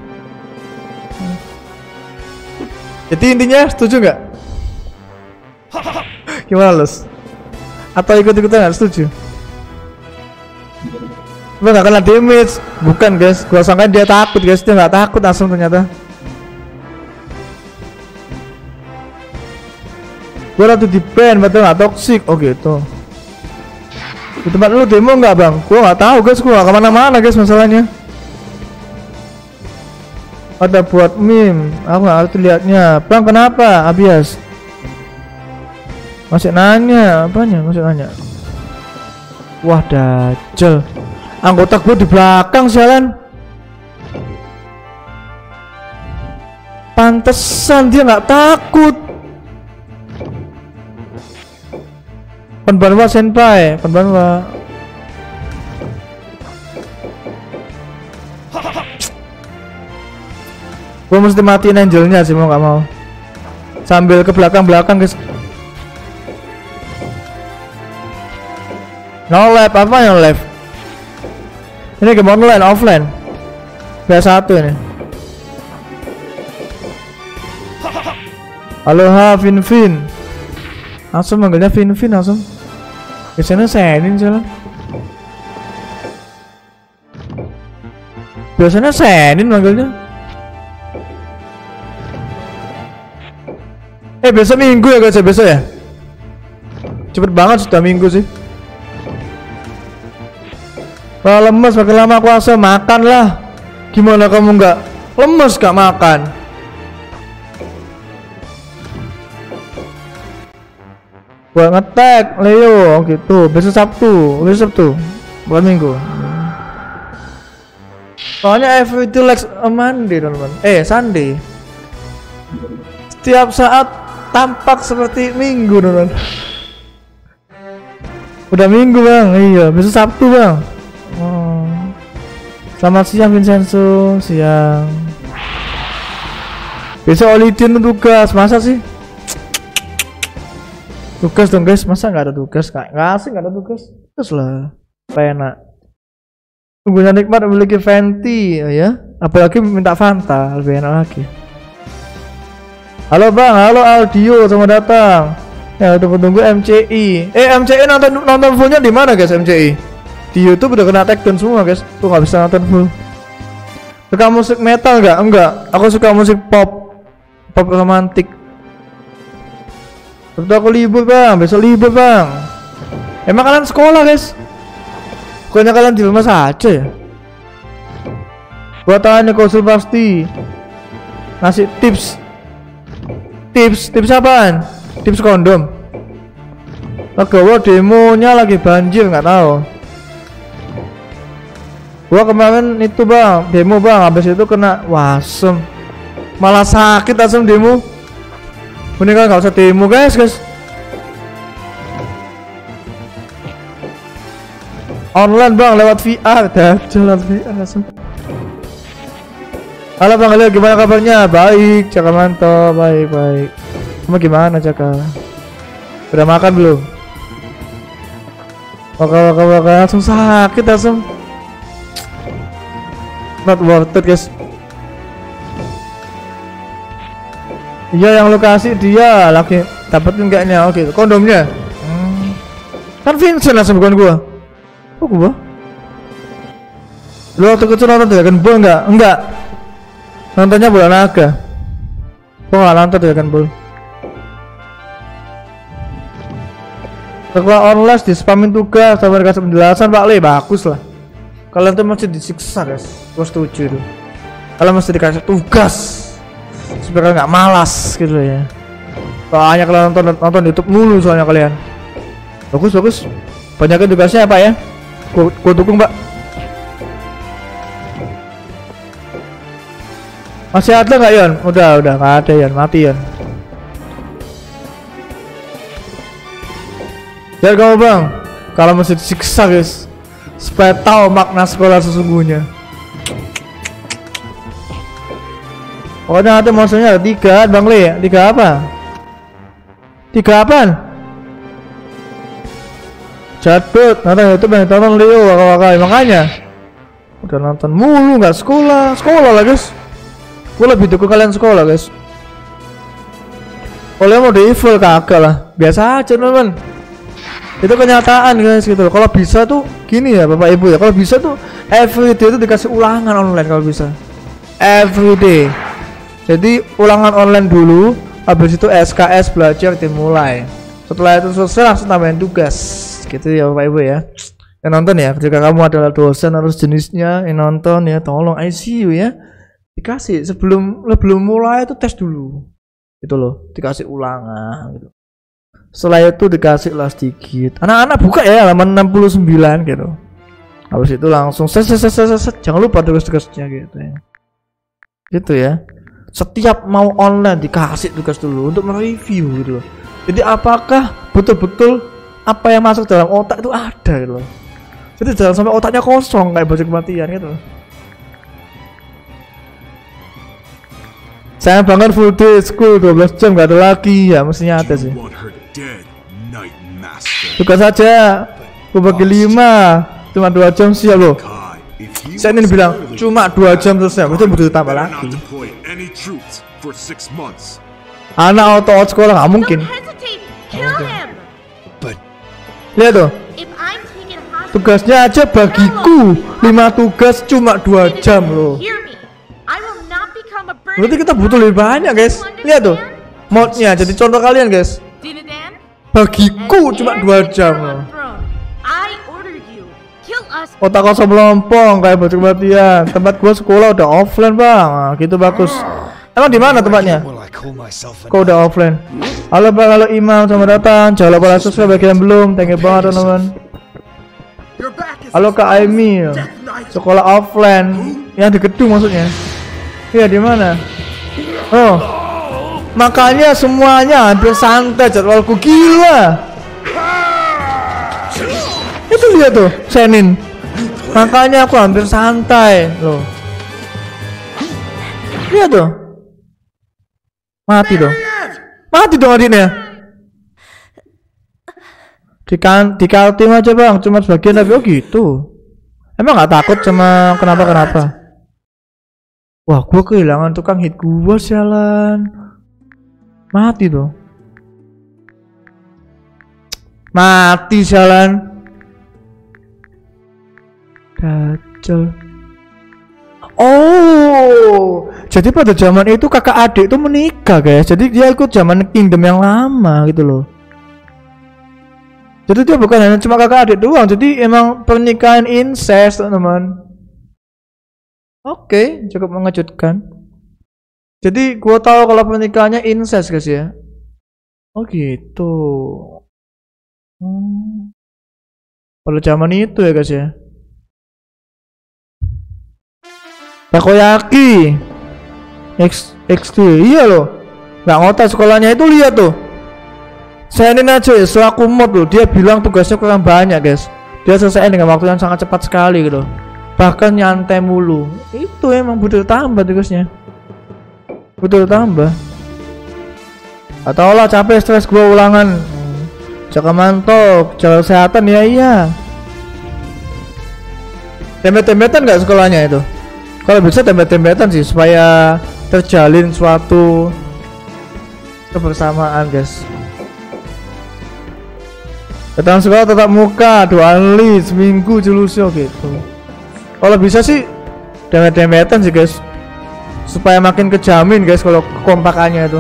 [SPEAKER 1] Jadi intinya setuju nggak? Gimana los? Atau ikut-ikutan nggak setuju? Lo nggak kena damage, bukan guys. Gua sangka dia takut guys, dia nggak takut langsung ternyata. Gue ratu di ban, betul nggak toxic. Oh gitu. Di tempat lu demo nggak bang? Gue nggak tahu guys, gue nggak ke mana-mana guys masalahnya. Ada buat meme, aku nggak lihatnya. Bang kenapa? Abias. Masih nanya, apanya? Masih nanya. Wah dajjal. Anggota gue di belakang sialan. Pantesan dia nggak takut. Penbanwa senpai, penbanwa. Gue mesti matiin angelnya sih mau nggak mau. Sambil ke belakang-belakang guys. No lab apa yang lab? Ini game online offline. Gak satu ini. Halo ha Vin Vin. Langsung manggilnya Vin Vin langsung. Biasanya Senin jalan. Biasanya Senin manggilnya. Eh besok minggu ya guys ya besok ya. Cepet banget sudah minggu sih. Kalau lemes pakai lama kuasa makan lah. Gimana kamu nggak lemes gak makan? Buat ngetek Leo gitu. Besok Sabtu, besok Sabtu, bukan Minggu. Soalnya every two legs a Monday teman-teman. Eh Sunday. Setiap saat tampak seperti Minggu teman-teman. Udah Minggu bang, iya besok Sabtu bang. Oh. Selamat siang Vincenzo, siang. Besok Olidin tugas, masa sih? Tugas dong guys, masa nggak ada tugas? Nggak nggak asik nggak ada tugas. Terus lah, enak. Tunggunya nikmat memiliki Venti, oh ya. Apalagi minta Fanta, lebih enak lagi. Halo bang, halo Aldio, selamat datang. Ya tunggu-tunggu MCI. Eh MCI nonton nonton fullnya di mana guys MCI? Di YouTube udah kena tag down semua guys. Tuh nggak bisa nonton full. Suka musik metal nggak? Enggak. Aku suka musik pop, pop romantik. Sabtu aku libur bang, besok libur bang. Emang kalian sekolah guys? Bukannya kalian di rumah saja ya? Gua tanya konsul pasti Ngasih tips Tips, tips apaan? Tips kondom Legowo demonya lagi banjir nggak tahu Gua kemarin itu bang, demo bang, habis itu kena wasem Malah sakit asem demo Mendingan nggak usah demo guys guys Online bang lewat VR dah jalan VR langsung Halo bang Leo gimana kabarnya? Baik, Caka mantap, baik baik. Kamu gimana Caka? Udah makan belum? Makan makan makan langsung sakit langsung. Not worth it guys. Iya yang lokasi dia lagi dapetin kayaknya oke kondomnya. Hmm. Kan Vincent langsung bukan gua. Kok gua? Lu waktu kecil nonton Dragon Ball enggak? Enggak. Nontonnya bola naga. Gua enggak nonton Dragon Ball. Setelah online di spamin tugas sama dikasih penjelasan Pak Le bagus lah. Kalian tuh masih disiksa guys. Gua setuju itu. Kalian masih dikasih tugas supaya nggak malas gitu ya. Soalnya kalian nonton nonton YouTube mulu soalnya kalian. Bagus bagus. Banyakin tugasnya apa ya? Gua, gua dukung Pak. Masih ada nggak Yon? Udah udah nggak ada Yon, mati Yon. Biar kamu bang, kalau masih disiksa guys, supaya tahu makna sekolah sesungguhnya. Pokoknya nanti monsternya ada tiga, Bang Le. Tiga apa? Tiga apa? Jadut, nonton YouTube yang tonton Leo wakal makanya udah nonton mulu nggak sekolah. Sekolah lah guys. Gue lebih dukung kalian sekolah guys. Kalau mau di evil kagak lah. Biasa aja teman itu kenyataan guys gitu kalau bisa tuh gini ya bapak ibu ya. Kalau bisa tuh everyday itu dikasih ulangan online kalau bisa. Everyday jadi ulangan online dulu habis itu SKS belajar dimulai. Setelah itu selesai langsung tambahin tugas. Gitu ya bapak ibu ya. Yang nonton ya ketika kamu adalah dosen harus jenisnya yang nonton ya tolong ICU ya. Dikasih sebelum belum mulai itu tes dulu. Itu loh dikasih ulangan gitu. Setelah itu dikasih lah sedikit anak-anak buka ya halaman 69 gitu. Habis itu langsung set set set set, set. jangan lupa tugas-tugasnya gitu ya. Gitu ya setiap mau online dikasih tugas dulu untuk mereview gitu loh. Jadi apakah betul-betul apa yang masuk dalam otak itu ada gitu loh. Jadi jangan sampai otaknya kosong kayak baju kematian gitu saya bangun full day school 12 jam gak ada lagi. Ya mestinya ada sih. tugas saja gue bagi 5 cuma 2 jam siap loh saya ini bilang cuma 2 jam selesai itu butuh tambah lagi. anak auto sekolah nggak mungkin. lihat tuh. Tugasnya aja bagiku. lima tugas cuma dua jam loh. Berarti kita butuh lebih banyak guys. Lihat tuh. modnya. Jadi contoh kalian guys. Bagiku cuma dua jam loh. Otak kosong melompong kayak bocor kematian. Tempat gua sekolah udah offline bang. Nah, gitu bagus. Emang di mana tempatnya? Kok udah offline? Halo bang, halo imam, selamat datang. Jangan lupa like subscribe bagi yang belum. Thank you banget teman-teman. Halo Kak Aimi, sekolah offline yang di gedung maksudnya. Iya di mana? Oh, makanya semuanya hampir santai jadwalku gila. Itu dia tuh, Senin. Makanya aku hampir santai loh. Iya tuh. Mati dong. Mati dong adiknya di kan di kaltim aja bang. Cuma sebagian tapi oh gitu. Emang nggak takut sama kenapa kenapa wah gua kehilangan tukang hit gua jalan mati tuh mati jalan Kacau. Oh, jadi pada zaman itu kakak adik itu menikah guys. Jadi dia ikut zaman kingdom yang lama gitu loh. Jadi dia bukan hanya cuma kakak adik doang, jadi emang pernikahan incest teman-teman. Oke, okay, cukup mengejutkan. Jadi gua tahu kalau pernikahannya incest guys ya. Oh gitu. Hmm. Pada zaman itu ya guys ya. Takoyaki. X X2 iya loh. Nggak ngotak sekolahnya itu lihat tuh. Saya ini aja selaku mod loh. Dia bilang tugasnya kurang banyak guys. Dia selesai dengan waktu yang sangat cepat sekali gitu. Bahkan nyantai mulu. Itu emang butuh tambah tugasnya. Butuh tambah. Atau lah capek stres gua ulangan. Jaga mantap jaga kesehatan. Ya iya. Tembet-tembetan nggak sekolahnya itu kalau bisa tembet-tembetan sih supaya terjalin suatu kebersamaan guys Datang sekolah tetap muka, dua kali seminggu jelusnya gitu. Kalau bisa sih demet-demetan sih guys, supaya makin kejamin guys kalau kompakannya itu.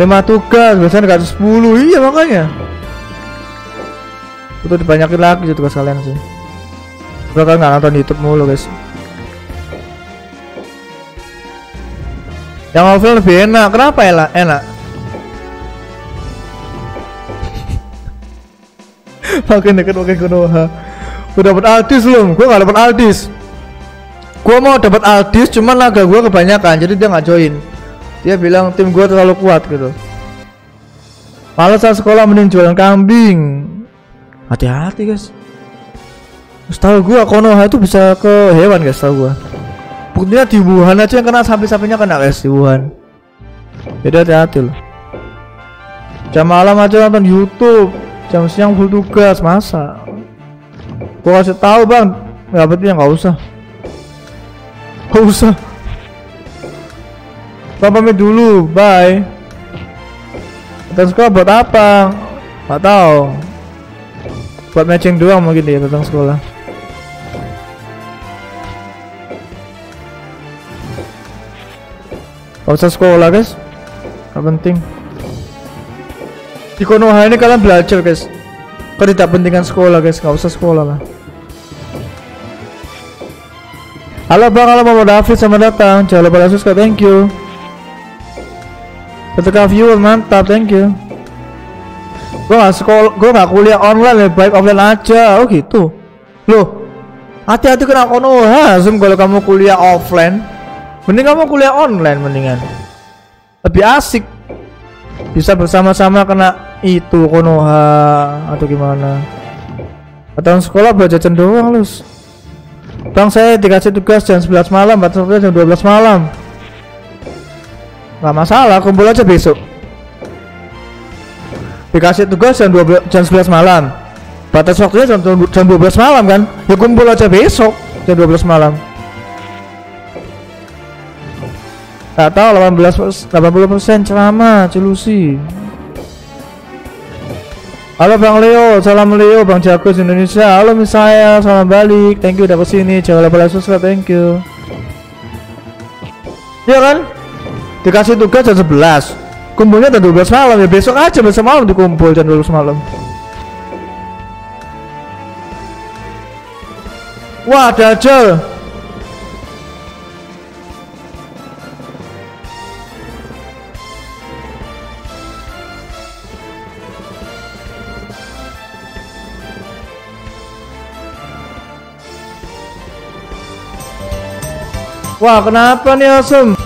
[SPEAKER 1] Lima tugas biasanya dekat sepuluh iya makanya. Itu dibanyakin lagi tugas kalian sih. Kan nggak nonton YouTube mulu guys. Yang offline lebih enak. Kenapa ya? Enak. makin deket makin Konoha gue dapet Aldis belum gue gak dapet Aldis gue mau dapet Aldis cuman naga gue kebanyakan jadi dia nggak join dia bilang tim gue terlalu kuat gitu Males saat sekolah mending jualan kambing hati-hati guys tahu gue Konoha itu bisa ke hewan guys tahu gue buktinya di Wuhan aja yang kena sapi-sapinya kena guys di Wuhan. Jadi hati-hati loh. Jam malam aja nonton YouTube. Jam siang full tugas masa? Gua kasih tahu bang. Nggak penting nggak usah. Nggak usah. Bang pamit dulu, bye. Datang sekolah buat apa? Gak tahu. Buat matching doang mungkin dia datang sekolah. Gak usah sekolah guys. Gak penting. Di Konoha ini kalian belajar guys. Kau tidak pentingkan sekolah guys? Gak usah sekolah lah. Halo bang, halo Muhammad David, selamat datang. Jangan lupa like subscribe, thank you. Ketika viewer, mantap, thank you. Gue gak sekolah, gue gak kuliah online lebih baik offline aja. Oh gitu. Loh. Hati-hati kena Konoha. Zoom kalau kamu kuliah offline Mending kamu kuliah online mendingan. Lebih asik. Bisa bersama-sama kena itu Konoha Atau gimana. Atau sekolah jajan doang lus Bang saya dikasih tugas jam 11 malam Batas jam 12 malam. Gak masalah kumpul aja besok. Dikasih tugas jam, 12, jam 11 malam. Batas waktunya jam, jam 12 malam kan? Ya kumpul aja besok jam 12 malam Gak tahu 18 80% ceramah Cilusi Halo Bang Leo, salam Leo, Bang Jagus Indonesia. Halo Miss saya, salam balik. Thank you udah ke sini. Jangan lupa like subscribe, thank you. Iya kan? Dikasih tugas jam 11 Kumpulnya jam 12 malam ya besok aja besok malam dikumpul jam 12 malam. Wah, dajal. Wah, kenapa nih Asem?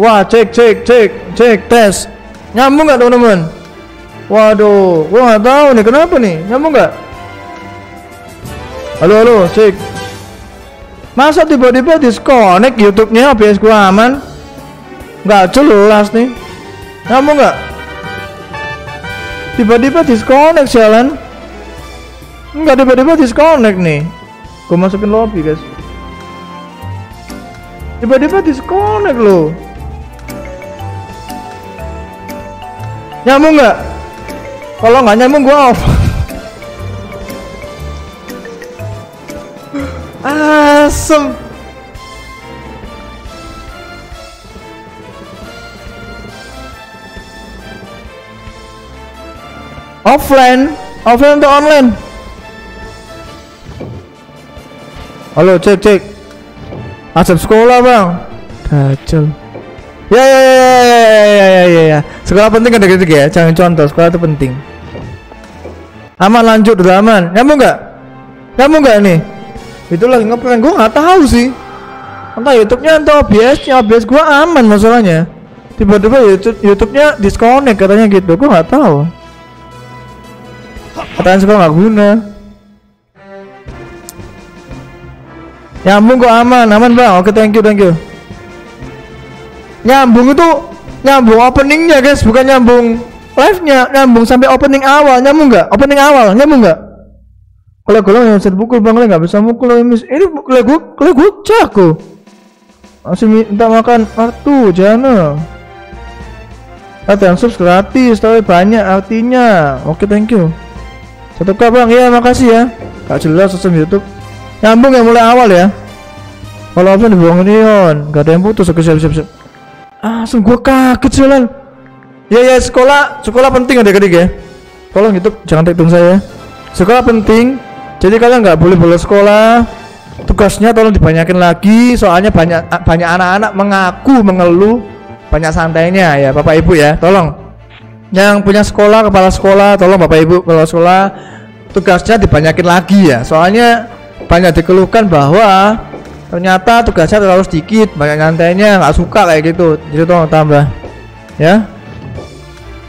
[SPEAKER 1] Wah, cek cek cek cek tes. Nyambung nggak teman-teman? Waduh, gua nggak tahu nih kenapa nih. Nyambung nggak? Halo halo, cek. Masa tiba-tiba disconnect YouTube-nya OBS gua aman? Nggak jelas nih. Nyambung nggak? Tiba-tiba disconnect jalan. Enggak tiba-tiba disconnect nih. Gue masukin lobby guys. Tiba-tiba disconnect loh. Nyambung nggak? Kalau nggak nyambung gue off. Asem offline. Offline atau online? Halo cek cek. Asap sekolah bang. Kacau ya ya ya ya ya ya ya ya ya sekolah penting kan gitu ya? Jangan contoh sekolah itu penting. Aman lanjut udah aman. Nyambung nggak? Nyambung nggak nih? Itu lagi ngeprank. Gue nggak tahu sih. Entah YouTube-nya atau OBS-nya OBS gue aman masalahnya. Tiba-tiba YouTube YouTube-nya disconnect katanya gitu. Gue nggak tahu Katanya suka nggak guna. Nyambung kok aman, aman bang. Oke, thank you, thank you. Nyambung itu nyambung openingnya guys, bukan nyambung live-nya. Nyambung sampai opening awal, nyambung nggak? Opening awal, nyambung nggak? Kalau gue yang bisa pukul bang, nggak bisa mukul ini gue kalau gue. Masih minta makan kartu, jangan. Ada yang subs gratis, tapi banyak artinya. Oke, thank you. Satu kak bang, ya makasih ya. Gak jelas sistem YouTube. Nyambung ya mulai awal ya. Kalau option dibohongin Ion, gak ada yang putus. Oke siap siap siap. Ah, gua kaget jalan. Ya ya sekolah, sekolah penting adik-adik ya. Tolong YouTube jangan hitung saya. Sekolah penting. Jadi kalian nggak boleh bolos sekolah. Tugasnya tolong dibanyakin lagi. Soalnya banyak banyak anak-anak mengaku mengeluh banyak santainya ya Bapak Ibu ya. Tolong yang punya sekolah kepala sekolah tolong bapak ibu kepala sekolah tugasnya dibanyakin lagi ya. Soalnya banyak dikeluhkan bahwa ternyata tugasnya terlalu sedikit banyak nyantainya nggak suka kayak gitu. Jadi tolong tambah ya.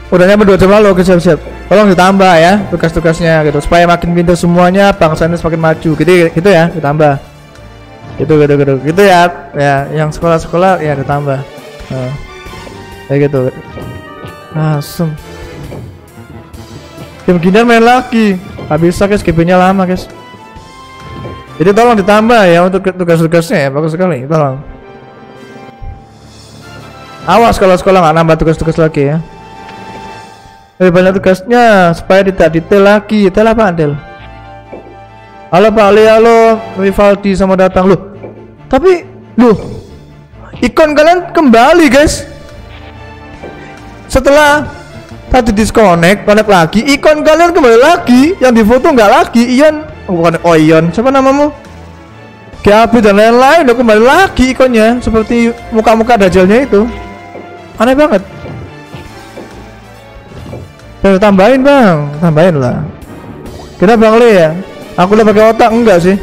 [SPEAKER 1] Udah nyampe dua jam lalu oke siap siap. Tolong ditambah ya tugas-tugasnya gitu supaya makin pintar semuanya bangsa ini semakin maju. Gitu gitu ya ditambah. Gitu gitu gitu gitu ya. Ya yang sekolah-sekolah ya ditambah. Nah, kayak gitu ya beginian main lagi. Nggak bisa guys. GP nya lama guys. Jadi tolong ditambah ya untuk tugas-tugasnya ya. Bagus sekali. Tolong. Awas kalau sekolah nggak nambah tugas-tugas lagi ya. Lebih banyak tugasnya supaya tidak detail lagi. Detail apa Adel halo Pak Ali halo Rivaldi sama datang. Loh tapi loh ikon kalian kembali guys setelah tadi disconnect connect lagi. Ikon kalian kembali lagi. Yang difoto nggak lagi Ion. Oh, bukan oh Ion. Siapa namamu? GAB dan lain-lain. Udah kembali lagi ikonnya. Seperti muka-muka dajalnya itu. Aneh banget. Ya tambahin bang, tambahin lah. Kita bang Le ya? Aku udah pakai otak. Enggak sih?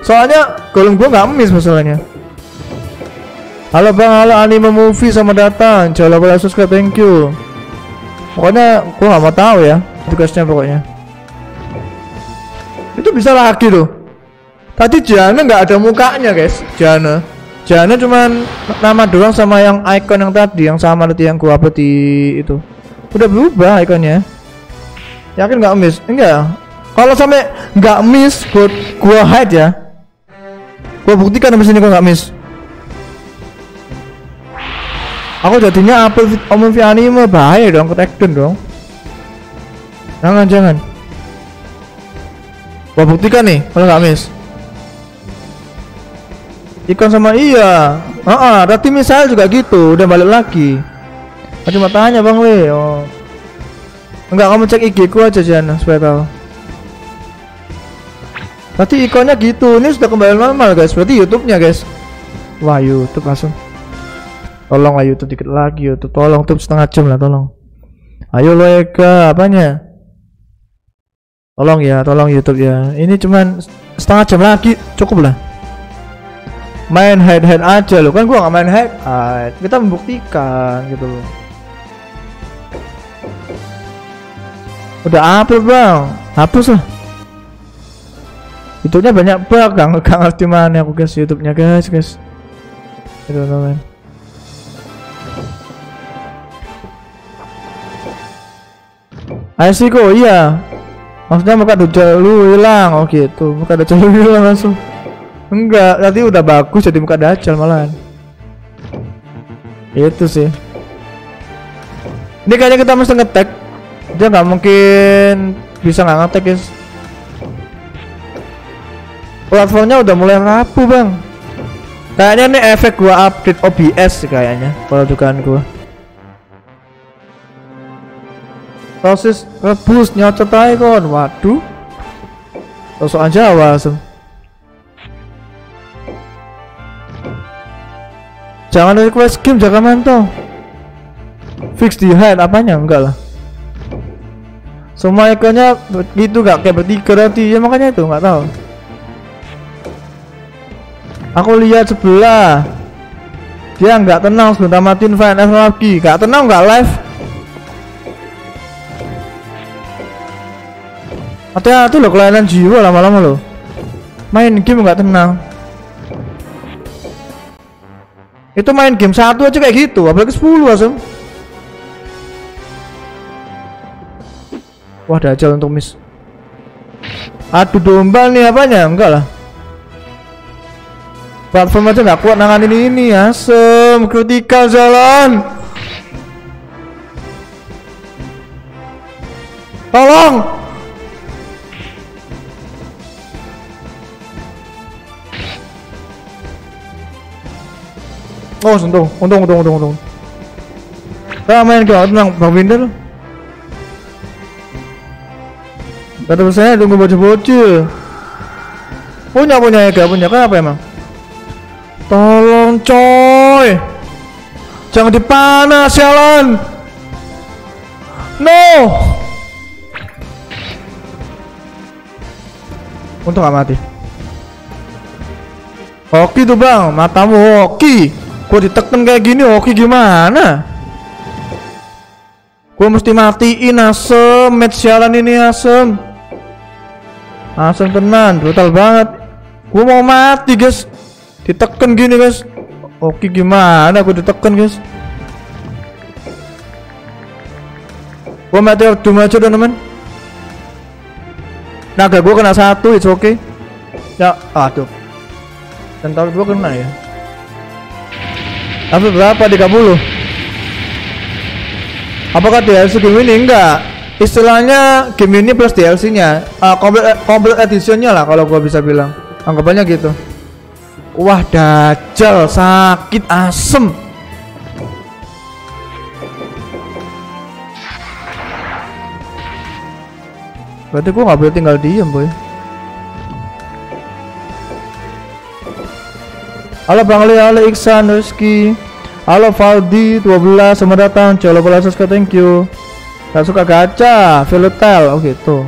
[SPEAKER 1] Soalnya golong gua nggak miss masalahnya. Halo bang, halo anime movie sama datang. Jangan lupa subscribe, thank you. Pokoknya gua nggak mau tahu ya tugasnya pokoknya. Itu bisa lagi tuh. Tadi Jana nggak ada mukanya guys, Jana. Jana cuman nama doang sama yang icon yang tadi yang sama tadi yang gua di itu udah berubah ikonnya yakin nggak miss enggak kalau sampai nggak miss buat gua hide ya gua buktikan di sini gua nggak miss aku jadinya omong via anime bahaya dong ke takedown dong jangan jangan gua buktikan nih kalau nggak miss ikon sama iya ah uh -uh, tadi misal juga gitu udah balik lagi Aku cuma tanya Bang Le. Oh. Enggak kamu cek IG ku aja Jana supaya tahu. Berarti ikonnya gitu. Ini sudah kembali normal guys. Berarti YouTube-nya guys. Wah, YouTube langsung. Tolong lah YouTube dikit lagi YouTube. Tolong tuh setengah jam lah tolong. Ayo lo Eka, apanya? Tolong ya, tolong YouTube ya. Ini cuman setengah jam lagi, cukup lah. Main head head aja lo kan gua nggak main head. Kita membuktikan gitu loh. Udah upload bang, hapus lah. YouTube-nya banyak bug, gak, gak ngerti mana aku guys YouTube-nya guys guys. Itu teman. Kok iya. Maksudnya muka dajal lu hilang, oh gitu. Muka dajal lu hilang langsung. Enggak, tadi udah bagus jadi muka dajal malahan. Itu sih. Ini kayaknya kita mesti ngetek dia nggak mungkin bisa nggak ngetek guys platformnya udah mulai rapuh bang kayaknya nih efek gua update OBS kayaknya kalau dugaan gua. Proses rebus nyocot aja waduh. Sosok aja langsung jangan request game jaga mantau fix di head apanya? Enggak lah. Semua ikonnya gitu gak kayak bertiga nanti ya makanya itu nggak tahu aku lihat sebelah. Dia nggak tenang sebentar matiin VNF lagi. Gak tenang nggak live. Hati-hati lo kelainan jiwa lama-lama lo main game nggak tenang. Itu main game satu aja kayak gitu apalagi 10 asem Wah dajal untuk miss. Adu domba nih apanya? Enggak lah Platform aja nggak kuat nanganin ini Asem. Kritikal jalan. Tolong. Oh untung Untung untung untung untung. Kita main ke tenang Bang. Binder. Kata saya tunggu bocil-bocil. Punya punya ya gak punya. Kan apa emang? Tolong coy. Jangan dipanas jalan. No. Untung gak mati. Oke tuh bang, matamu oke. Gua diteken kayak gini oke gimana? Gua mesti matiin asem, match sialan ini asem. Asem tenan, brutal banget. Gua mau mati, guys. Diteken gini, guys. Oke, gimana aku diteken, guys? Gua mati doom aja, teman-teman. Naga gua kena satu, it's okay. Ya, aduh. Centaur gua kena ya. Tapi berapa? 30 Apakah DLC game ini enggak? Istilahnya game ini plus DLC-nya, uh, complete, complete edition-nya lah kalau gua bisa bilang. Anggapannya gitu. Wah, dajal sakit asem. Berarti gua nggak boleh tinggal diem, boy. Halo Bang Lee, halo Iksan, Rizky. Halo Valdi 12 selamat datang. Lupa subscribe thank you. Gak suka gacha, Velutel. Oh gitu.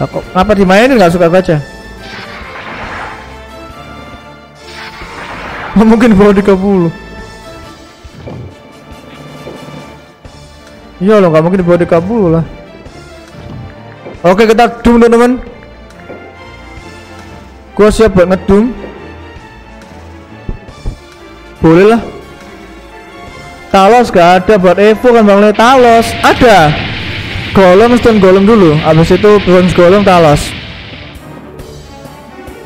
[SPEAKER 1] Nah, kok ngapa dimainin gak suka gacha? Mungkin bawa 30 Iya loh, gak mungkin dibawa 30 lah. Oke, kita doom teman-teman. Gua siap buat ngedum. Boleh lah. Talos gak ada buat Evo kan Bang Talos ada Golem stone golem dulu habis itu bronze golem Talos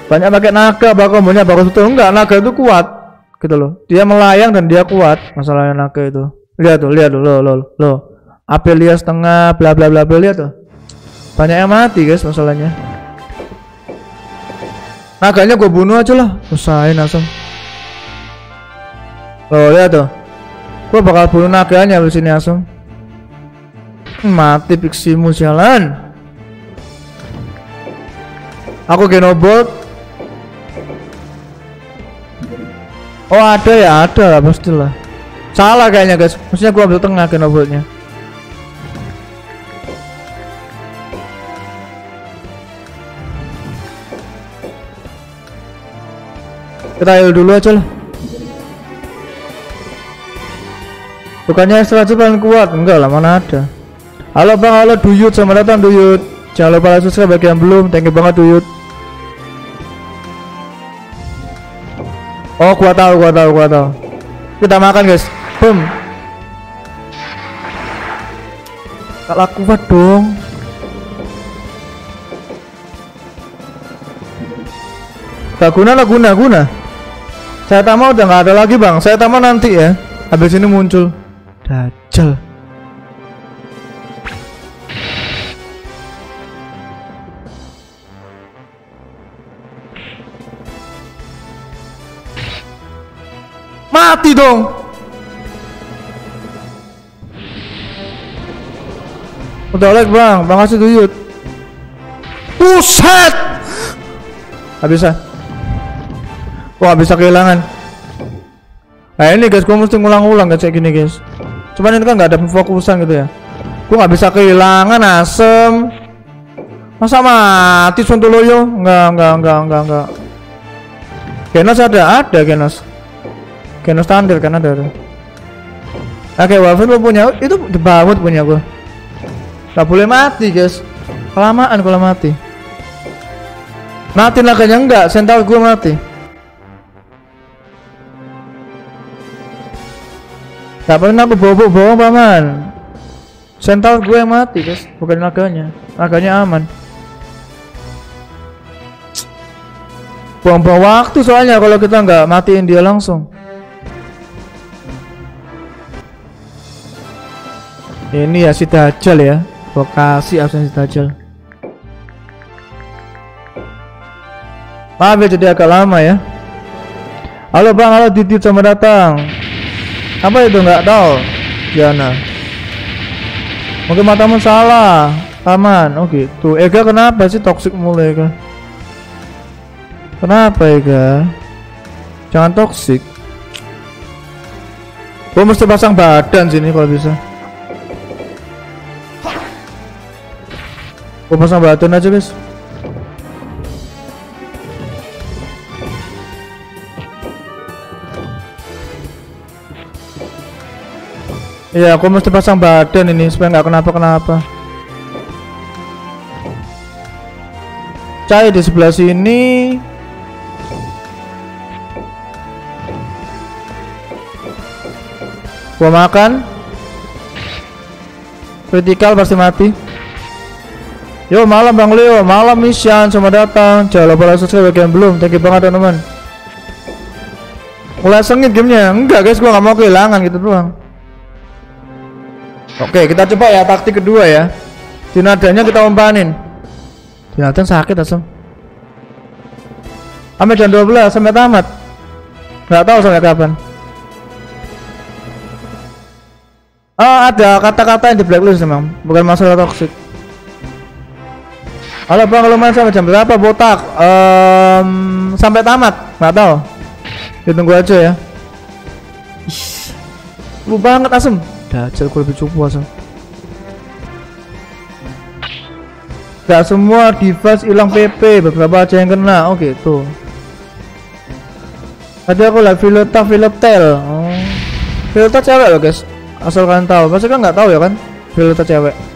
[SPEAKER 1] banyak pakai naga bakal kombonya bagus itu enggak naga itu kuat gitu loh. Dia melayang dan dia kuat masalahnya naga itu. Lihat tuh lihat tuh lo lo lo Apelia setengah bla bla bla bla lihat tuh. Banyak yang mati guys masalahnya. Naganya gue bunuh aja lah. Usahain langsung lo lihat tuh. Gua bakal bunuh naganya di sini langsung. Mati piximu jalan. Aku Genobot. Oh ada ya ada lah pastilah. Salah kayaknya guys. Maksudnya gua ambil tengah Genobotnya. Kita heal dulu aja lah. Bukannya extra paling kuat? Enggak lah, mana ada. Halo Bang, halo Duyut, selamat datang Duyut. Jangan lupa like subscribe bagi yang belum. Thank you banget Duyut. Oh, gua tahu, gua tahu, gua tahu. Kita makan, guys. Boom. Tak kuat dong. Gak guna lah guna guna. Saya tamu udah nggak ada lagi bang. Saya tamu nanti ya. Habis ini muncul. Dajjal Mati dong Udah like bang, bang kasih duyut Buset Gak bisa Wah bisa kehilangan Nah ini guys, gue mesti ngulang-ulang kayak gini guys Cuman ini kan nggak ada fokusan gitu ya. Gue nggak bisa kehilangan asem. Masa mati Sontoloyo? Enggak, enggak, enggak, enggak, enggak. Genos ada, ada Genos. Genos standar kan ada. Oke, Waffen lo punya itu banget punya gue. Gak boleh mati guys. Kelamaan kalau mati. Mati naganya enggak, sental gue mati. Gak pernah aku bawa-bawa paman Sental gue yang mati guys Bukan naganya Naganya aman Buang-buang waktu soalnya kalau kita nggak matiin dia langsung Ini ya si Dajjal ya. Gua kasih absen si Dajjal. Maaf ya jadi agak lama ya. Halo bang, halo Didit selamat datang. Apa itu? Nggak tahu Jana mungkin matamu salah aman oh gitu. Ega kenapa sih toxic mulai Ega kenapa Ega jangan toxic. Gua mesti pasang badan sini kalau bisa gua pasang badan aja guys Iya, aku mesti pasang badan ini supaya nggak kenapa-kenapa. Cai di sebelah sini. Gua makan. Critical pasti mati. Yo malam Bang Leo, malam Mishan, selamat datang. Jangan lupa like subscribe bagian belum. Thank you banget teman-teman. Mulai sengit gamenya, enggak guys, gua nggak mau kehilangan gitu doang. Oke, kita coba ya taktik kedua ya. Dinadanya kita umpanin. Dinadanya sakit asem. Sampai jam 12 sampai tamat. Nggak tahu sampai kapan. Oh, ada kata-kata yang di blacklist memang, bukan masalah toxic. Halo bang, kalau main sampai jam berapa botak? Um, sampai tamat, nggak tahu. Ditunggu aja ya. Lu banget asem. Dajjal gue lebih cupu asem. Gak semua device hilang PP, beberapa aja yang kena. Oh gitu. Tadi aku lihat Violeta Violetel. Oh. Cewek loh guys. Asal kalian tahu. Pasti kan nggak tahu ya kan? Violeta cewek.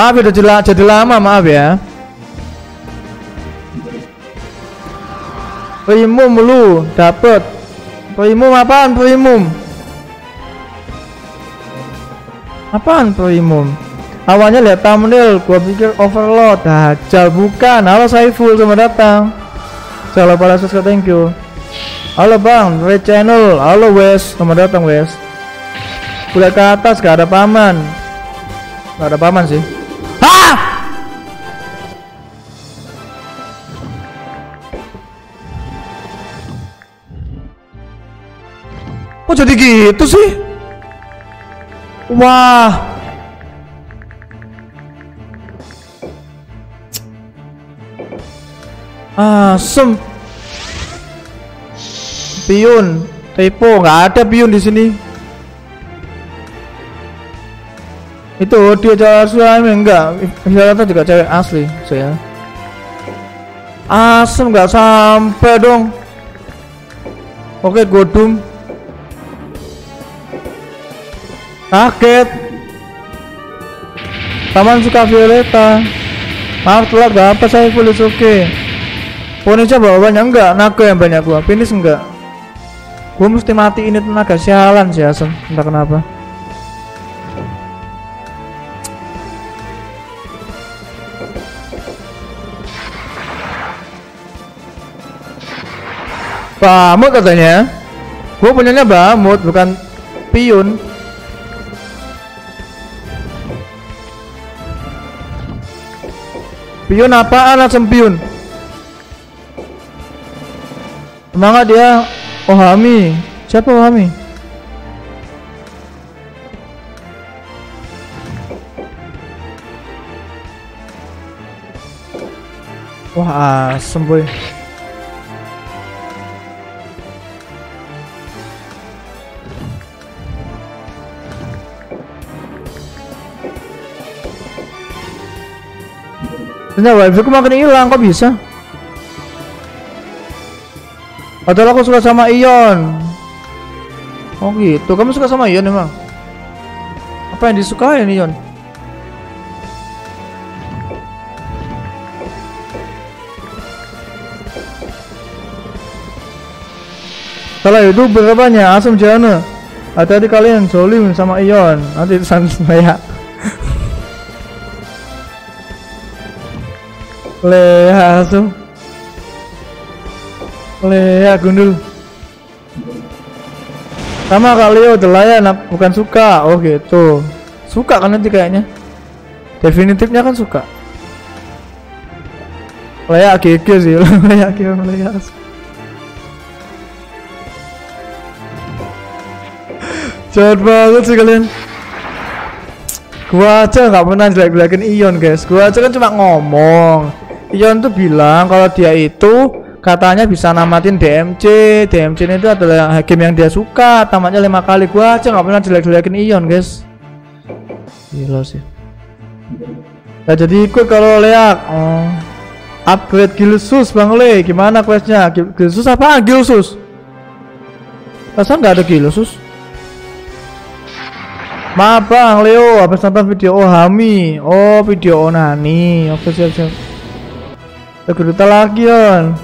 [SPEAKER 1] Maaf udah jadi, jadi lama maaf ya. Primum lu dapet. Primum apaan primum? Apaan primum? Awalnya lihat thumbnail, gua pikir overload. Dajjal bukan. Halo Saiful, selamat datang. Lupa like subscribe, thank you. Halo Bang, Red Channel. Halo Wes, selamat datang Wes. Udah ke atas, gak ada paman. Gak ada paman sih. Jadi gitu sih? Wah. Asem. Pion, typo, nggak ada pion di sini. Itu dia cewek suami enggak, Violeta juga cewek asli, saya. Asem nggak sampai dong. Oke, godum. Kaget. Taman suka Violeta. Maaf telat gak apa saya full is okay. Ponisnya bawa banyak enggak? Naga yang banyak gua. Finish enggak? Gua mesti mati ini tenaga sialan sih asem. Entah kenapa. Bamut katanya. Gua punyanya bamut bukan piun. Pion apaan asem pion? Semangat dia Ohami Siapa Ohami? Wah asem boy Ternyata wifi ku makin hilang kok bisa? Padahal aku suka sama Ion. Oh gitu, kamu suka sama Ion emang? Apa yang disukai Ion? Salah itu berapanya? Asam jana. Hati-hati kalian zolim sama Ion. Nanti saya. Leha tuh. Leha gundul. Sama kali oh Delaya bukan suka. Oh gitu. Suka kan nanti kayaknya. Definitifnya kan suka. Leha GG sih. Leha GG Leha. Jahat banget sih kalian. Gua aja nggak pernah jelek-jelekin Ion guys. Gua aja kan cuma ngomong. Ion tuh bilang kalau dia itu katanya bisa namatin DMC. DMC itu adalah game yang dia suka. Tamatnya lima kali. Gua aja nggak pernah jelek-jelekin Ion guys. Gila sih. Nah, jadi ikut kalau leak. Oh. Upgrade Gilsus Bang Le. Gimana questnya? Gilsus apa? Gilsus. Masa nggak ada kilo sus? Maaf bang Leo, habis nonton video oh Hami, oh video Onani, oke siap siap. Kita lagi on.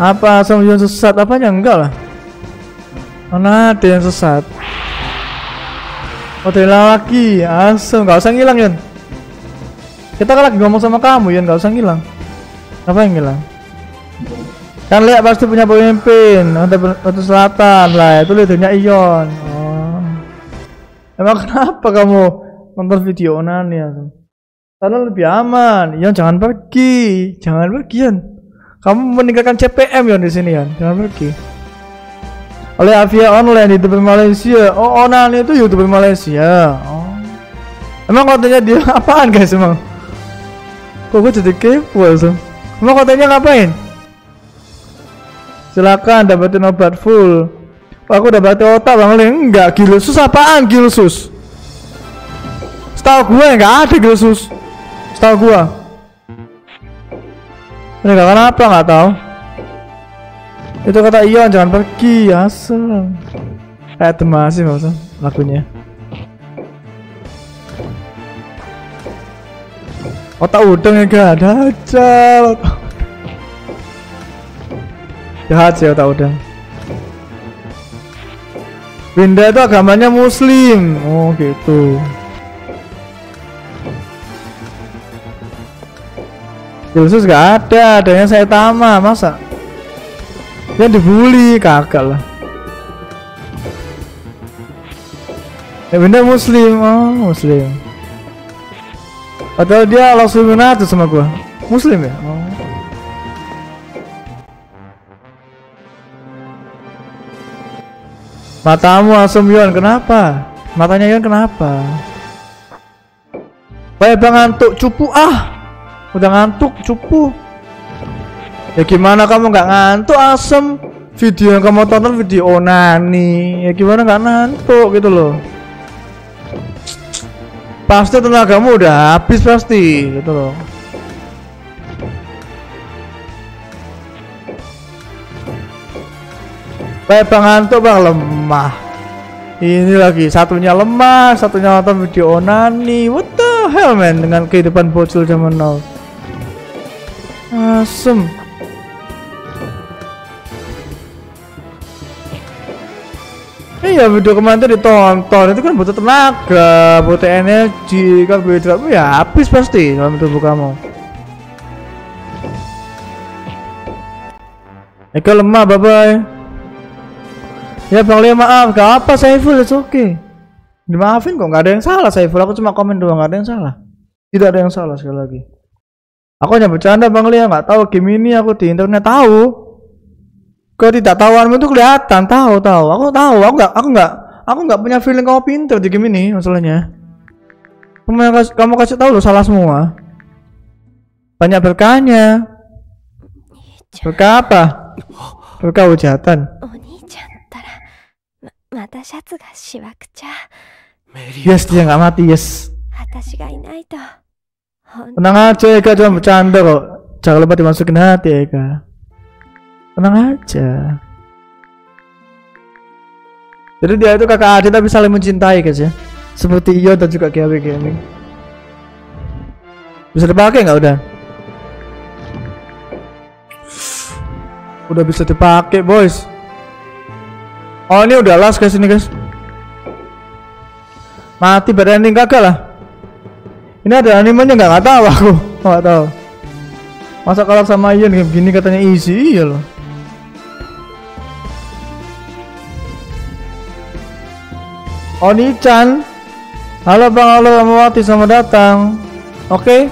[SPEAKER 1] Apa asam yang sesat? Apanya enggak lah. Mana ada yang sesat? Oh hilang lagi, asam nggak usah ngilang Yon. Kita kan lagi ngomong sama kamu Yon, nggak usah ngilang. Apa yang ngilang? Kan lihat pasti punya pemimpin untuk, selatan lah itu leadernya Ion. Oh. Emang kenapa kamu nonton video onani ya? Karena lebih aman. Ion jangan pergi, jangan pergi Ion. Kamu meninggalkan CPM Ion di sini Ion, jangan pergi. Oleh Avia Online youtuber Malaysia. Oh onani itu youtuber Malaysia. Oh. Emang kontennya dia apaan guys emang? Kok gue jadi kepo so? Emang kontennya ngapain? Silakan dapetin obat full. Oh, aku udah otak bang Leng. Enggak, Gilsus apaan Gilsus? Setahu gue enggak ada Gilsus. Setahu. Ini enggak kenapa enggak tahu. Itu kata Ion jangan pergi asal. Kayak masih maksudnya lagunya. Otak udang ya gak ada aja. Jahat sih otak udang. Winda itu agamanya muslim Oh gitu Yesus gak ada Adanya saya tama Masa? Yang dibully Kakak lah Ya Winda muslim Oh muslim. Padahal dia langsung tuh sama gua. Muslim ya? Oh. Matamu asem Yon, kenapa? Matanya Yon kenapa? Baik bang ngantuk, cupu ah Udah ngantuk, cupu. Ya gimana kamu nggak ngantuk asem? Video yang kamu tonton video onani. Ya gimana nggak ngantuk gitu loh. Pasti tenagamu udah habis pasti gitu loh. Baik bang ngantuk bang lemah. Ini lagi satunya lemah Satunya nonton video onani. What the hell man Dengan kehidupan bocil zaman now Asem Iya video kemarin ditonton itu kan butuh tenaga, butuh energi, karbohidrat ya habis pasti dalam tubuh kamu. Eka lemah, bye bye. Ya Bang Leo maaf, gak apa Saiful, it's okay. Dimaafin kok, gak ada yang salah Saiful, aku cuma komen doang, gak ada yang salah. Tidak ada yang salah sekali lagi. Aku hanya bercanda Bang Lia, nggak tahu game ini aku di internet tahu. Ketidaktahuanmu itu kelihatan, tahu tahu. Aku tahu, aku nggak aku nggak aku nggak punya feeling kamu pinter di game ini masalahnya. Kamu kasih, kamu kasih tahu lo salah semua. Banyak berkahnya. Berkah apa? Berkah hujatan. Yes, dia nggak mati, yes. Tenang aja Eka. Cuma bercanda kok. Jangan lupa dimasukin hati Eka. Tenang aja. Jadi dia itu kakak adik tapi saling mencintai guys ya. Seperti Iyo dan juga GW Gaming. Bisa dipakai nggak udah? Udah bisa dipakai boys. Oh ini udah last guys ini guys. Mati pada ending kagak lah Ini ada animenya nggak nggak tahu aku. Nggak tahu. Masa kalah sama Ian kayak gini katanya easy iya loh. Oni Chan Halo Bang Halo Amawati selamat datang. Oke. Okay.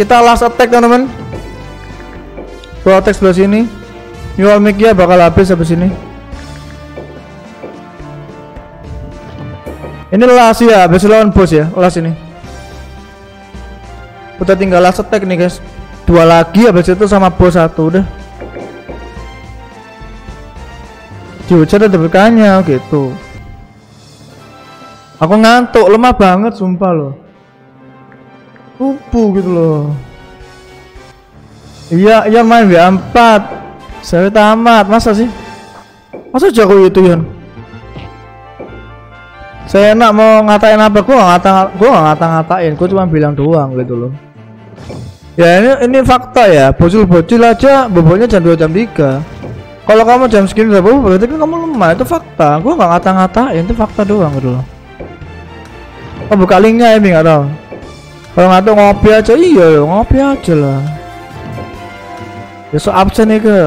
[SPEAKER 1] Kita last attack teman-teman. Gua attack sebelah sini. Mic ya bakal habis habis ini. Ini las ya, habis lawan bos ya, las ini. Udah tinggal last attack nih guys. Dua lagi habis itu sama bos satu udah. Diujar ada berkanya gitu. Aku ngantuk, lemah banget sumpah loh. Lupu gitu loh. Iya, iya main W4 saya tamat, masa sih? Masa jago itu Yon? Saya enak mau ngatain apa? Gua nggak ngata, gua nggak ngata-ngatain. Gua cuma bilang doang gitu loh. Ya ini ini fakta ya. Bocil-bocil aja bobotnya jam 2 jam 3. Kalau kamu jam segini udah bobo berarti kan kamu lemah. Itu fakta. Gua nggak ngata-ngatain. Itu fakta doang gitu loh. Oh buka linknya ini nggak tahu. Kalau tahu ngopi aja iya ngopi aja lah. Besok absen nih ke.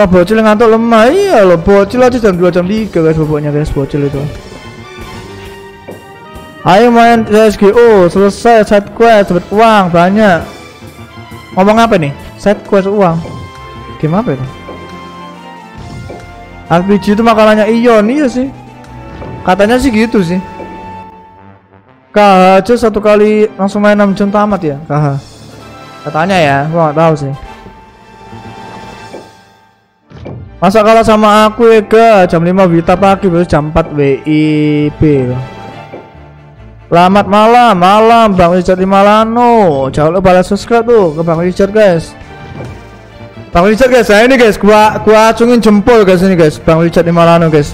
[SPEAKER 1] Wah bocil ngantuk lemah. Iya loh bocil aja jam 2 jam 3 guys bobotnya guys bocil itu. Ayo main CSGO selesai side quest dapat uang banyak. Ngomong apa nih? Side quest uang. Game apa itu? RPG itu makalahnya Ion iya sih. Katanya sih gitu sih. KH aja satu kali langsung main 6 jam tamat ya KH Katanya ya gua gak tahu sih Masa kalah sama aku ya ga jam 5 Wita pagi baru jam 4 WIB Selamat malam, malam Bang Richard Malano. Jangan lupa like subscribe tuh ke Bang Richard guys. Bang Richard guys, nah ini guys, gua gua acungin jempol guys ini guys, Bang Richard Malano guys.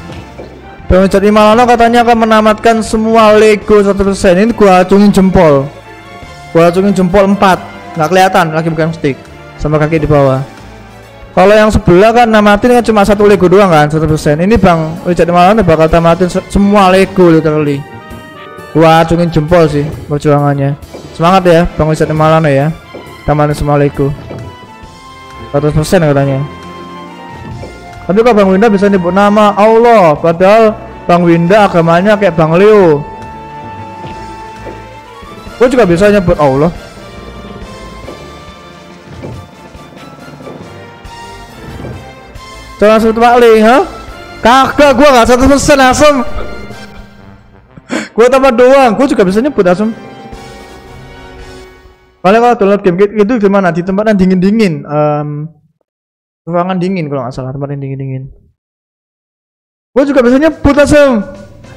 [SPEAKER 1] Bang Richard Malano katanya akan menamatkan semua Lego 100%. Ini gua acungin jempol. Gua acungin jempol 4. Nggak kelihatan lagi bukan stick sama kaki di bawah. Kalau yang sebelah kan namatin kan cuma satu Lego doang kan 100%. Ini Bang Richard Malano bakal tamatin se- semua Lego literally. Gua acungin jempol sih perjuangannya. Semangat ya Bang Wisat Malano ya. Tamatin semua Lego. 100% katanya. Tapi kok Bang Winda bisa nyebut nama Allah padahal Bang Winda agamanya kayak Bang Leo. Gue juga bisa nyebut Allah. Jangan sebut Lee, ha? Kagak, gua nggak satu persen asem. gua tambah doang, gua juga bisa nyebut asem. Paling kalau download game itu gimana? Di tempat yang dingin-dingin, em, ruangan dingin kalau nggak salah, tempat yang dingin-dingin. Gua juga bisa nyebut asem.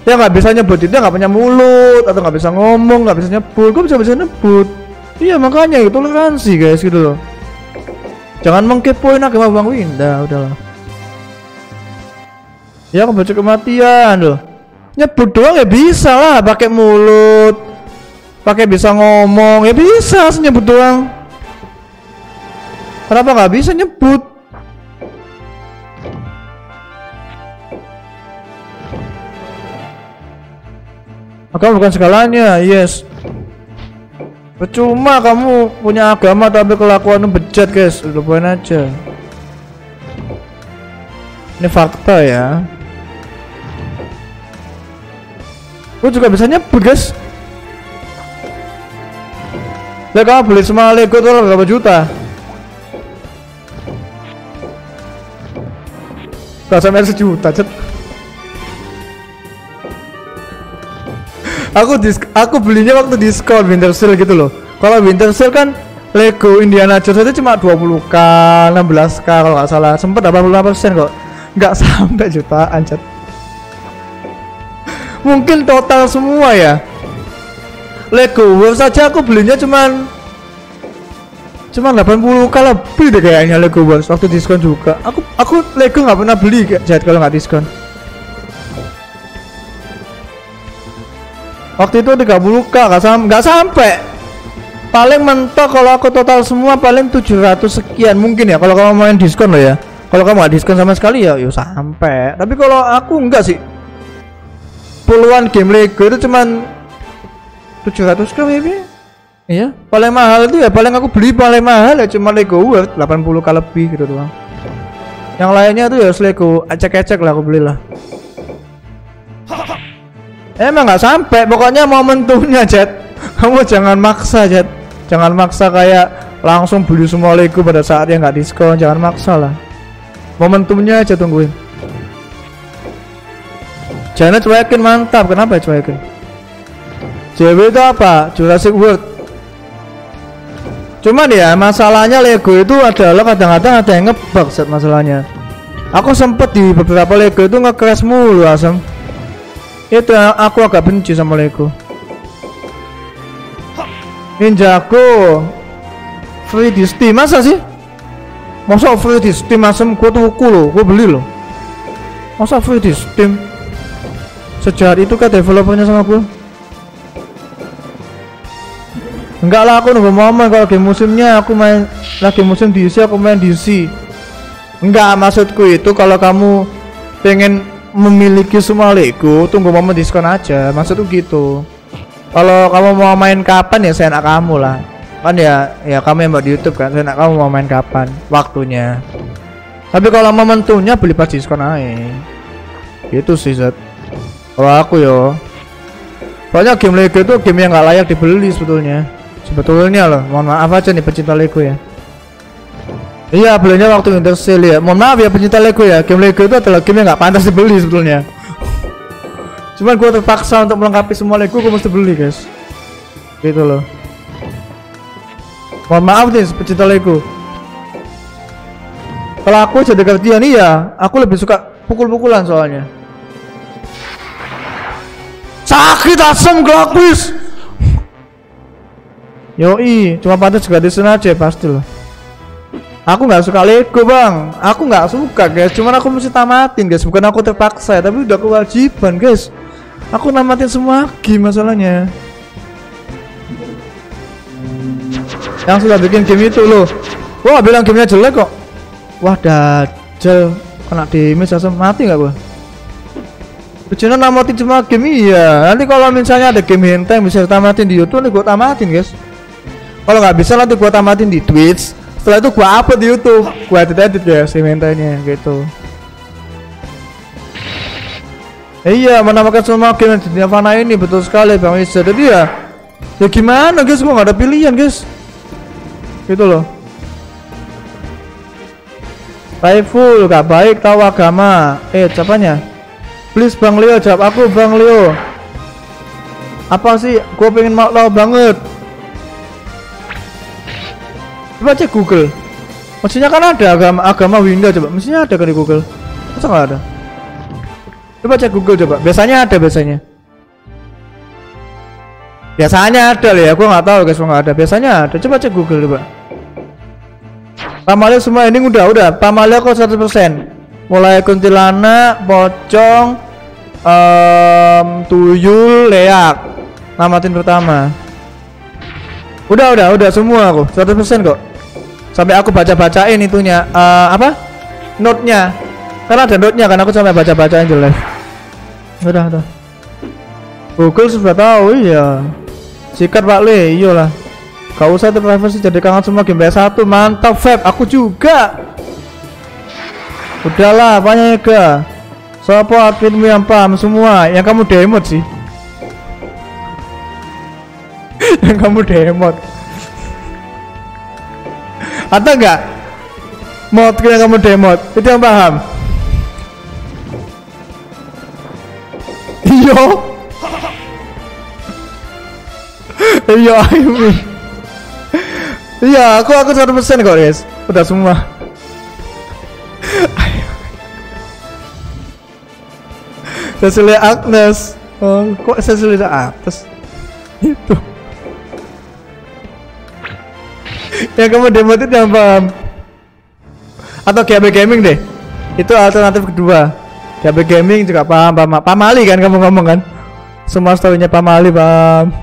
[SPEAKER 1] Ya nggak bisa nyebut itu nggak punya mulut atau nggak bisa ngomong, nggak bisa nyebut. Gua bisa bisa nyebut. Iya makanya itu toleransi guys gitu loh. Jangan mengkepoin agama Bang Winda, udahlah. Ya kebaca kematian loh. Nyebut doang ya bisa lah, pakai mulut. Pakai bisa ngomong ya bisa nyebut doang. Kenapa nggak bisa nyebut? Agama bukan segalanya, yes. Percuma kamu punya agama tapi kelakuan bejat guys, udah poin aja. Ini fakta ya. Gue juga bisa nyebut guys. Lah kamu beli semua Lego tuh berapa juta? Gak sampai sejuta cet. aku disk aku belinya waktu diskon winter sale gitu loh. Kalau winter sale kan Lego Indiana Jones itu cuma 20k, 16k kalau nggak salah. Sempet 85% kok. Nggak sampai jutaan cet. Mungkin total semua ya. Lego World saja aku belinya cuman cuman 80 k lebih deh kayaknya Lego Wars waktu diskon juga. Aku aku Lego nggak pernah beli jahat kalau nggak diskon. Waktu itu 30 k nggak sam sampai. Paling mentok kalau aku total semua paling 700 sekian mungkin ya kalau kamu main diskon loh ya. Kalau kamu nggak diskon sama sekali ya, yo sampai. Tapi kalau aku enggak sih. Puluhan game Lego itu cuman 700 k maybe iya. Paling mahal itu ya paling aku beli paling mahal ya cuma Lego World 80 k lebih gitu doang. Yang lainnya tuh ya Lego acek-acek lah aku belilah. Emang nggak sampai pokoknya momentumnya Jet kamu jangan maksa Jet jangan maksa kayak langsung beli semua Lego pada saat yang nggak diskon jangan maksa lah. Momentumnya aja tungguin jangan cuekin mantap kenapa cuekin JW itu apa? Jurassic World. Cuman ya masalahnya Lego itu adalah kadang-kadang ada yang ngebug set masalahnya. Aku sempet di beberapa Lego itu nge-crash mulu asem. Itu aku agak benci sama Lego. Ninjago free di Steam masa sih? masa free di Steam asem gua tuku loh gua beli loh masa free di Steam sejahat itu kan developernya sama gua enggak lah aku nunggu momen kalau game musimnya aku main lagi musim DC aku main DC enggak maksudku itu kalau kamu pengen memiliki semua Lego tunggu momen diskon aja maksudku gitu. Kalau kamu mau main kapan ya saya kamu lah. Kan ya ya kamu yang buat di YouTube kan saya kamu mau main kapan waktunya. Tapi kalau momentumnya beli pas diskon aja. Gitu sih Zat kalau aku yo. Pokoknya game Lego itu game yang nggak layak dibeli sebetulnya. Sebetulnya loh mohon maaf aja nih pecinta Lego ya. Iya belinya waktu Winter Sale ya. Mohon maaf ya pecinta Lego ya game Lego itu adalah game yang nggak pantas dibeli sebetulnya. Cuman gue terpaksa untuk melengkapi semua Lego gue mesti beli guys. Gitu loh. Mohon maaf nih pecinta Lego. Kalau aku jadi kerjaan iya. Aku lebih suka pukul-pukulan soalnya sakit asam grafis Yoi, cuma pantas gratisan aja pasti loh. Aku nggak suka Lego bang, aku nggak suka guys. Cuman aku mesti tamatin guys, bukan aku terpaksa ya, tapi udah kewajiban guys. Aku namatin semua game masalahnya. Yang sudah bikin game itu loh. Wah bilang gamenya jelek kok. Wah dajal kena damage asam mati nggak gua? Tujuannya namatin cuma game iya. Nanti kalau misalnya ada game hentai yang bisa tamatin di YouTube, nanti gua tamatin guys. Kalau nggak bisa nanti gua tamatin di Twitch. Setelah itu gua upload di YouTube. Gua edit edit ya si mentanya gitu. Eh, iya menamakan semua game di dunia fana ini betul sekali bang Isa jadi ya ya gimana guys? Gua nggak ada pilihan guys. Gitu loh. Raiful gak baik tahu agama. Eh capanya please bang Leo jawab aku bang Leo. Apa sih? Gue pengen mau tahu banget. Coba cek Google. Maksudnya kan ada agama agama Winda coba. Mestinya ada kan di Google? Masa nggak ada? Coba cek Google coba. Biasanya ada biasanya. Biasanya ada ya aku nggak tahu guys nggak ada. Biasanya ada. Coba cek Google coba. Pamalia semua ini udah udah. Pamalia kok 100% mulai kuntilanak pocong um, tuyul leak. Namatin pertama. Udah udah udah semua aku. 100% kok. Sampai aku baca-bacain itunya. Uh, apa? Note-nya. Karena ada note-nya kan aku sampai baca-bacain jelas. Udah udah. Google sudah tahu iya. Sikat Pak Le iyalah. Gak usah itu privacy jadi kangen semua game PS1 mantap Feb. Aku juga. Udahlah banyak ya Siapa adminmu yang paham semua? Yang kamu demot sih. Yang kamu demot. Atau enggak? Mod yang kamu demot. Itu yang paham? Iyo iyo Aimi iya aku aku satu persen kok guys. Udah semua Cecilia Agnes. Oh kok Cecilia Agnes? Itu yang kamu demo itu yang paham. Atau GAB Gaming deh. Itu alternatif kedua. GAB Gaming juga paham paham. Pamali kan kamu ngomong kan? Semua storynya pamali paham.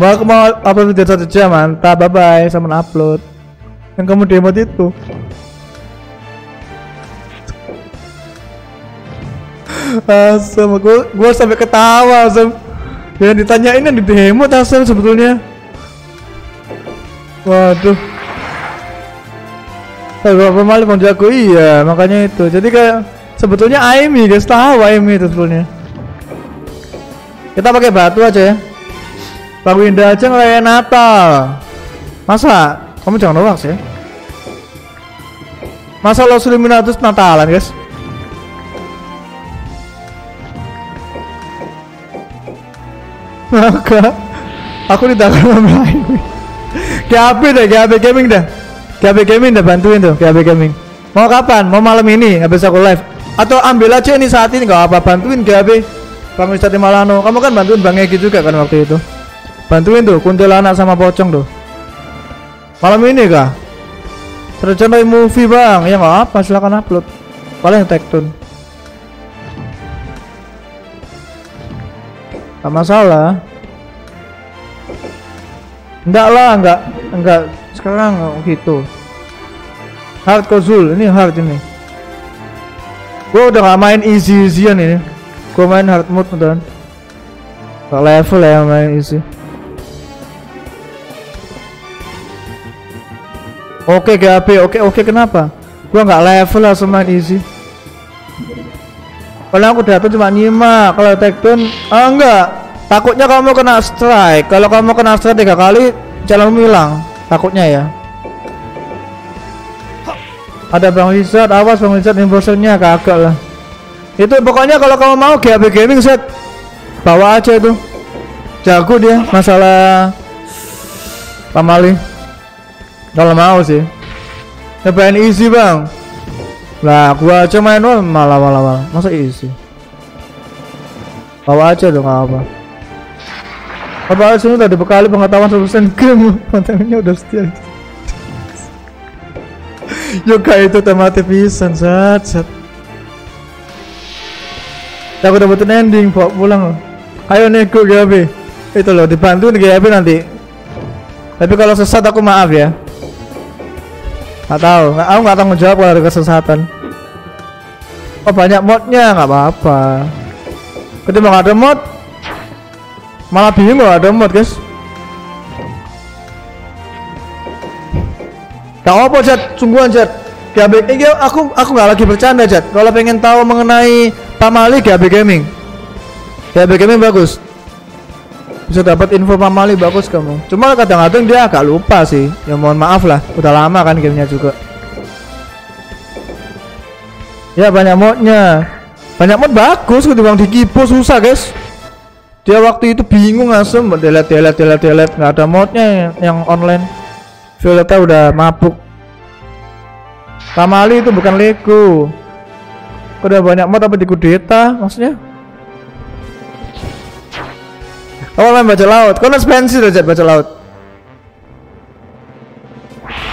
[SPEAKER 1] Mau aku mau upload video satu jam mantap. Bye bye sama upload. Yang kamu demo itu Asam, gue gue sampai ketawa Asam. Yang ditanyain yang di demo Asam sebetulnya. Waduh. Kalau pemalu mau jago iya, makanya itu. Jadi kayak sebetulnya Aimi guys tahu Aimi itu sebetulnya. Kita pakai batu aja ya. Pak Winda aja ngelayan Natal. Masa? Kamu jangan nolak sih. Masa lo Suliminatus Natalan guys? Maka aku ditangkap sama Aimi. GAB deh, GAB Gaming dah. GAB Gaming dah bantuin tuh, GAB Gaming. Mau kapan? Mau malam ini habis aku live. Atau ambil aja ini saat ini gak apa bantuin GAB. Bang Ustadz Malano, kamu kan bantuin Bang Egi juga kan waktu itu. Bantuin tuh kuntilanak sama pocong tuh. Malam ini kah? Terjun movie bang, ya nggak apa, silakan upload. Paling Tectun. Gak masalah. Enggak lah, enggak, enggak sekarang gitu. Hard kozul, ini hard ini. Gua udah gak main easy easyan ini. Gua main hard mode beneran. Gak level ya main easy. Oke GAP, oke oke kenapa? Gua nggak level lah sama easy. Kalau aku datang cuma nyimak, kalau takedown, ah enggak. Takutnya kamu kena strike. Kalau kamu kena strike tiga kali, jalanmu hilang. Takutnya ya. Ada Bang Wizard, awas Bang Wizard imposternya kagak lah. Itu pokoknya kalau kamu mau GAP Gaming set bawa aja itu. Jago dia masalah pamali. Kalau mau sih. Nyobain easy bang. Lah gua aja main wall malah malah malah. Masa easy? Bawa aja dong apa. Apa sini udah dibekali pengetahuan 100% game Mantannya udah setia Yoga itu temati pisan sat Ya, Aku dapetin ending bawa pulang. Ayo nego GAB Itu loh dibantu nih GAB nanti Tapi kalau sesat aku maaf ya Gak tahu, nggak, aku nggak tanggung jawab kalau ada kesesatan. Oh banyak modnya, nggak apa-apa. Ketika nggak ada mod, malah bingung kalau ada mod guys. Gak apa Jat, sungguhan Jat. GAB, ini aku aku nggak lagi bercanda Jat. Kalau pengen tahu mengenai pamali GAB Gaming, GAB Gaming bagus. Bisa dapat info pamali bagus kamu. Cuma kadang-kadang dia agak lupa sih. Ya mohon maaf lah, udah lama kan gamenya juga. Ya banyak modnya. Banyak mod bagus ketimbang di Kipo susah guys. Dia waktu itu bingung asem delete delete delete delete nggak ada modnya yang, online. Violeta udah mabuk. Pamali itu bukan Lego. Udah banyak mod apa dikudeta maksudnya? Kamu main baca laut. Kau nasi pensil aja baca laut.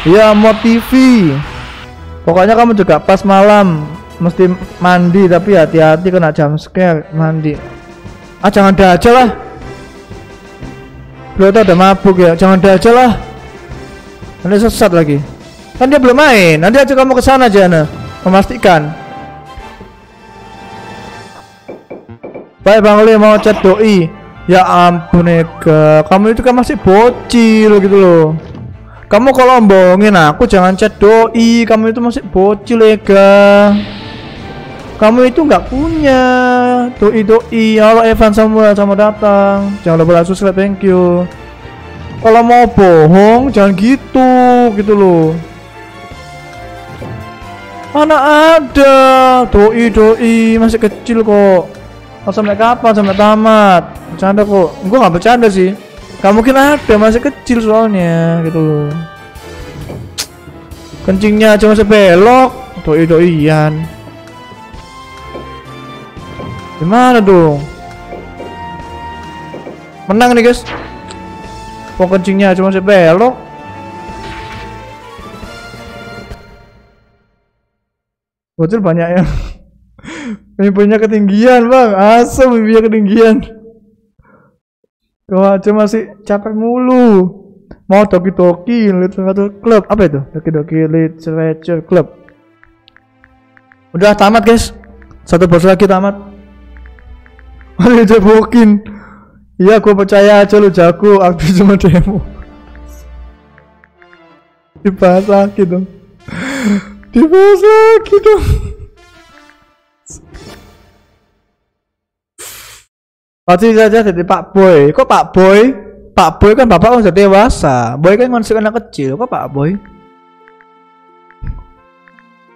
[SPEAKER 1] Ya mod TV. Pokoknya kamu juga pas malam mesti mandi tapi hati-hati kena jam scare mandi. Ah jangan aja lah. Belum tahu udah mabuk ya. Jangan aja lah. Nanti sesat lagi. Kan dia belum main. Nanti aja kamu ke sana Jana. Memastikan. Baik Bang Lee mau chat doi. Ya ampun Eka, kamu itu kan masih bocil gitu loh. Kamu kalau bohongin aku jangan chat doi, kamu itu masih bocil Eka. Kamu itu nggak punya doi doi. Halo Evan Samuel sama datang. Jangan lupa subscribe, thank you. Kalau mau bohong jangan gitu gitu loh. Mana ada doi doi masih kecil kok. Mau sampai kapan sampai tamat? Bercanda kok. Gua nggak bercanda sih. Gak mungkin ada masih kecil soalnya gitu loh. Kencingnya cuma sebelok. Doi doian. Gimana dong? Menang nih guys. Kok kencingnya cuma sebelok? Bocil banyak yang Mimpinya ketinggian bang, asam mimpinya ketinggian. Kau aja masih capek mulu. Mau toki toki literatur club apa itu? Toki toki literature club. Udah tamat guys. Satu bos lagi tamat. Mari jebokin. Iya, gua percaya aja lu jago. Aku cuma demo. Dibahas lagi dong. Dibahas lagi dong. Pasti saja jadi Pak Boy. Kok Pak Boy? Pak Boy kan bapak kan sudah dewasa. Boy kan masih anak kecil. Kok Pak Boy?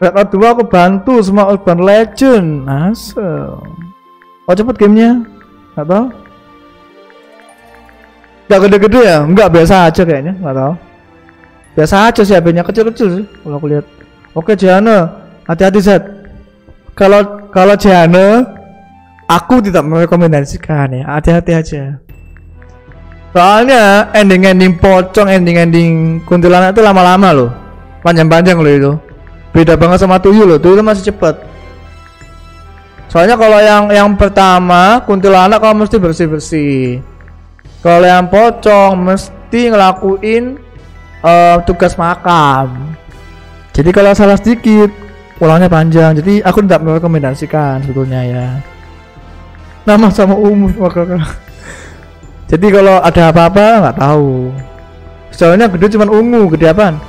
[SPEAKER 1] Red kedua aku bantu semua Urban Legend. Asal. Oh cepet gamenya? Gak tau. Gak gede-gede ya? Enggak biasa aja kayaknya. Gak tau. Biasa aja sih HP-nya kecil-kecil sih. Kalau aku lihat. Oke Jana, hati-hati Zat. Kalau kalau Jana aku tidak merekomendasikan ya. Hati-hati aja. Soalnya ending-ending pocong ending-ending kuntilanak itu lama-lama loh. Panjang-panjang loh itu. Beda banget sama tuyul loh. Tuyul masih cepet soalnya kalau yang yang pertama kuntilanak kalau mesti bersih bersih kalau yang pocong mesti ngelakuin eh, tugas makam. Jadi kalau salah sedikit ulangnya panjang. Jadi aku tidak merekomendasikan sebetulnya ya nama sama umur maka jadi kalau ada apa-apa nggak tahu. Soalnya gede cuman ungu gede apaan?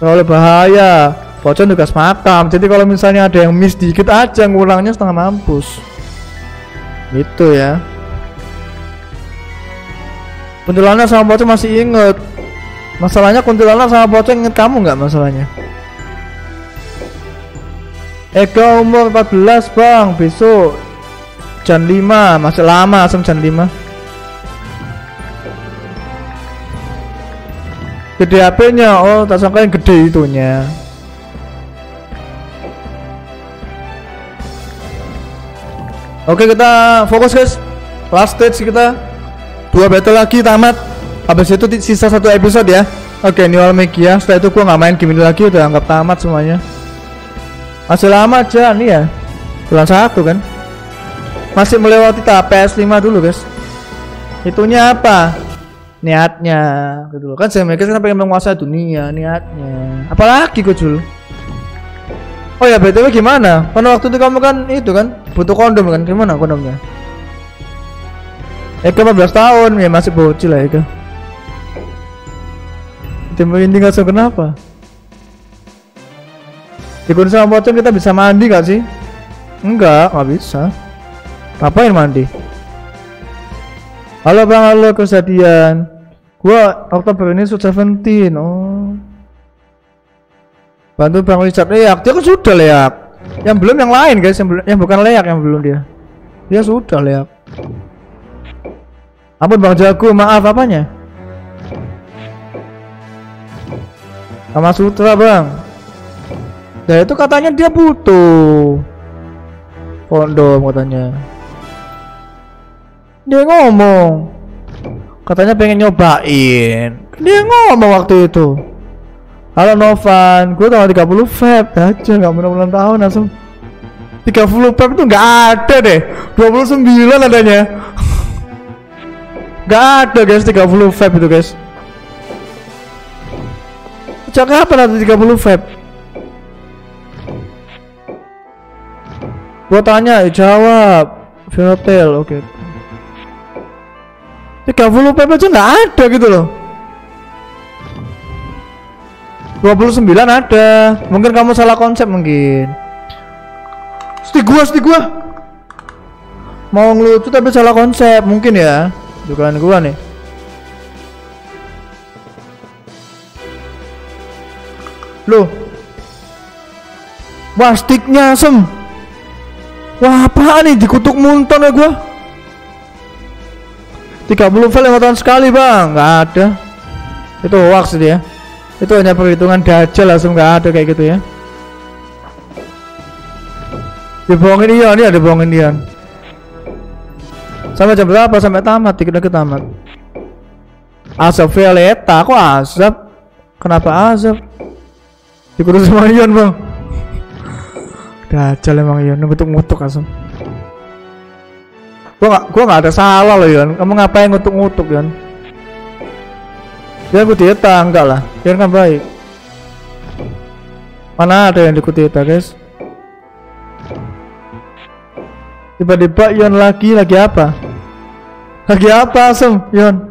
[SPEAKER 1] Kalau bahaya pocong tugas makam. Jadi kalau misalnya ada yang miss dikit aja ngulangnya setengah mampus. Gitu ya. Kuntilanak sama pocong masih inget. Masalahnya kuntilanak sama pocong inget kamu nggak masalahnya Eka umur 14 bang. Besok jam 5 masih lama asam jam 5 gede HP nya oh tak sangka yang gede itunya. Oke kita fokus guys. Last stage kita. Dua battle lagi tamat. Habis itu sisa satu episode ya. Oke New Almekia Setelah itu gua nggak main game ini lagi. Udah anggap tamat semuanya Masih lama aja nih ya Bulan satu kan Masih melewati tahap PS5 dulu guys Itunya apa? Niatnya gitu loh. Kan saya mikir kan pengen menguasai dunia Niatnya Apalagi Jul Oh ya BTW gimana? Kan waktu itu kamu kan itu kan butuh kondom kan? Gimana kondomnya? Eka 14 tahun ya masih bocil lah Eka. Tim ini nggak kenapa. Di gunung sama pocong kita bisa mandi gak sih? Enggak, nggak bisa. Ngapain mandi? Halo bang, halo kesedihan. Gua Oktober ini sudah 17. Oh. Bantu Bang Richard leak. Dia kan sudah leak. Yang belum yang lain guys, yang yang bukan leak yang belum dia. Dia sudah leak. Ampun Bang Jago, maaf apanya? Sama Sutra Bang. Nah itu katanya dia butuh kondom katanya. Dia ngomong katanya pengen nyobain. Dia ngomong waktu itu. Halo Novan, gue tanggal 30 Feb aja nggak benar-benar tahun langsung 30 Feb itu nggak ada deh 29 adanya nggak ada guys 30 Feb itu guys Sejak kapan ada 30 Feb? Gua tanya, jawab Hotel, oke 30 Feb aja nggak ada gitu loh 29 ada. Mungkin kamu salah konsep mungkin. Stik gua, stik gua. Mau ngelucu tapi salah konsep mungkin ya. Bukan gua nih. Loh. Wah, stiknya asem. Wah, apaan nih dikutuk munton ya gua? 30 file 5 tahun sekali, Bang. Nggak ada. Itu hoax dia itu hanya perhitungan dajjal langsung nggak ada kayak gitu ya. Dibohongin Ian ya dibohongin Ian. Sampai jam berapa? Sampai tamat dikit dikit tamat. Asap Violeta kok Asap kenapa Asap dikurus sama Ian bang dajjal emang Ian ngutuk-ngutuk asam gua nggak gua nggak ada salah loh Ian kamu ngapain ngutuk-ngutuk Ian dia kudeta enggak lah. Dia kan baik. Mana ada yang dikudeta guys? Tiba-tiba Yon lagi lagi apa? Lagi apa Asem Yon?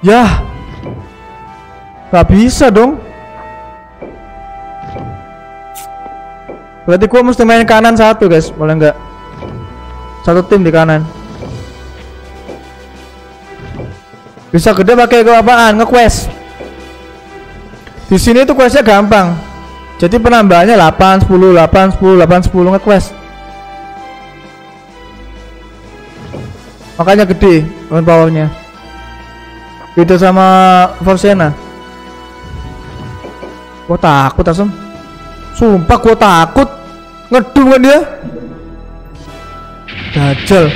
[SPEAKER 1] Ya! Nggak bisa dong berarti gua mesti main kanan satu guys. Boleh nggak? Satu tim di kanan. Bisa gede pakai apaan? Nge-quest. Di sini tuh questnya gampang. Jadi penambahannya 8 10 8 10 8 10 nge-quest. Makanya gede powernya beda sama Forsena gua takut asem sumpah gua takut ngedum kan dia dajal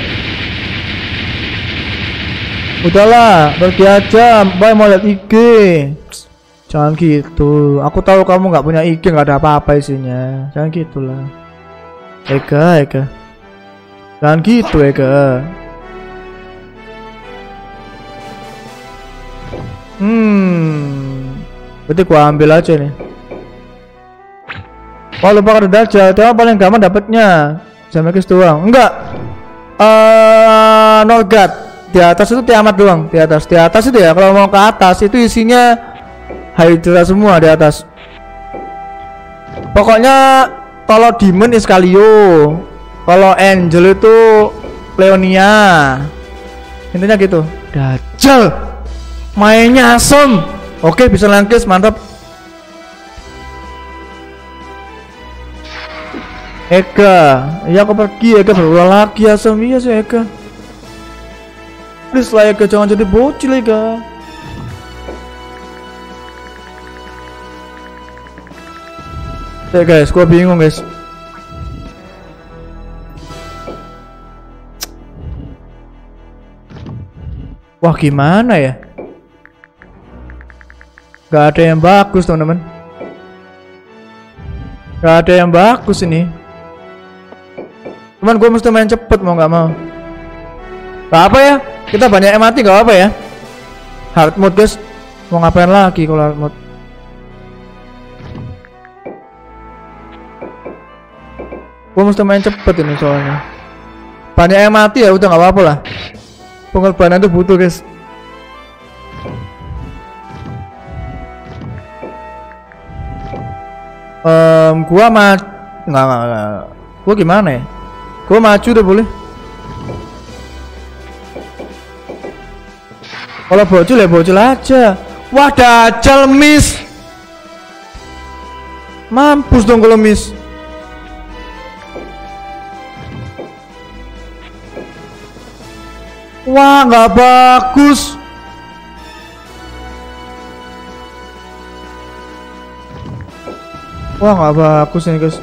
[SPEAKER 1] Udahlah, pergi aja. Mbak mau lihat IG. Jangan gitu. Aku tahu kamu nggak punya IG, nggak ada apa-apa isinya. Jangan gitulah. Eka, Eka. Jangan gitu, Eka. Hmm. Berarti gua ambil aja nih. Lupa kartu dajjal, tema paling gampang dapatnya. Sama kis doang. Enggak. Eh, uh, no god. Di atas itu tiamat doang, di atas. Di atas itu ya kalau mau ke atas itu isinya Hydra semua di atas. Pokoknya kalau Demon Iscalio, kalau Angel itu Leonia. Intinya gitu. Dajjal. Mainnya asem. Oke, bisa langkis, mantap. Eka, iya aku pergi Eka berulang lagi asem iya sih Eka. Please lah Eka jangan jadi bocil Eka. Ya guys, gua bingung guys. Wah gimana ya? Gak ada yang bagus teman-teman. Gak ada yang bagus ini. Cuman gue mesti main cepet mau nggak mau. Gak apa ya? Kita banyak yang mati gak apa ya? Hard mode guys. Mau ngapain lagi kalau hard mode? Gue mesti main cepet ini soalnya. Banyak yang mati ya udah nggak apa-apa lah. Pengorbanan tuh butuh guys. Um, gua ma nggak nggak nggak. Gua gimana ya? Gua maju deh boleh. Kalau bocil ya bocil aja. Wah dajal miss. Mampus dong kalau miss. Wah nggak bagus. Wah nggak bagus ini guys.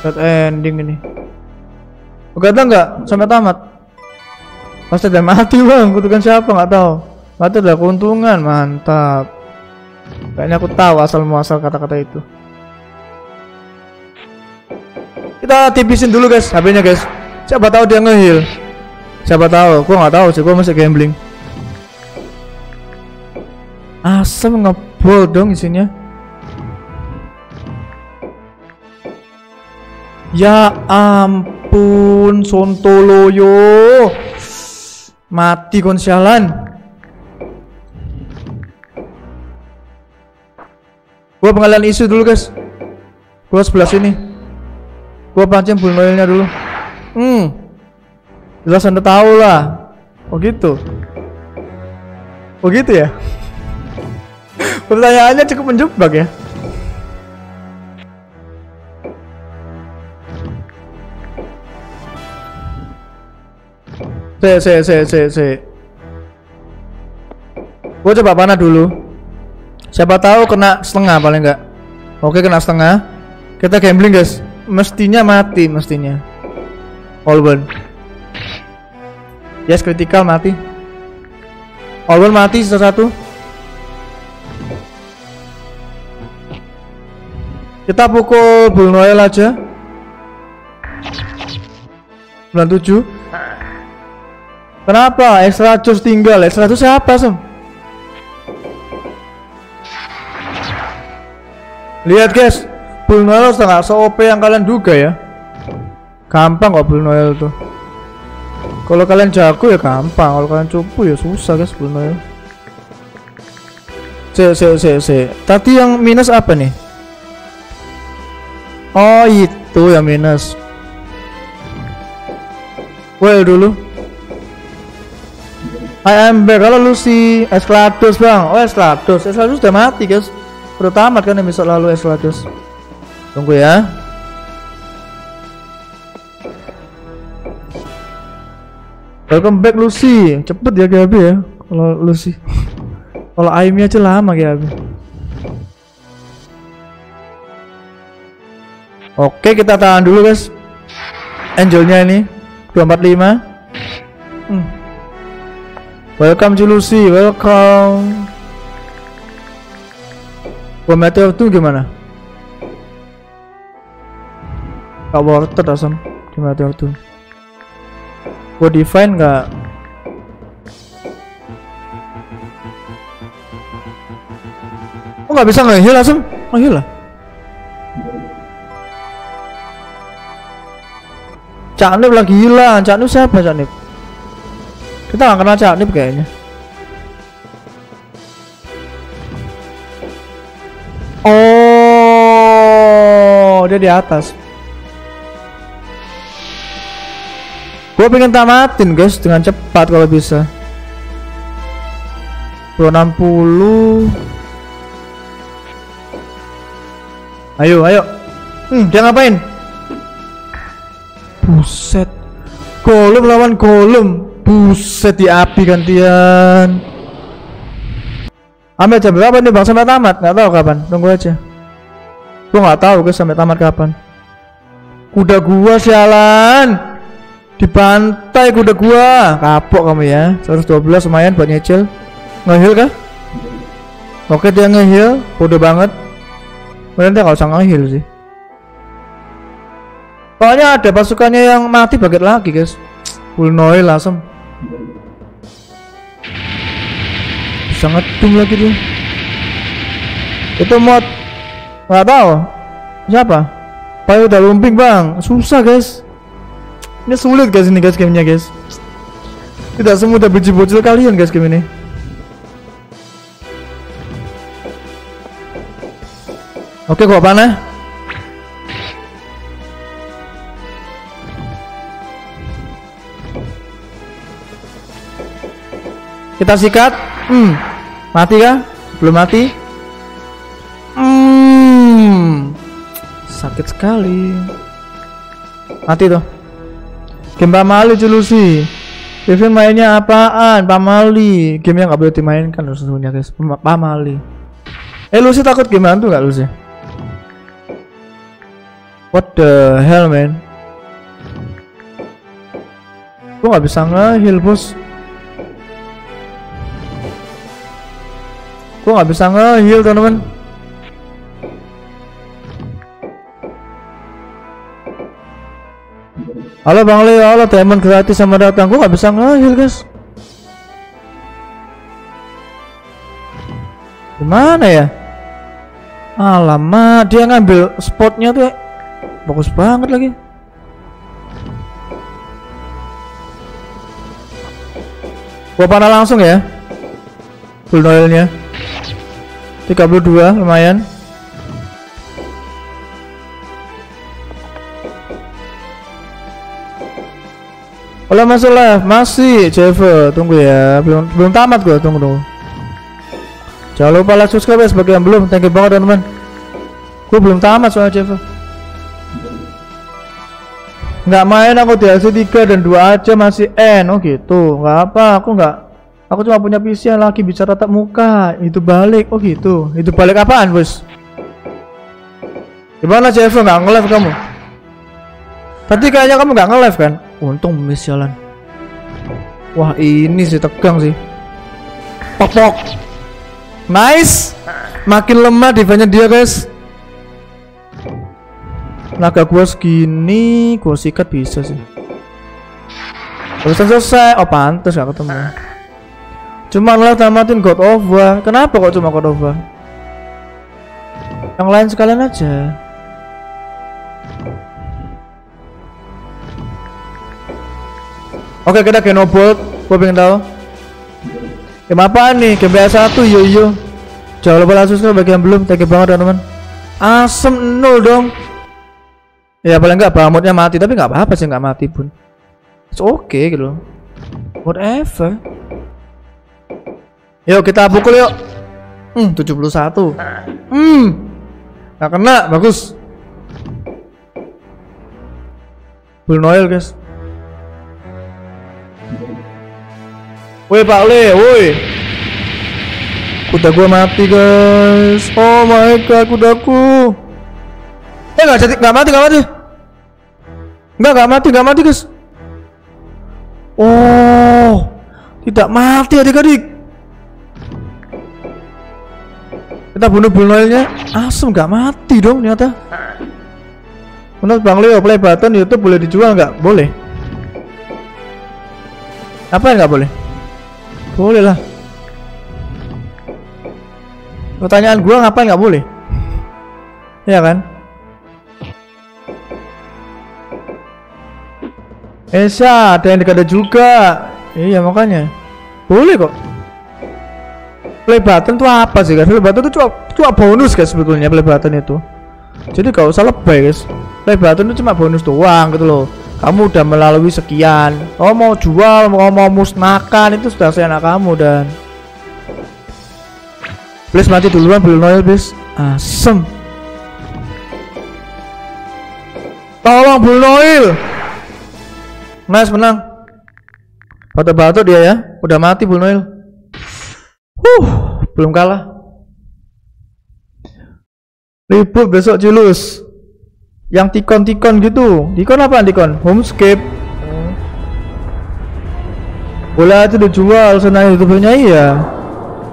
[SPEAKER 1] Bad ending ini. Begadang nggak sampai tamat? Pasti ada mati bang. Kutukan siapa nggak tahu. Mati ada keuntungan mantap. Kayaknya aku tahu asal muasal kata-kata itu. Kita tipisin dulu guys HP-nya guys. Siapa tahu dia ngeheal. Siapa tahu? Gua nggak tahu sih. Gua masih gambling. Asam ngebol dong isinya. Ya ampun, Sontoloyo. Mati kon sialan. Gua pengalian isu dulu, guys. Gua sebelah sini. Gua pancing bullnoilnya dulu. Hmm. Jelas Anda tahu lah. Oh gitu. Oh gitu ya? Pertanyaannya cukup menjebak ya. Se, se, se, se, se. Gue coba panah dulu. Siapa tahu kena setengah paling enggak. Oke kena setengah. Kita gambling guys. Mestinya mati mestinya. Olben. Yes critical mati. Olben mati sisa satu. Kita pukul Bull Noel aja. 97. Kenapa? Extra jus tinggal. Extra jus siapa, Sem? Lihat, guys. Bull Noel setengah se-OP yang kalian duga ya. Gampang kok Bull Noel tuh. Kalau kalian jago ya gampang, kalau kalian cupu ya susah, guys, Bull Noel. Se, se, se, se. Tadi yang minus apa nih? Oh itu yang minus Well dulu I am back Kalau lu si Esclados bang. Oh Esclados Esclados udah mati guys. Udah tamat kan episode lalu Esclados Tunggu ya. Welcome back Lucy. Cepet ya Gabi ya. Kalau Lucy. Kalau Aimi aja lama Gabi. Oke kita tahan dulu guys. Angelnya ini. 245 Welcome Lucy, welcome. Gua meteor tuh gimana? Gak worth it asam di meteor tuh. Gua define gak? Oh nggak bisa nge-heal asam? Nge-heal lah. Cak Nip lagi hilang. Cak Nip siapa Cak Nip? Kita nggak kenal Nip kayaknya. Oh, dia di atas. Gue pengen tamatin guys dengan cepat kalau bisa. 260 Ayo, ayo. Hmm, dia ngapain? Buset. Golem lawan golem. Buset di api gantian. Ambil jam berapa nih bang sampai tamat? Nggak tahu kapan. Tunggu aja. Gua nggak tahu guys sampai tamat kapan. Kuda gua sialan. Dibantai kuda gua. Kapok kamu ya. 112 lumayan buat nyecil. Ngeheal kah? Oke dia ngeheal. Bodoh banget. Dia nggak usah ngeheal sih. Pokoknya ada pasukannya yang mati baget lagi guys. Full noil langsung. Bisa ngedum lagi dia. Itu mod nggak tahu siapa. Payo udah lumping bang, susah guys. Ini sulit guys ini guys gamenya guys. Tidak semudah biji bocil kalian guys game ini. Oke gua panah. Kita sikat. Hmm. Mati kah? Belum mati. Hmm. Sakit sekali. Mati tuh. Game Pamali Culusi. Kevin mainnya apaan? Pamali. Game yang nggak boleh dimainkan loh sesungguhnya guys. Pam- Pamali. Eh Lucy takut gimana tuh nggak Lucy? What the hell man? Gua nggak bisa nge-heal bos. Gua nggak bisa nge-heal teman-teman. Halo Bang Leo, halo diamond gratis sama datang. Gua nggak bisa nge-heal guys. Gimana ya? Alamak, dia ngambil spotnya tuh bagus banget lagi. Gua panah langsung ya. Full noilnya. 32 lumayan. Halo masuk live, masih Jeva, tunggu ya, belum belum tamat gua, tunggu tunggu. Jangan lupa like subscribe ya sebagai yang belum, thank you banget teman-teman. Gua belum tamat soal Jeva. Nggak main aku DLC 3 dan 2 aja masih N, oh gitu, nggak apa, aku nggak, aku cuma punya PC yang lagi bisa tatap muka, itu balik, oh gitu, itu balik apaan bos? Gimana Jeva nggak nge-live kamu? Tadi kayaknya kamu nggak nge-live kan? Untung miss jalan. Wah ini sih tegang sih. Pok. Nice. Makin lemah defense dia guys. Naga gua segini, gua sikat bisa sih. Bisa selesai. Oh pantas gak ketemu. Cuma lah tamatin God of War. Kenapa kok cuma God of War? Yang lain sekalian aja. Oke kita ke Nobolt, gue pengen tahu. Game apa nih? Game PS1 yo yo. Jangan lupa like subscribe bagi yang belum. Thank you banget teman-teman. Asem nol dong. Ya paling enggak bamutnya mati tapi nggak apa-apa sih nggak mati pun. It's okay gitu. Whatever. Yuk kita pukul yuk. Hmm 71. Hmm. Nggak kena bagus. Full Noel guys. Woi Pak Le, woi. Kuda gua mati guys. Oh my god, kudaku. Eh nggak jadi nggak mati nggak mati. Nggak nggak mati nggak mati guys. Oh, Tidak mati adik-adik. Kita bunuh Bull Noelnya. Asem nggak mati dong ternyata. Menurut Bang Leo play button YouTube boleh dijual nggak? Boleh. Apa yang nggak boleh? Boleh lah. Pertanyaan gua ngapain nggak boleh? Iya kan? Esa, ada yang ada juga. Iya makanya. Boleh kok. Play button tuh apa sih guys? Play button tuh cuma cuma bonus guys sebetulnya play button itu. Jadi gak usah lebay guys. Play button itu cuma bonus doang gitu loh. Kamu udah melalui sekian. Oh mau jual, mau mau musnahkan itu sudah saya anak kamu dan. Please mati duluan belum Noel please. Asem. Tolong Bull Noel. Nice menang. Batu-batu dia ya. Udah mati Bull Noel. Huh, belum kalah. Ribut besok Julus. Yang tikon-tikon gitu. Tikon apa tikon? Homescape. Bola itu dijual senang youtubernya iya.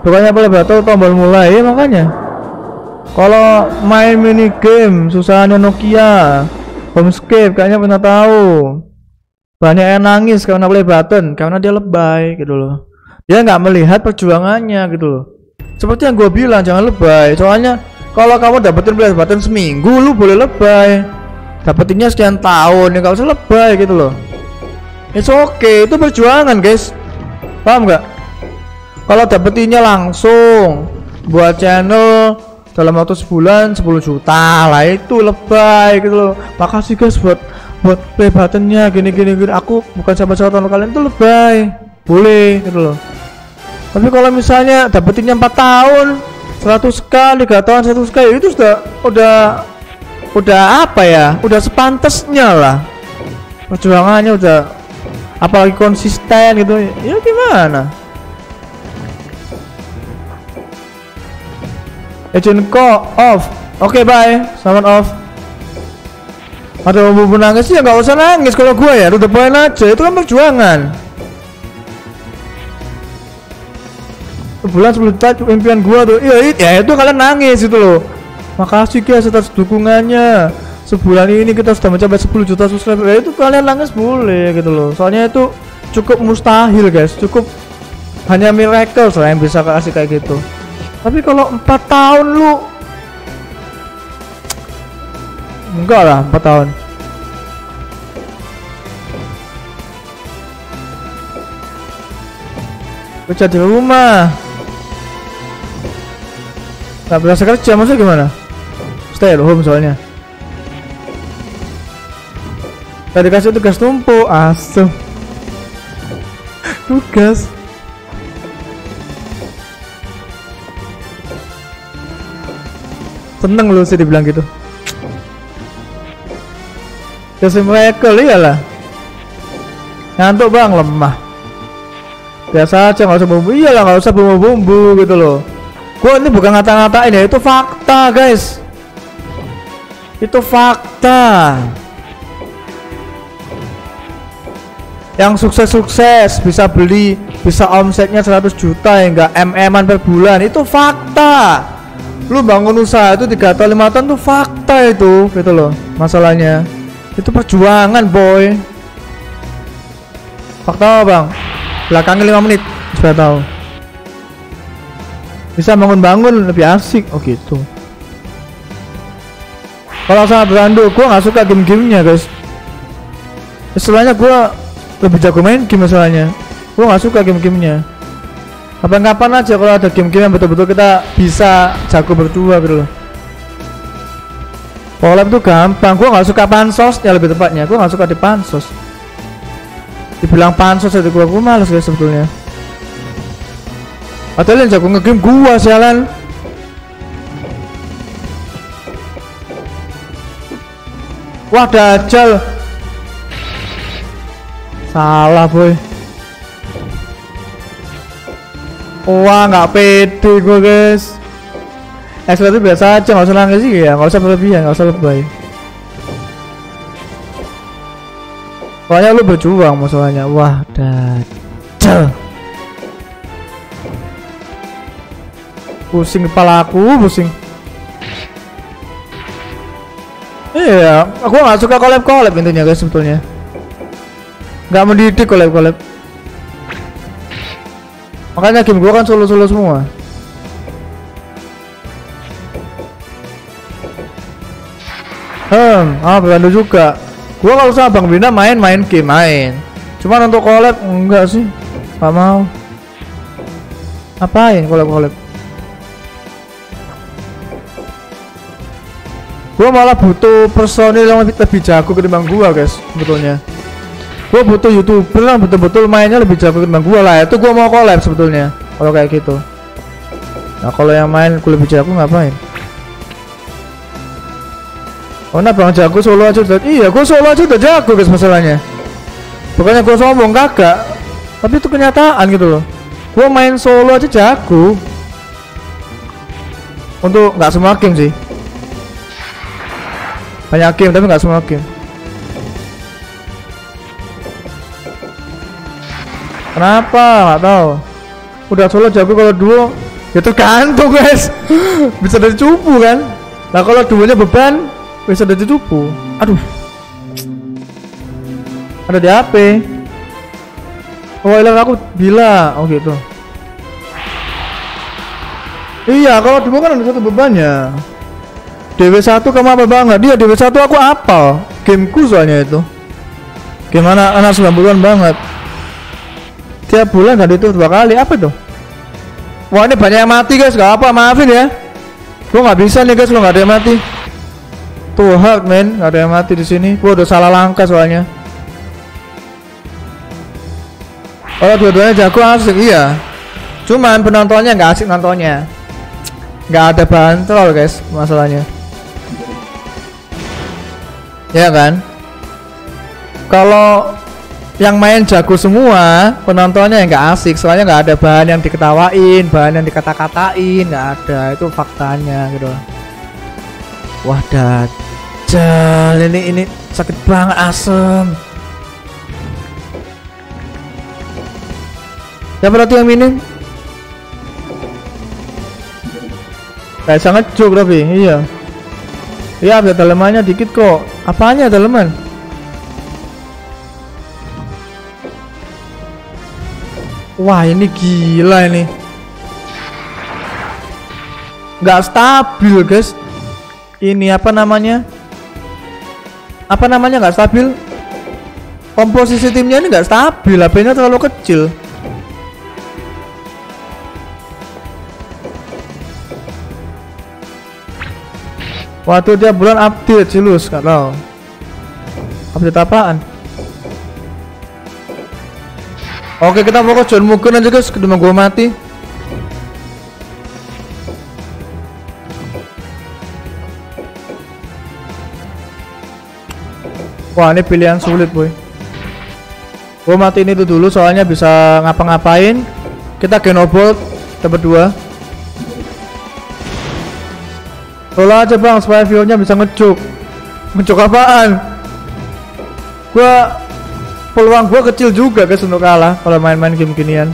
[SPEAKER 1] Pokoknya boleh batu tombol mulai ya makanya. Kalau main mini game susahnya Nokia. Homescape kayaknya pernah tahu banyak yang nangis karena play button karena dia lebay gitu loh dia nggak melihat perjuangannya gitu loh. Seperti yang gue bilang jangan lebay. Soalnya kalau kamu dapetin button seminggu lu boleh lebay. Dapetinnya sekian tahun ya usah lebay gitu loh. It's okay itu perjuangan guys. Paham nggak? Kalau dapetinnya langsung buat channel dalam waktu sebulan 10 juta. Lah itu lebay gitu loh. Makasih guys buat buat play buttonnya gini gini gini. Aku bukan sahabat-sahabat sama kalian itu lebay. Boleh gitu loh tapi kalau misalnya dapetinnya 4 tahun 100 kali 3 tahun 100 kali itu sudah udah udah apa ya? Udah sepantasnya lah. Perjuangannya udah apalagi konsisten gitu ya gimana? Call off. Oke okay, bye. Selamat off. Ada mau nangis ya? Nggak usah nangis kalau gue ya. Udah poin aja. Itu kan perjuangan sebulan sebelum juta impian gue tuh. Iya ya itu kalian nangis itu loh. Makasih guys atas dukungannya. Sebulan ini kita sudah mencapai 10 juta subscriber. Ya itu kalian nangis boleh gitu loh. Soalnya itu cukup mustahil guys. Cukup hanya miracle lah yang bisa kasih kayak gitu. Tapi kalau empat tahun lu enggak lah 4 tahun. Kerja di rumah nggak berasa kerja maksudnya gimana? Stay at home soalnya. Tadi kasih tugas tumpuk asem tugas. Seneng lu sih dibilang gitu. Kasih mereka iyalah. Ngantuk bang lemah. Biasa aja nggak usah bumbu. Iyalah nggak usah bumbu-bumbu gitu loh Gua ini bukan ngata-ngatain ya Itu fakta guys. Itu fakta. Yang sukses-sukses Bisa beli Bisa omsetnya 100 juta ya Nggak mm-an per bulan Itu fakta. Lu bangun usaha itu 3 atau 5 tahun tuh fakta itu Gitu loh Masalahnya. Itu perjuangan boy. Fakta apa bang? Belakangnya 5 menit supaya tahu bisa bangun-bangun lebih asik. Oh gitu. Kalau sama Brando gue nggak suka game-gamenya guys. Istilahnya gue lebih jago main game masalahnya. Gue nggak suka game-gamenya. Kapan-kapan aja kalau ada game-game yang betul-betul kita bisa jago berdua gitu loh. Collab tuh gampang, gue nggak suka pansos ya lebih tepatnya, gue nggak suka di pansos. Dibilang pansos jadi gue, gue males guys sebetulnya. Padahal yang jago ngegame gue sialan. Wah dajal. Salah boy. Wah nggak pede gue guys. Expert itu biasa aja, nggak usah nangis sih ya, nggak usah berlebihan, nggak usah lebay. Pokoknya lu berjuang masalahnya. Wah, dajal. Pusing kepala aku pusing iya aku nggak suka collab collab intinya guys sebetulnya nggak mendidik collab collab makanya game gua kan solo solo semua Hmm, ah Bando juga. Gua kalau sama Bang Bina main main game main. Cuman untuk collab enggak sih. Gak mau. Apain collab Gua malah butuh personil yang lebih, jago ketimbang gua guys sebetulnya. Gua butuh youtuber yang betul-betul mainnya lebih jago ketimbang gua lah. Itu gua mau collab sebetulnya. Kalau kayak gitu. Nah kalau yang main gua lebih jago ngapain? Oh nah bang jago solo aja udah Iya gue solo aja udah jago guys masalahnya Bukannya gue sombong kagak Tapi itu kenyataan gitu loh Gue main solo aja jago Untuk nggak semua game sih Banyak game tapi nggak semua game. Kenapa? Gak tahu. Udah solo jago kalau duo ya tergantung guys. Bisa dari cupu kan? Nah kalau duonya beban bisa dari cupu. Aduh. Ada di HP oh hilang aku bila. Oh gitu. Iya kalau duo kan ada satu bebannya DW1 kamu apa banget dia DW1 aku apa gameku soalnya itu. Gimana anak 90-an banget. Tiap bulan tadi itu dua kali. Apa tuh wah ini banyak yang mati guys. Gak apa maafin ya. Gua nggak bisa nih guys kalau nggak ada yang mati. Tuh hard men nggak ada yang mati di sini. Gua udah salah langkah soalnya. Kalau dua-duanya jago asik. Iya. Cuman penontonnya nggak asik nontonnya. Nggak ada bantrol guys masalahnya ya kan? Kalau yang main jago semua penontonnya yang nggak asik. Soalnya nggak ada bahan yang diketawain bahan yang dikata-katain nggak ada. Itu faktanya gitu. Wah dajjal ini ini sakit banget asem. Siapa tuh yang minim? Kayak sangat jok tapi iya iya ada dalemannya dikit kok. Apanya daleman? Wah ini gila ini. Nggak stabil guys. Ini apa namanya? Apa namanya nggak stabil? Komposisi timnya ini nggak stabil HP nya terlalu kecil Waktu tiap bulan update sih lu nggak update apaan? Oke kita ke John Mugen aja guys. Kedua gua mati. Wah ini pilihan sulit boy. Gua mati ini dulu soalnya bisa ngapa-ngapain. Kita genobolt dapat dua Rola aja bang supaya view-nya bisa ngecuk Ngecuk apaan? Gua peluang gua kecil juga guys untuk kalah kalau main-main game ginian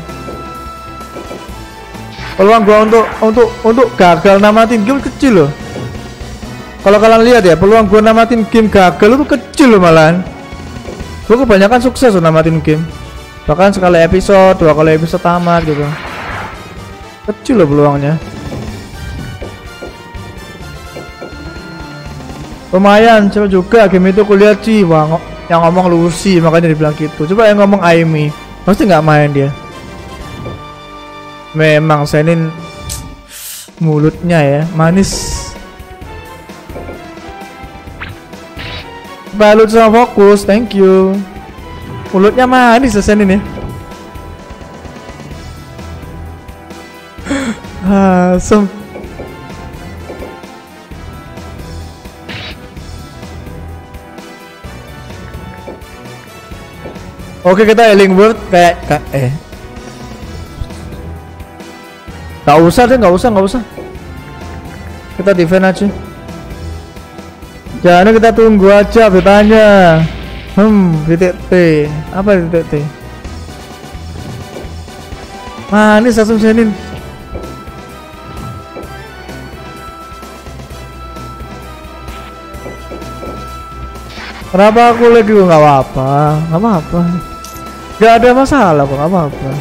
[SPEAKER 1] peluang gua untuk untuk untuk gagal namatin game kecil loh. Kalau kalian lihat ya peluang gua namatin game gagal itu kecil loh malahan. Gua kebanyakan sukses loh namatin game. Bahkan sekali episode dua kali episode tamat gitu. Kecil loh peluangnya lumayan coba juga game itu kuliah sih wah yang ngomong Lucy makanya dibilang gitu. Coba yang ngomong Aimi pasti nggak main dia. Memang Senin mulutnya ya manis. Balut sama fokus thank you. Mulutnya manis ya Senin ya. Asem Oke kita healing word kayak kak eh. Gak usah deh, gak usah, gak usah. Kita defend aja. Jangan kita tunggu aja betanya. Hmm, titik T. Apa titik T? Ah, Manis langsung senin. Kenapa aku lagi nggak apa-apa? Nggak apa-apa. Gak ada masalah kok, apa-apa.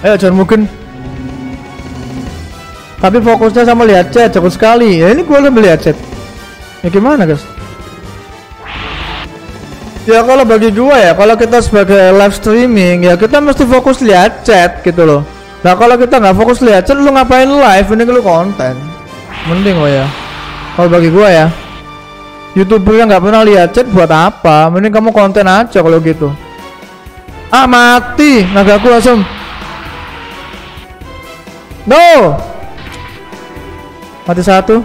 [SPEAKER 1] Ayo John mungkin. Tapi fokusnya sama lihat chat, jauh sekali. Ya ini gua udah lihat chat. Ya gimana guys? Ya kalau bagi gua ya, kalau kita sebagai live streaming ya kita mesti fokus lihat chat gitu loh. Nah kalau kita nggak fokus lihat chat, lu ngapain live? Ini lu konten. Mending gua ya. Kalau bagi gua ya, youtuber yang nggak pernah lihat chat buat apa? Mending kamu konten aja kalau gitu. Ah mati, nagaku langsung. No. Mati satu.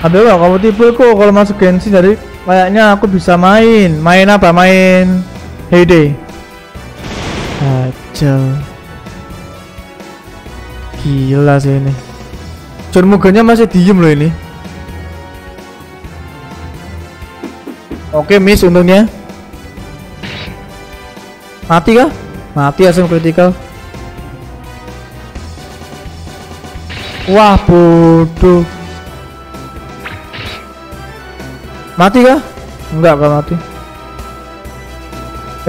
[SPEAKER 1] Aduh, kamu tipe kok kalau masuk Genshin jadi kayaknya aku bisa main. Main apa? Main Heyday. Kacau. Gila sih ini. John Mugennya masih diem loh ini. Oke, miss untungnya. Mati kah? Mati asam kritikal. Wah, bodoh. Mati kah? Enggak, enggak mati.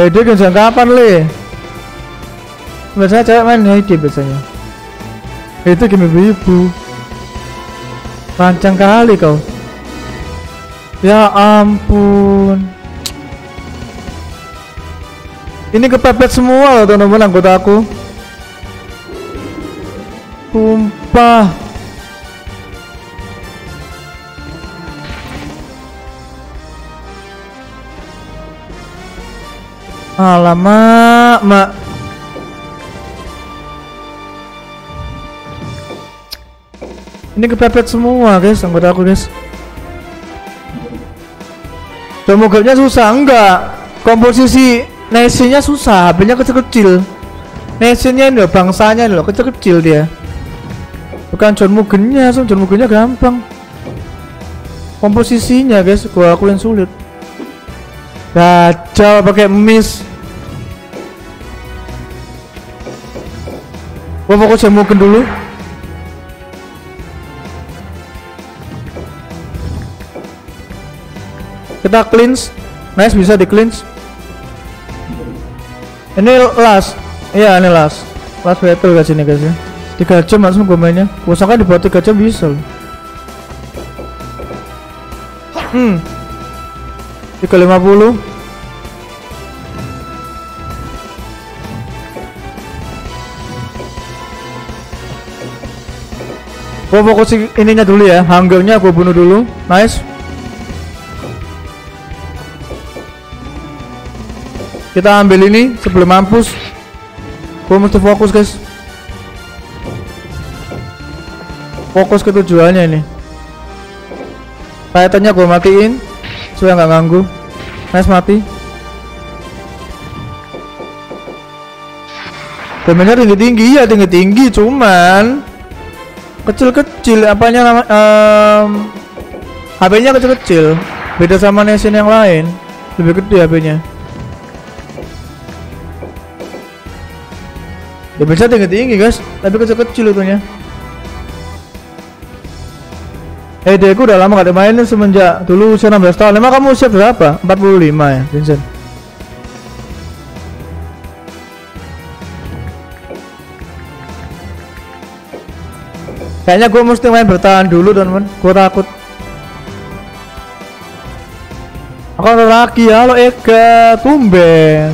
[SPEAKER 1] Eh, dia kan kapan, Le? Biasanya cewek main HD biasanya. Itu game ibu. Rancang kali kau. Ya ampun. Ini kepepet semua loh teman-teman anggota aku. Sumpah. Alamak, mak. Ini kepepet semua, guys, anggota aku, guys. Demografnya susah enggak? Komposisi nasinya susah, HP-nya kecil-kecil. Nasinya ini loh, bangsanya ini loh, kecil-kecil dia. Bukan John Mugennya, so John Mugennya gampang. Komposisinya, guys, gua aku yang sulit. Gajal pakai miss. Gua fokus John Mugen dulu. Kita cleanse. Nice bisa di cleanse. Ini last. Iya, ini last. Last battle guys ini guys ya. 3 jam langsung gue mainnya. Gua sangka di bawah 3 jam bisa loh. Hmm. 350. Gua fokus ininya dulu ya, hungernya gua bunuh dulu. Nice. Kita ambil ini sebelum mampus. Gua mesti fokus, guys. Fokus ke tujuannya ini. Titannya gua matiin supaya nggak ganggu. Nice mati. Damage tinggi tinggi ya tinggi tinggi cuman kecil kecil apanya nama um, HP nya kecil kecil beda sama nation yang lain lebih gede HP nya Ya bisa tinggi tinggi guys, tapi kecil kecil itunya. Eh Deku udah lama gak dimainin semenjak dulu usia 16 tahun. Emang kamu usia berapa? 45 ya, Vincent. Kayaknya gue mesti main bertahan dulu teman-teman. Gue takut. Aku lagi ya lo Eka tumben.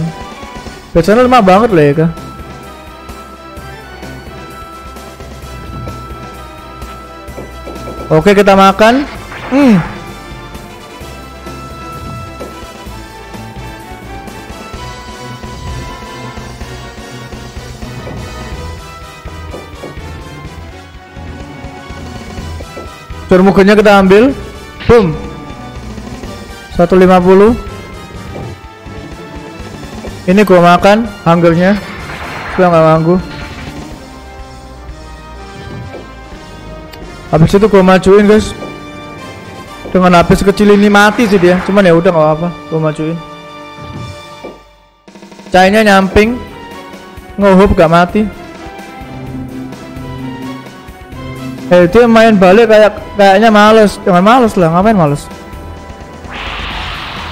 [SPEAKER 1] Biasanya lemah banget lah Eka. Oke kita makan. Hmm. Surmuganya kita ambil. Boom. 150. Ini gua makan hungernya. Supaya nggak ganggu. Habis itu gua majuin guys. Dengan HP sekecil ini mati sih dia. Cuman ya udah nggak apa-apa. Gua majuin. Cainnya nyamping. Ngohop gak mati. Eh dia main balik kayak kayaknya males, jangan males lah, ngapain males?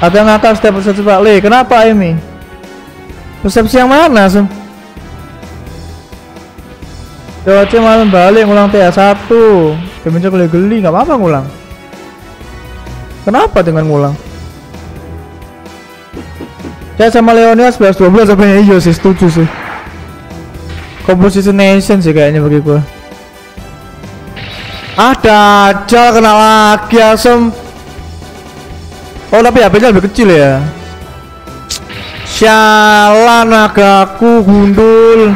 [SPEAKER 1] Ada yang ngakak setiap persepsi balik, kenapa Amy? Persepsi yang mana Sum? Coba malam balik ngulang TA1 Demensia geli-geli, nggak apa-apa ngulang. Kenapa dengan ngulang? Saya sama Leonia 11-12 apa ya? Iya sih, setuju sih. Composition Nation sih kayaknya bagi gua. Ada aja kena lagi asem. Oh tapi HP-nya lebih kecil ya. Sialan nagaku gundul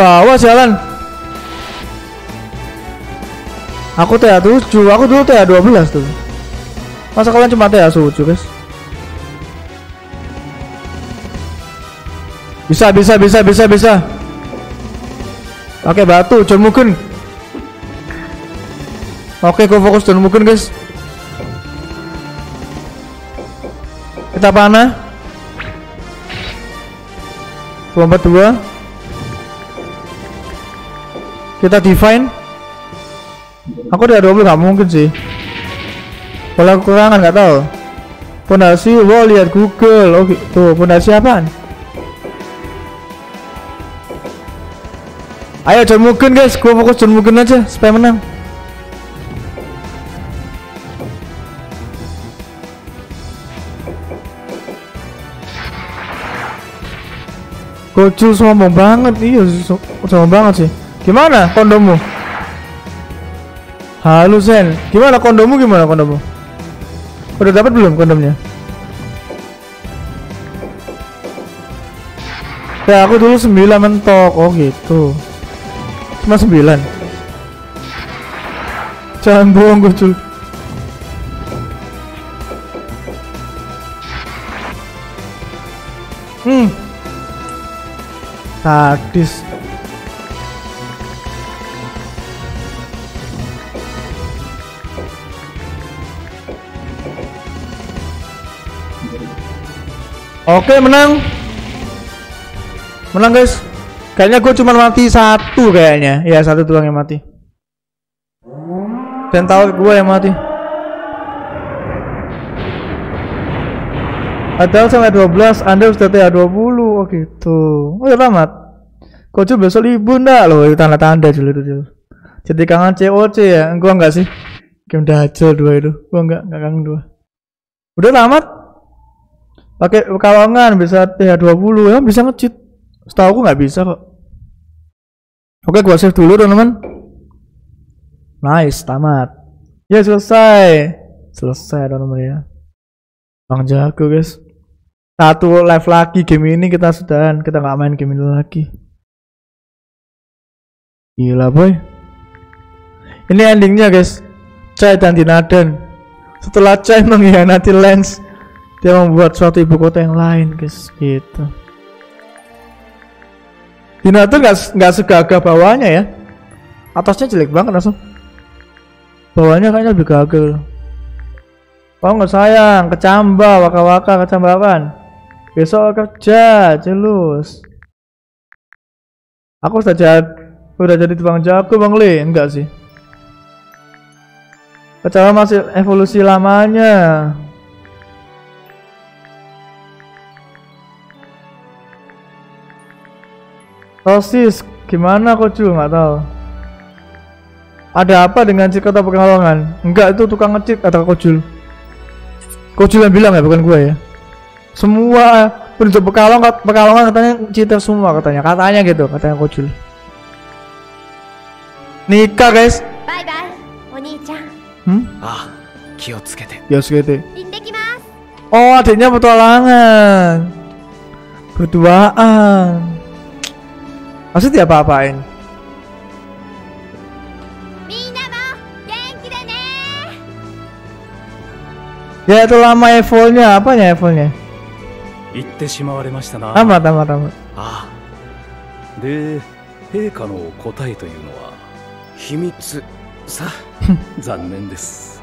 [SPEAKER 1] bawah sialan Aku TA 7, aku dulu TA 12 tuh Masa kalian cuma TA 7 guys Bisa bisa bisa bisa bisa Pakai batu, John Mugen. Oke, gue fokus John Mugen, guys. Kita panah. Lompat dua. Kita define. Aku udah 20 nggak mungkin sih. Kalau kekurangan nggak tahu. Pondasi, wow lihat Google. Oh gitu. Pondasi apaan? Ayo John Mugen guys, gua fokus John Mugen aja supaya menang. Goju sombong banget, iya sombong banget sih. Gimana kondommu? Halo Sen, gimana kondommu gimana kondommu? Udah dapat belum kondomnya? Ya aku dulu 9 mentok, oh gitu. Cuma sembilan. Jangan bohong gue cul hmm. Sadis Oke menang Menang guys Kayaknya gue cuma mati satu kayaknya. Ya satu doang yang mati. Dan tahu gue yang mati. Padahal sampai 12, Anda sudah TA 20. Oh gitu. Oh ya tamat. Coba besok libur ndak loh? Itu tanda-tanda dulu itu. Jadi kangen COC ya? Gua enggak sih. Game dajal dua itu. Gua enggak, enggak kangen dua. Udah tamat. Pakai kawangan bisa TA 20 ya bisa ngecit. Setahu aku nggak bisa kok. Oke, gua save dulu teman-teman. Nice, tamat. Ya selesai. Selesai teman-teman ya. Bang jago guys. Satu live lagi game ini kita sudahan. Kita nggak main game ini lagi. Gila boy. Ini endingnya guys. Chai dan Dinaden. Setelah Chai mengkhianati Lens, dia membuat suatu ibu kota yang lain guys. Gitu. Dina tuh nggak nggak segagah bawahnya ya. Atasnya jelek banget langsung. Bawahnya kayaknya lebih gagal. Oh nggak sayang, kecamba, waka-waka, kecambawan. Besok kerja, jelus. Aku sudah jadi, udah jadi tukang jago bang Le, enggak sih. Kecamba masih evolusi lamanya. Rosis, gimana kok cu? Nggak tahu. Ada apa dengan cik kota Pekalongan? Enggak itu tukang ngecit kata Kojul. Kojul yang bilang ya bukan gue ya. Semua penduduk Pekalongan, Pekalongan katanya cerita semua katanya. Katanya gitu katanya Kojul. Nikah guys.
[SPEAKER 3] Bye bye, oni-chan.
[SPEAKER 1] Hmm?
[SPEAKER 3] Ah, kiyotsukete. Kiyotsukete.
[SPEAKER 1] Oh adiknya petualangan. Berduaan. Maksudnya apa-apain?
[SPEAKER 3] みんなも元気でね
[SPEAKER 1] Ya itu lama evolnya, apanya evolnya?
[SPEAKER 4] 言ってしまわれましたな
[SPEAKER 1] Tamat, tamat, tamat.
[SPEAKER 4] ああで陛下の答えというのは秘密さ残念です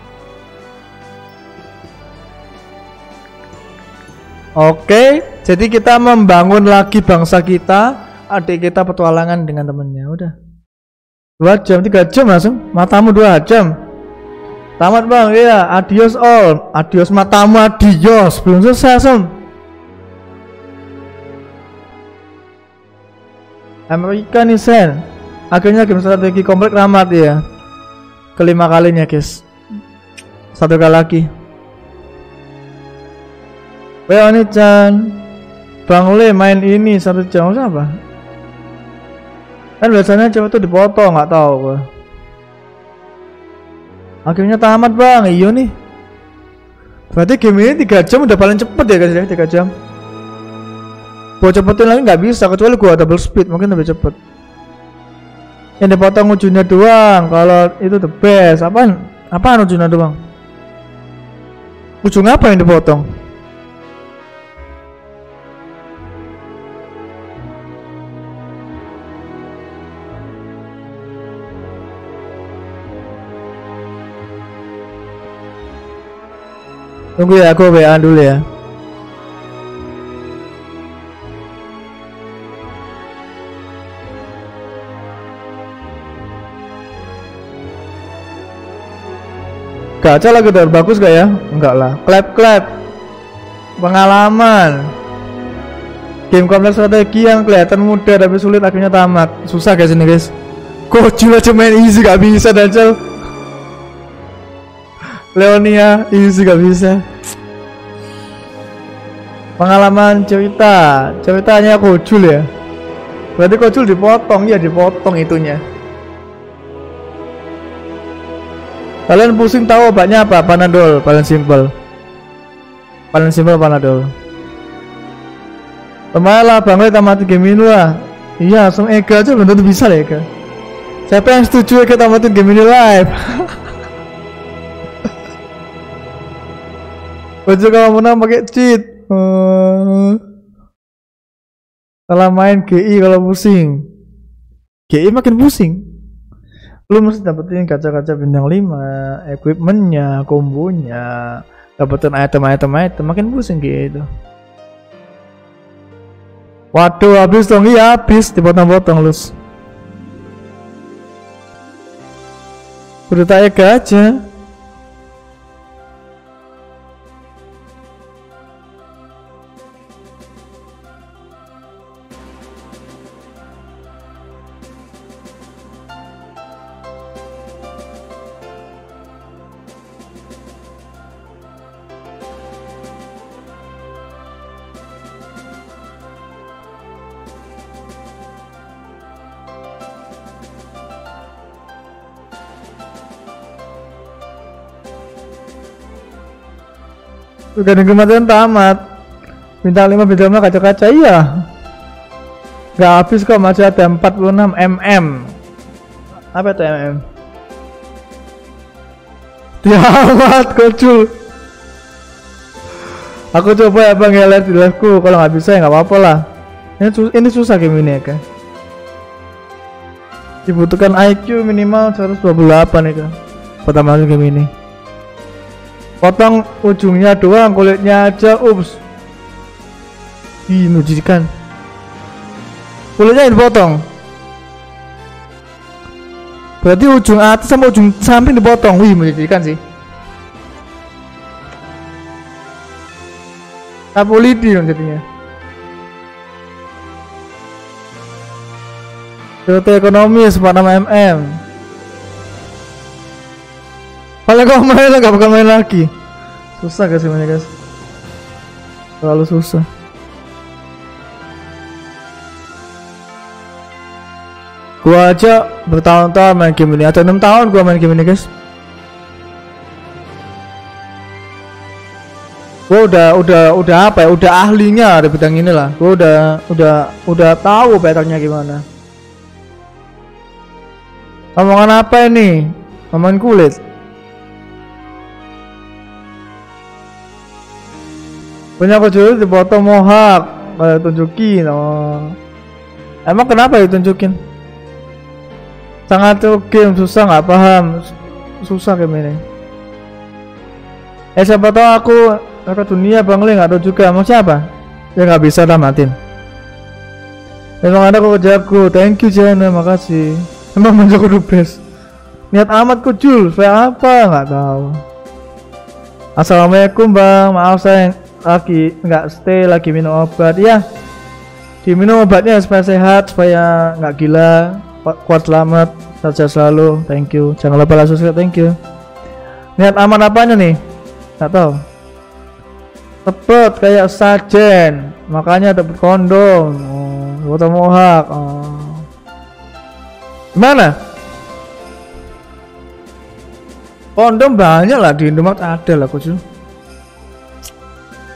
[SPEAKER 1] Oke, jadi kita membangun lagi bangsa kita, adik kita petualangan dengan temennya udah. Dua jam tiga jam langsung. Matamu dua jam. Tamat bang. Iya adios all adios matamu adios. Belum selesai som. Amerika nih sen. Akhirnya game strategi komplek ramat ya kelima kalinya guys. Satu kali lagi. Weh Oni-chan Bang Le main ini satu jam apa? Kan biasanya cewek tuh dipotong nggak tahu gua. Akhirnya tamat bang, iya nih. Berarti game ini 3 jam udah paling cepet ya guys ya 3 jam. Gua cepetin lagi nggak bisa kecuali gua double speed mungkin lebih cepet. Yang dipotong ujungnya doang, kalau itu the best. Apaan? Apaan ujungnya doang? Ujung apa yang dipotong? Tunggu ya, aku WA dulu ya. Gacha lagi udah bagus gak ya? Enggak lah. Clap clap. Pengalaman. Game kompleks strategi yang kelihatan mudah tapi sulit akhirnya tamat. Susah guys ini guys. Kok cuma main easy gak bisa dan Leonia easy gak bisa. Pengalaman cerita, ceritanya kocul ya. Berarti kocul dipotong ya dipotong itunya. Kalian pusing tahu obatnya apa? Panadol, paling simpel. Paling simpel Panadol. Lumayan Bang kita mati game ini lah. Iya, langsung Ega aja belum tentu bisa lah Ega. Siapa yang setuju Ega tamatin game ini live? Baju kalau menang pakai cheat. Kalau main GI kalau pusing. GI makin pusing. Lu mesti dapetin kaca-kaca bintang 5 equipmentnya kombonya dapetin item-item item makin pusing gitu waduh habis dong. Iya habis. Dipotong-potong lus. Udah tak nih kematian tamat. Bintang 5 bintang 5 kaca-kaca iya. Gak habis kok masih ada 46 mm. Apa itu mm? Tiamat kocul. Aku coba ya bang ya di liveku. Kalau nggak bisa ya nggak apa-apa lah. Ini, sus ini susah game ini ya kan. Dibutuhkan IQ minimal 128 itu. Pertama game ini potong ujungnya doang kulitnya aja ups. Ih, menjijikan. Kulitnya dipotong. Berarti ujung atas sama ujung samping dipotong. Wih menjijikan sih. Apolidi dong jadinya. Cerita ekonomi 46 mm kalau kau main gak bakal main lagi. Susah guys mainnya guys. Terlalu susah. Gua aja bertahun-tahun main game ini atau enam tahun gua main game ini guys. Gua udah udah udah apa ya? Udah ahlinya di bidang ini lah. Gua udah udah udah tahu patternnya gimana. Omongan apa ini? Omongan kulit. Punya dulu dipotong mohak kayak tunjukin oh emang kenapa ditunjukin sangat game susah nggak paham susah game ini eh siapa tahu aku ke dunia bang Le nggak tahu juga mau siapa ya nggak bisa lah matin Emang ada kok jago. Thank you Jana, makasih. Emang menjago the best. Niat amat kok Jul, supaya apa? Nggak tahu. Assalamualaikum bang, maaf saya lagi nggak stay lagi minum obat ya. Diminum obatnya supaya sehat, supaya nggak gila, ku- kuat selamat, saja selalu. Thank you. Jangan lupa like, subscribe. Thank you. Niat aman apanya nih? Nggak tahu. Tebet kayak sajen, makanya dapat kondom. Oh, foto mohak. Oh. Gimana? Kondom banyak lah di Indomaret ada lah kucing.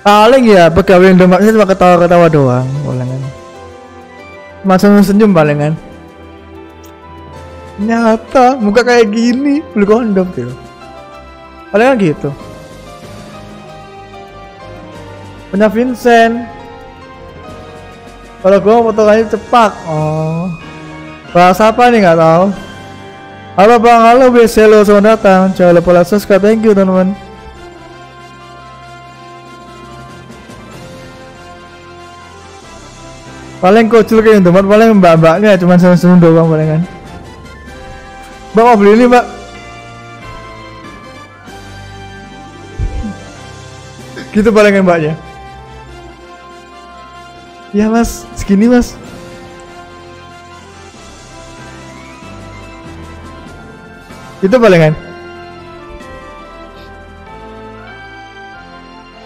[SPEAKER 1] Paling ya pegawai Indomaretnya cuma ketawa-ketawa doang, palingan. Masa senyum palingan. Nyata, muka kayak gini, beli kondom gitu. Palingan gitu. Punya Vincent. Kalau gua fotonya cepak. Oh. Bahasa apa nih nggak tahu. Halo bang, halo BC lo selamat datang. Jangan lupa like subscribe, thank you teman-teman. Paling kocil kayak tempat paling mbak-mbaknya cuma senyum doang paling kan. Mbak mau beli ini mbak. gitu paling kan mbaknya. Ya mas, segini mas. Itu palingan.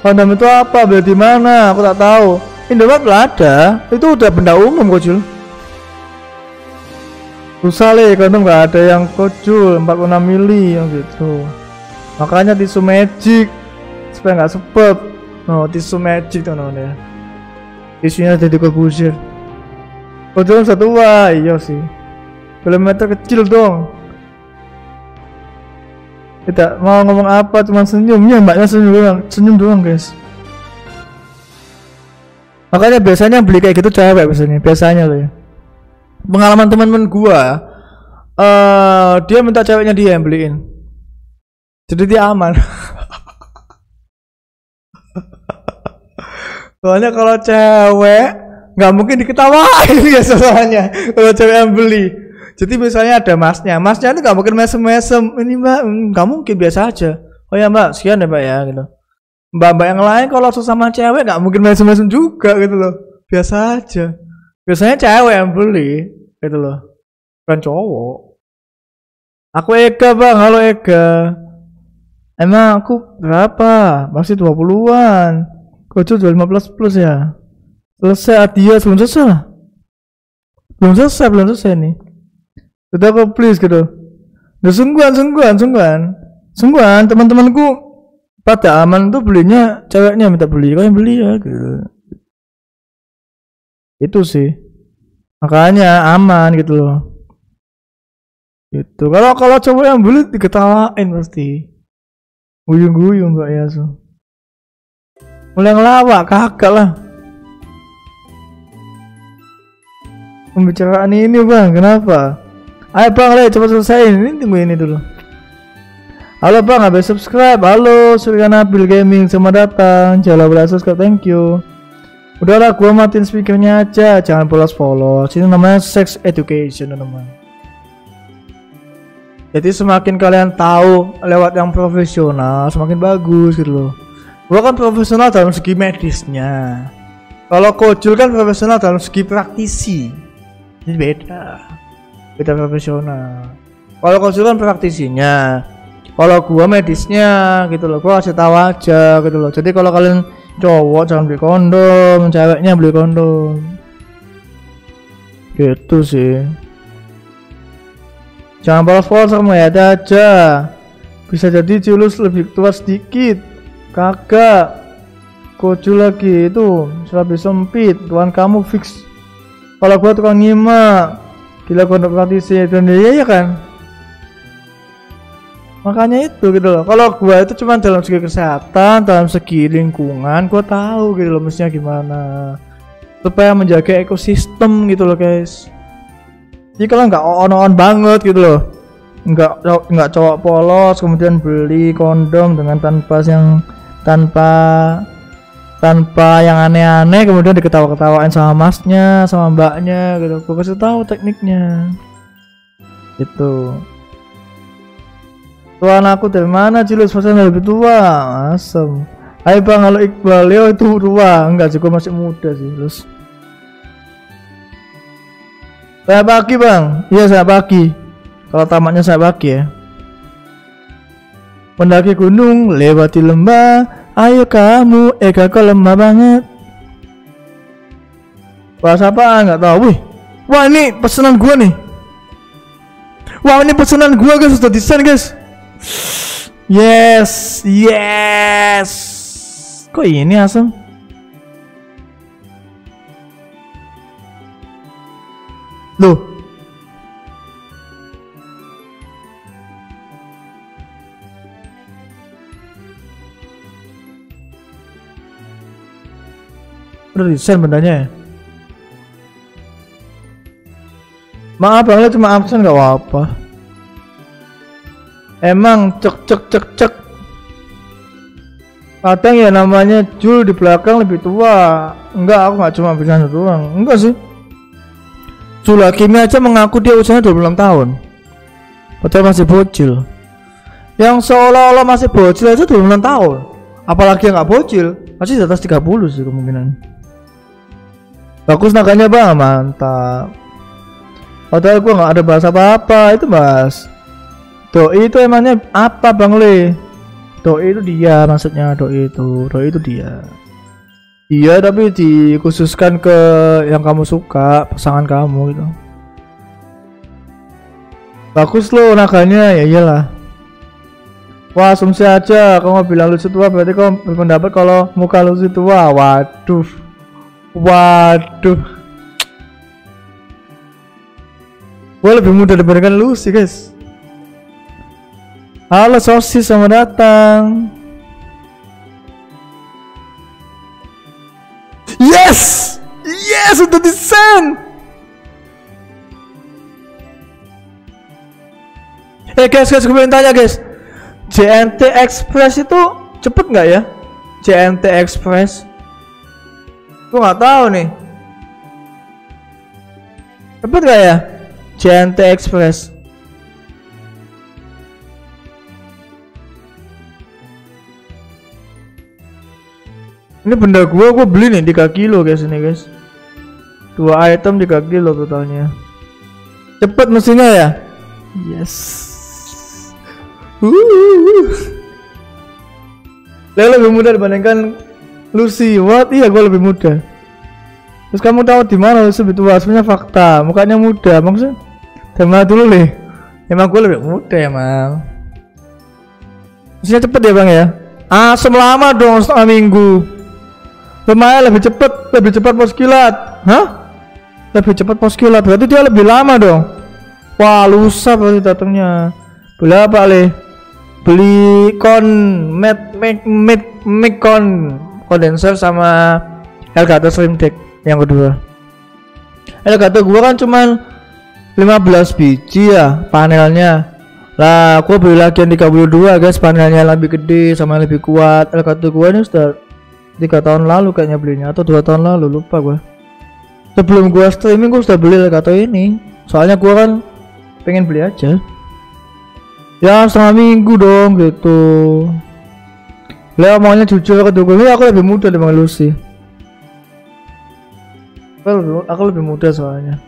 [SPEAKER 1] Kondom itu apa? Di mana? Aku tak tahu. Indomaret lah ada. Itu udah benda umum kocul. Susah le, kondom nggak ada yang kocul 46 mili yang gitu. Makanya tisu magic supaya nggak sepet. No, tisu magic tuh namanya. Tisunya jadi kebusir. Kocul satu wah, iya sih. Kilometer kecil dong. Tidak mau ngomong apa, cuma senyumnya mbaknya senyum doang, senyum doang guys. Makanya biasanya beli kayak gitu cewek biasanya, biasanya loh ya. Pengalaman teman-teman gua, eh dia minta ceweknya dia yang beliin. Jadi dia aman. Soalnya kalau cewek nggak mungkin diketawain ya soalnya kalau cewek yang beli. Jadi misalnya ada masnya, masnya itu nggak mungkin mesem-mesem. Ini mbak, nggak mungkin biasa aja. Oh ya mbak, sekian ya mbak ya gitu. Mbak-mbak yang lain kalau sesama cewek nggak mungkin mesem-mesem juga gitu loh. Biasa aja. Biasanya cewek yang beli gitu loh. Bukan cowok. Aku Ega bang, halo Ega. Emang aku berapa? Masih 20-an. Kocok jual 15 plus ya. Selesai dia belum selesai lah. Belum selesai, belum selesai nih. Udah kok please gitu. Udah sungguhan, sungguhan, sungguhan. Sungguhan teman-temanku pada aman tuh belinya ceweknya minta beli, kau yang beli ya gitu. Itu sih. Makanya aman gitu loh. Gitu. Kalau kalau cowok yang beli diketawain pasti. Guyung-guyung Mbak Yasu. Mulai ngelawak kagak lah. Pembicaraan ini bang, kenapa? Ayo bang, ayo cepat selesaiin. Ini tunggu ini dulu. Halo bang, habis subscribe. Halo, Surya Nabil Gaming, selamat datang. Jangan lupa subscribe, thank you. Udahlah, gua matiin speakernya aja. Jangan polos-polos. Ini namanya sex education, teman. Jadi semakin kalian tahu lewat yang profesional, semakin bagus gitu loh. Gua kan profesional dalam segi medisnya. Kalau kojul kan profesional dalam segi praktisi. Ini beda. Beda profesional. Kalau kojul kan praktisinya. Kalau gua medisnya gitu loh. Gua kasih tahu aja gitu loh. Jadi kalau kalian cowok jangan beli kondom, ceweknya beli kondom. Gitu sih. Jangan polos-polos sama ya ada aja. Bisa jadi Julus lebih tua sedikit. Kagak. Koju lagi itu lebih sempit. Tuan kamu fix. Kalau gua tukang nyimak. Gila kondok praktisi dan iya ya kan. Makanya itu gitu loh. Kalau gua itu cuma dalam segi kesehatan, dalam segi lingkungan, gua tahu gitu loh mestinya gimana. Supaya menjaga ekosistem gitu loh guys. Jadi kalau nggak on-on banget gitu loh, nggak nggak cowok polos kemudian beli kondom dengan tanpa yang tanpa tanpa yang aneh-aneh kemudian diketawa-ketawain sama masnya sama mbaknya gitu gue kasih tahu tekniknya itu tuan aku dari mana Cilus masanya lebih tua? Asem. Hai bang kalau Iqbal. Yo itu tua. Enggak gue masih muda sih terus. Saya pagi bang. Iya saya pagi. Kalau tamatnya saya pagi ya. Mendaki gunung lewati lembah. Ayo kamu, Ega kok lemah banget. Bahasa apa? Nggak tahu. Wih, wah ini pesanan gua nih. Wah ini pesanan gua guys. Sudah desain guys. Yes, yes. Kok ini asam? Loh, udah desain bendanya ya maaf bang cuma absen gak apa-apa emang cek cek cek cek. Kadang ya namanya Jul di belakang lebih tua. Enggak aku nggak cuma bilang doang. Enggak sih. Jul Hakimi aja mengaku dia usianya 26 tahun. Padahal masih bocil. Yang seolah-olah masih bocil aja 26 tahun. Apalagi yang nggak bocil masih di atas 30 sih kemungkinan. Bagus naganya bang, mantap. Padahal gua nggak ada bahasa apa-apa. Itu mas. Doi itu emangnya apa bang Le? Doi itu dia maksudnya doi itu, doi itu dia. Iya tapi dikhususkan ke yang kamu suka, pasangan kamu itu. Bagus loh naganya, ya iyalah. Wah, asumsi aja. Kamu bilang lucu tua, berarti kamu berpendapat kalau muka lucu tua. Waduh. Waduh. Gue lebih muda dibandingkan lu sih guys. Halo sosis sama datang. Yes, yes udah desain. Eh guys, guys, gue tanya guys, JNT Express itu cepet nggak ya? JNT Express Gue nggak tahu nih. Cepet gak ya? JNT Express. Ini benda gua gua beli nih 3 kilo guys ini guys. Dua item 3 kilo totalnya. Cepet mesinnya ya? Yes. Uh. lebih mudah dibandingkan Lucy, what? Iya, gue lebih muda. Terus kamu tahu di mana Lucy lebih tua? Sebenarnya fakta, mukanya muda. Maksudnya, dari mana dulu nih? Emang gue lebih muda emang. Maksudnya cepet ya bang ya? Ah, lama dong setengah minggu. Lumayan lebih cepet, lebih cepat pos kilat. Hah? Lebih cepat pos kilat, berarti dia lebih lama dong. Wah, lusa berarti datangnya. Beli apa le? Beli kon, met, met, met, met kon kondenser sama Elgato Slim Deck yang kedua Elgato gua kan cuman 15 biji ya panelnya lah gua beli lagi yang 32 guys panelnya lebih gede sama lebih kuat Elgato gua ini sudah tiga tahun lalu kayaknya belinya atau dua tahun lalu lupa gua. Sebelum gua streaming gua sudah beli Elgato ini. Soalnya gua kan pengen beli aja. Ya setengah minggu dong gitu. Lah maunya jujur ke dukung ini aku lebih muda dibanding Lucy. Aku lebih, aku lebih muda soalnya.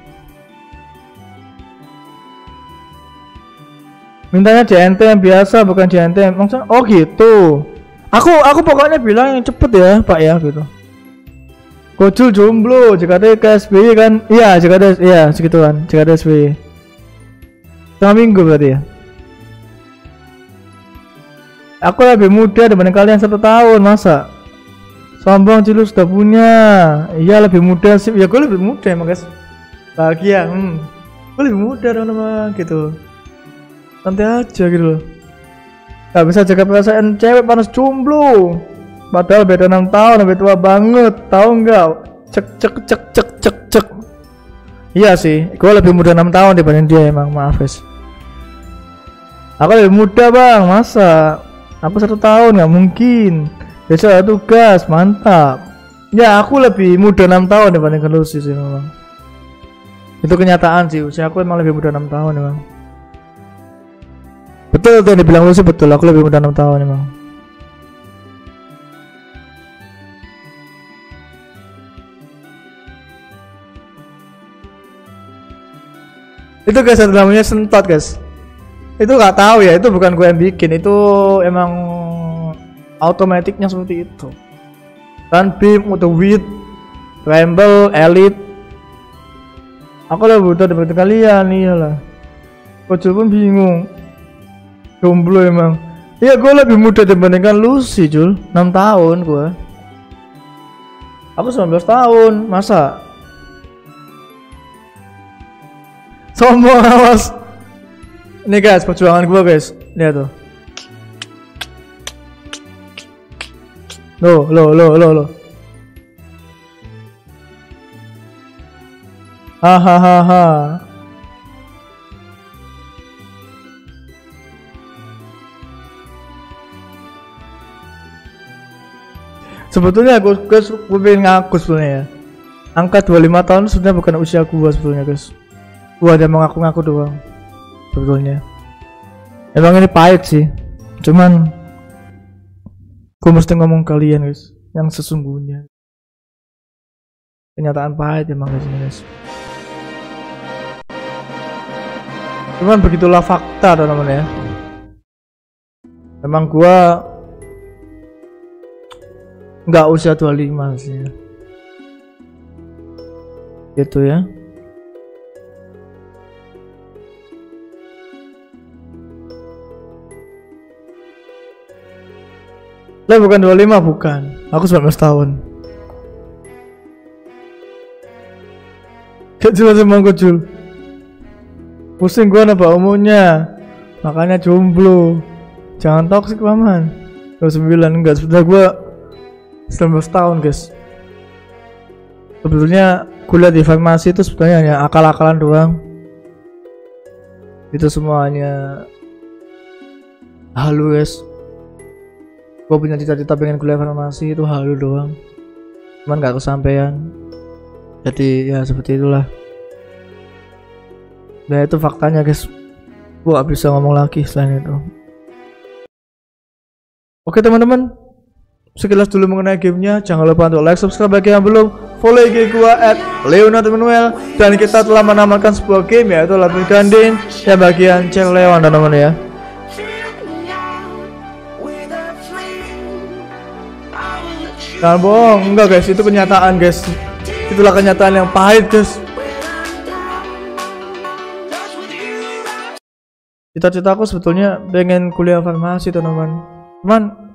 [SPEAKER 1] Mintanya JNT yang biasa bukan JNT yang maksudnya oh gitu aku aku pokoknya bilang yang cepet ya pak ya gitu. Gojul jomblo jika ada KSBY kan? Iya ada iya segituan jika ada SBY setengah minggu berarti ya. Aku lebih muda dibanding kalian satu tahun masa? Sombong cilu sudah punya. Iya lebih muda sih. Ya gue lebih muda emang guys. Bahagia hmm. gue lebih muda teman-teman gitu. Nanti aja gitu loh gak bisa jaga perasaan cewek panas jomblo padahal beda 6 tahun lebih tua banget tahu nggak cek cek cek cek cek cek iya sih gue lebih muda 6 tahun dibanding dia emang maaf guys aku lebih muda bang masa Aku satu tahun nggak mungkin. Besok ada tugas, mantap. Ya aku lebih muda 6 tahun dibandingkan Lucy sih memang. Itu kenyataan sih, usia aku emang lebih muda 6 tahun emang. Betul tuh yang dibilang Lucy betul, aku lebih muda 6 tahun emang. Itu guys ada namanya sentot guys. Itu nggak tahu ya, itu bukan gue yang bikin, itu emang automaticnya seperti itu. Run beam untuk wheat, ramble, elite. Aku lah butuh daripada kalian iyalah. Kocil pun bingung. Jomblo emang. Iya gue lebih muda dibandingkan Lucy Jul. 6 tahun gue Aku 19 tahun. Masa? Sombong awas. Ini guys perjuangan gue guys. Lihat tuh. Lo lo lo lo lo Hahaha Sebetulnya gue, gue, gue pengen ngaku sebetulnya ya Angka 25 tahun sebenarnya bukan usia gue sebetulnya guys Gue ada mau ngaku-ngaku doang Sebetulnya. Emang ini pahit sih. Cuman Gue mesti ngomong kalian guys Yang sesungguhnya. Kenyataan pahit emang guys ini guys Cuman begitulah fakta teman-teman ya. Emang gua nggak usia 25 sih. Gitu ya. Lah bukan 25 bukan. Aku 19 tahun. Kecil emang kecil pusing gua napa umurnya makanya jomblo. Jangan toksik paman. 29 enggak. Sebenarnya gua 19 tahun guys. Sebetulnya kuliah di farmasi itu sebenarnya hanya akal-akalan doang. Itu semuanya halu guys. Gue punya cita-cita pengen kuliah farmasi itu halu doang. Cuman gak kesampaian. Jadi ya seperti itulah. Nah itu faktanya guys. Gue gak bisa ngomong lagi selain itu. Oke teman-teman sekilas dulu mengenai gamenya jangan lupa untuk like subscribe bagi yang belum. Follow IG gua at Leonardo Manuel. Dan kita telah menamakan sebuah game yaitu Latin Gandin ya bagian cek Leon teman-teman ya. Jangan bohong, enggak guys, itu kenyataan guys. Itulah kenyataan yang pahit guys. Cita-citaku sebetulnya pengen kuliah farmasi teman-teman. Cuman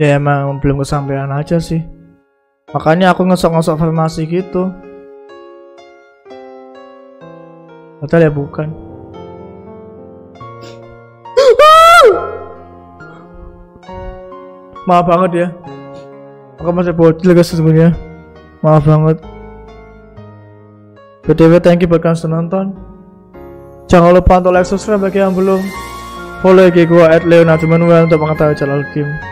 [SPEAKER 1] Ya emang belum kesampaian aja sih. Makanya aku ngesok-ngesok farmasi gitu. Padahal ya bukan. Maaf banget ya. Aku masih bocil guys sebenarnya. Maaf banget. BTW thank you buat kalian sudah nonton. Jangan lupa untuk like subscribe bagi yang belum. Follow IG gua at Leonardo Manuel untuk mengetahui channel game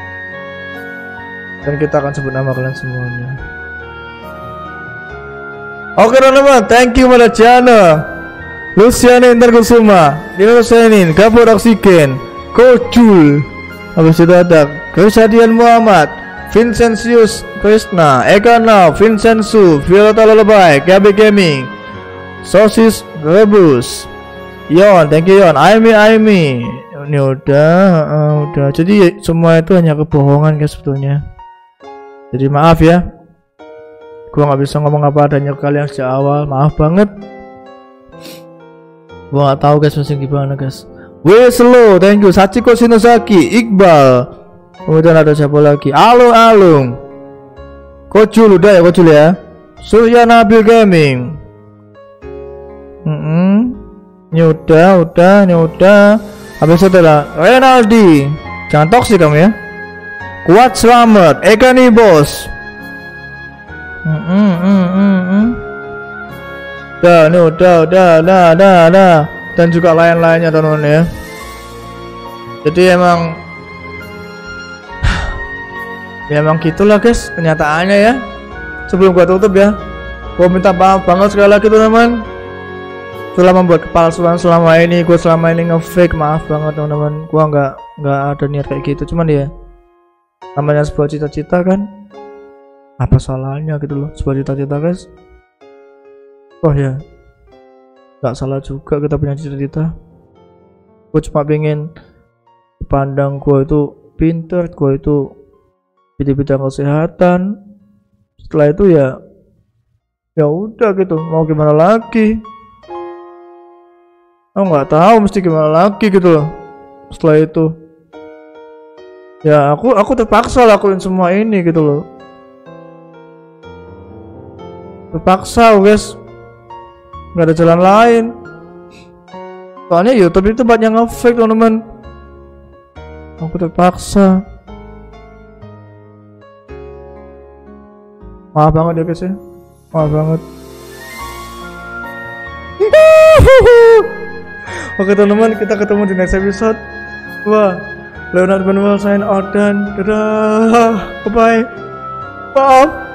[SPEAKER 1] Dan kita akan sebut nama kalian semuanya. Oke teman-teman, thank you pada Ciana Luciana Interkusuma Dino Senin, Gabor Oksigen Kojul Habis itu ada Kesadian Muhammad Vincentius Krishna, Ekana, Vincenzu, Violeta Lullaby, Gabi Gaming, Sosis Rebus, Yon, thank you Yon, Aimi Aimi, ini udah, uh, udah. Jadi semua itu hanya kebohongan guys sebetulnya. Jadi maaf ya, gua nggak bisa ngomong apa adanya kalian sejak awal, maaf banget. Gua nggak tahu guys mesti gimana guys. Weslo, thank you. Sachiko Shinosaki, Iqbal, Kemudian ada siapa lagi? Alung Alung. Kocul udah ya Kocul ya. Surya Nabil Gaming. Mm -hmm. Ini udah, udah, ini udah. Habis itu adalah Renaldi. Jangan toksik kamu ya. Kuat selamat. Eka nih bos. Mm -hmm, mm -hmm, mm. Udah, ini udah, udah, udah, udah, udah. Dan juga lain-lainnya teman-teman ya. Jadi emang ya emang gitulah guys kenyataannya ya sebelum gua tutup ya gua minta maaf banget sekali lagi teman-teman telah membuat kepalsuan selama ini gue selama ini nge-fake maaf banget teman-teman gua nggak nggak ada niat kayak gitu cuman ya namanya sebuah cita-cita kan? Apa salahnya gitu loh sebuah cita-cita guys? Oh ya. Nggak salah juga kita punya cita-cita. Gue cuma pengen pandang gue itu pinter gue itu di bidang kesehatan. Setelah itu ya ya udah gitu. Mau gimana lagi? Oh nggak tahu mesti gimana lagi gitu loh. Setelah itu ya aku aku terpaksa lakuin semua ini gitu loh. Terpaksa guys. Nggak ada jalan lain. Soalnya YouTube itu banyak nge-fake teman-teman. Aku terpaksa. Maaf banget ya guys ya. Maaf banget. Oke teman-teman kita ketemu di next episode. Wah Leonard Manuel sign out dan dadah. Bye bye maaf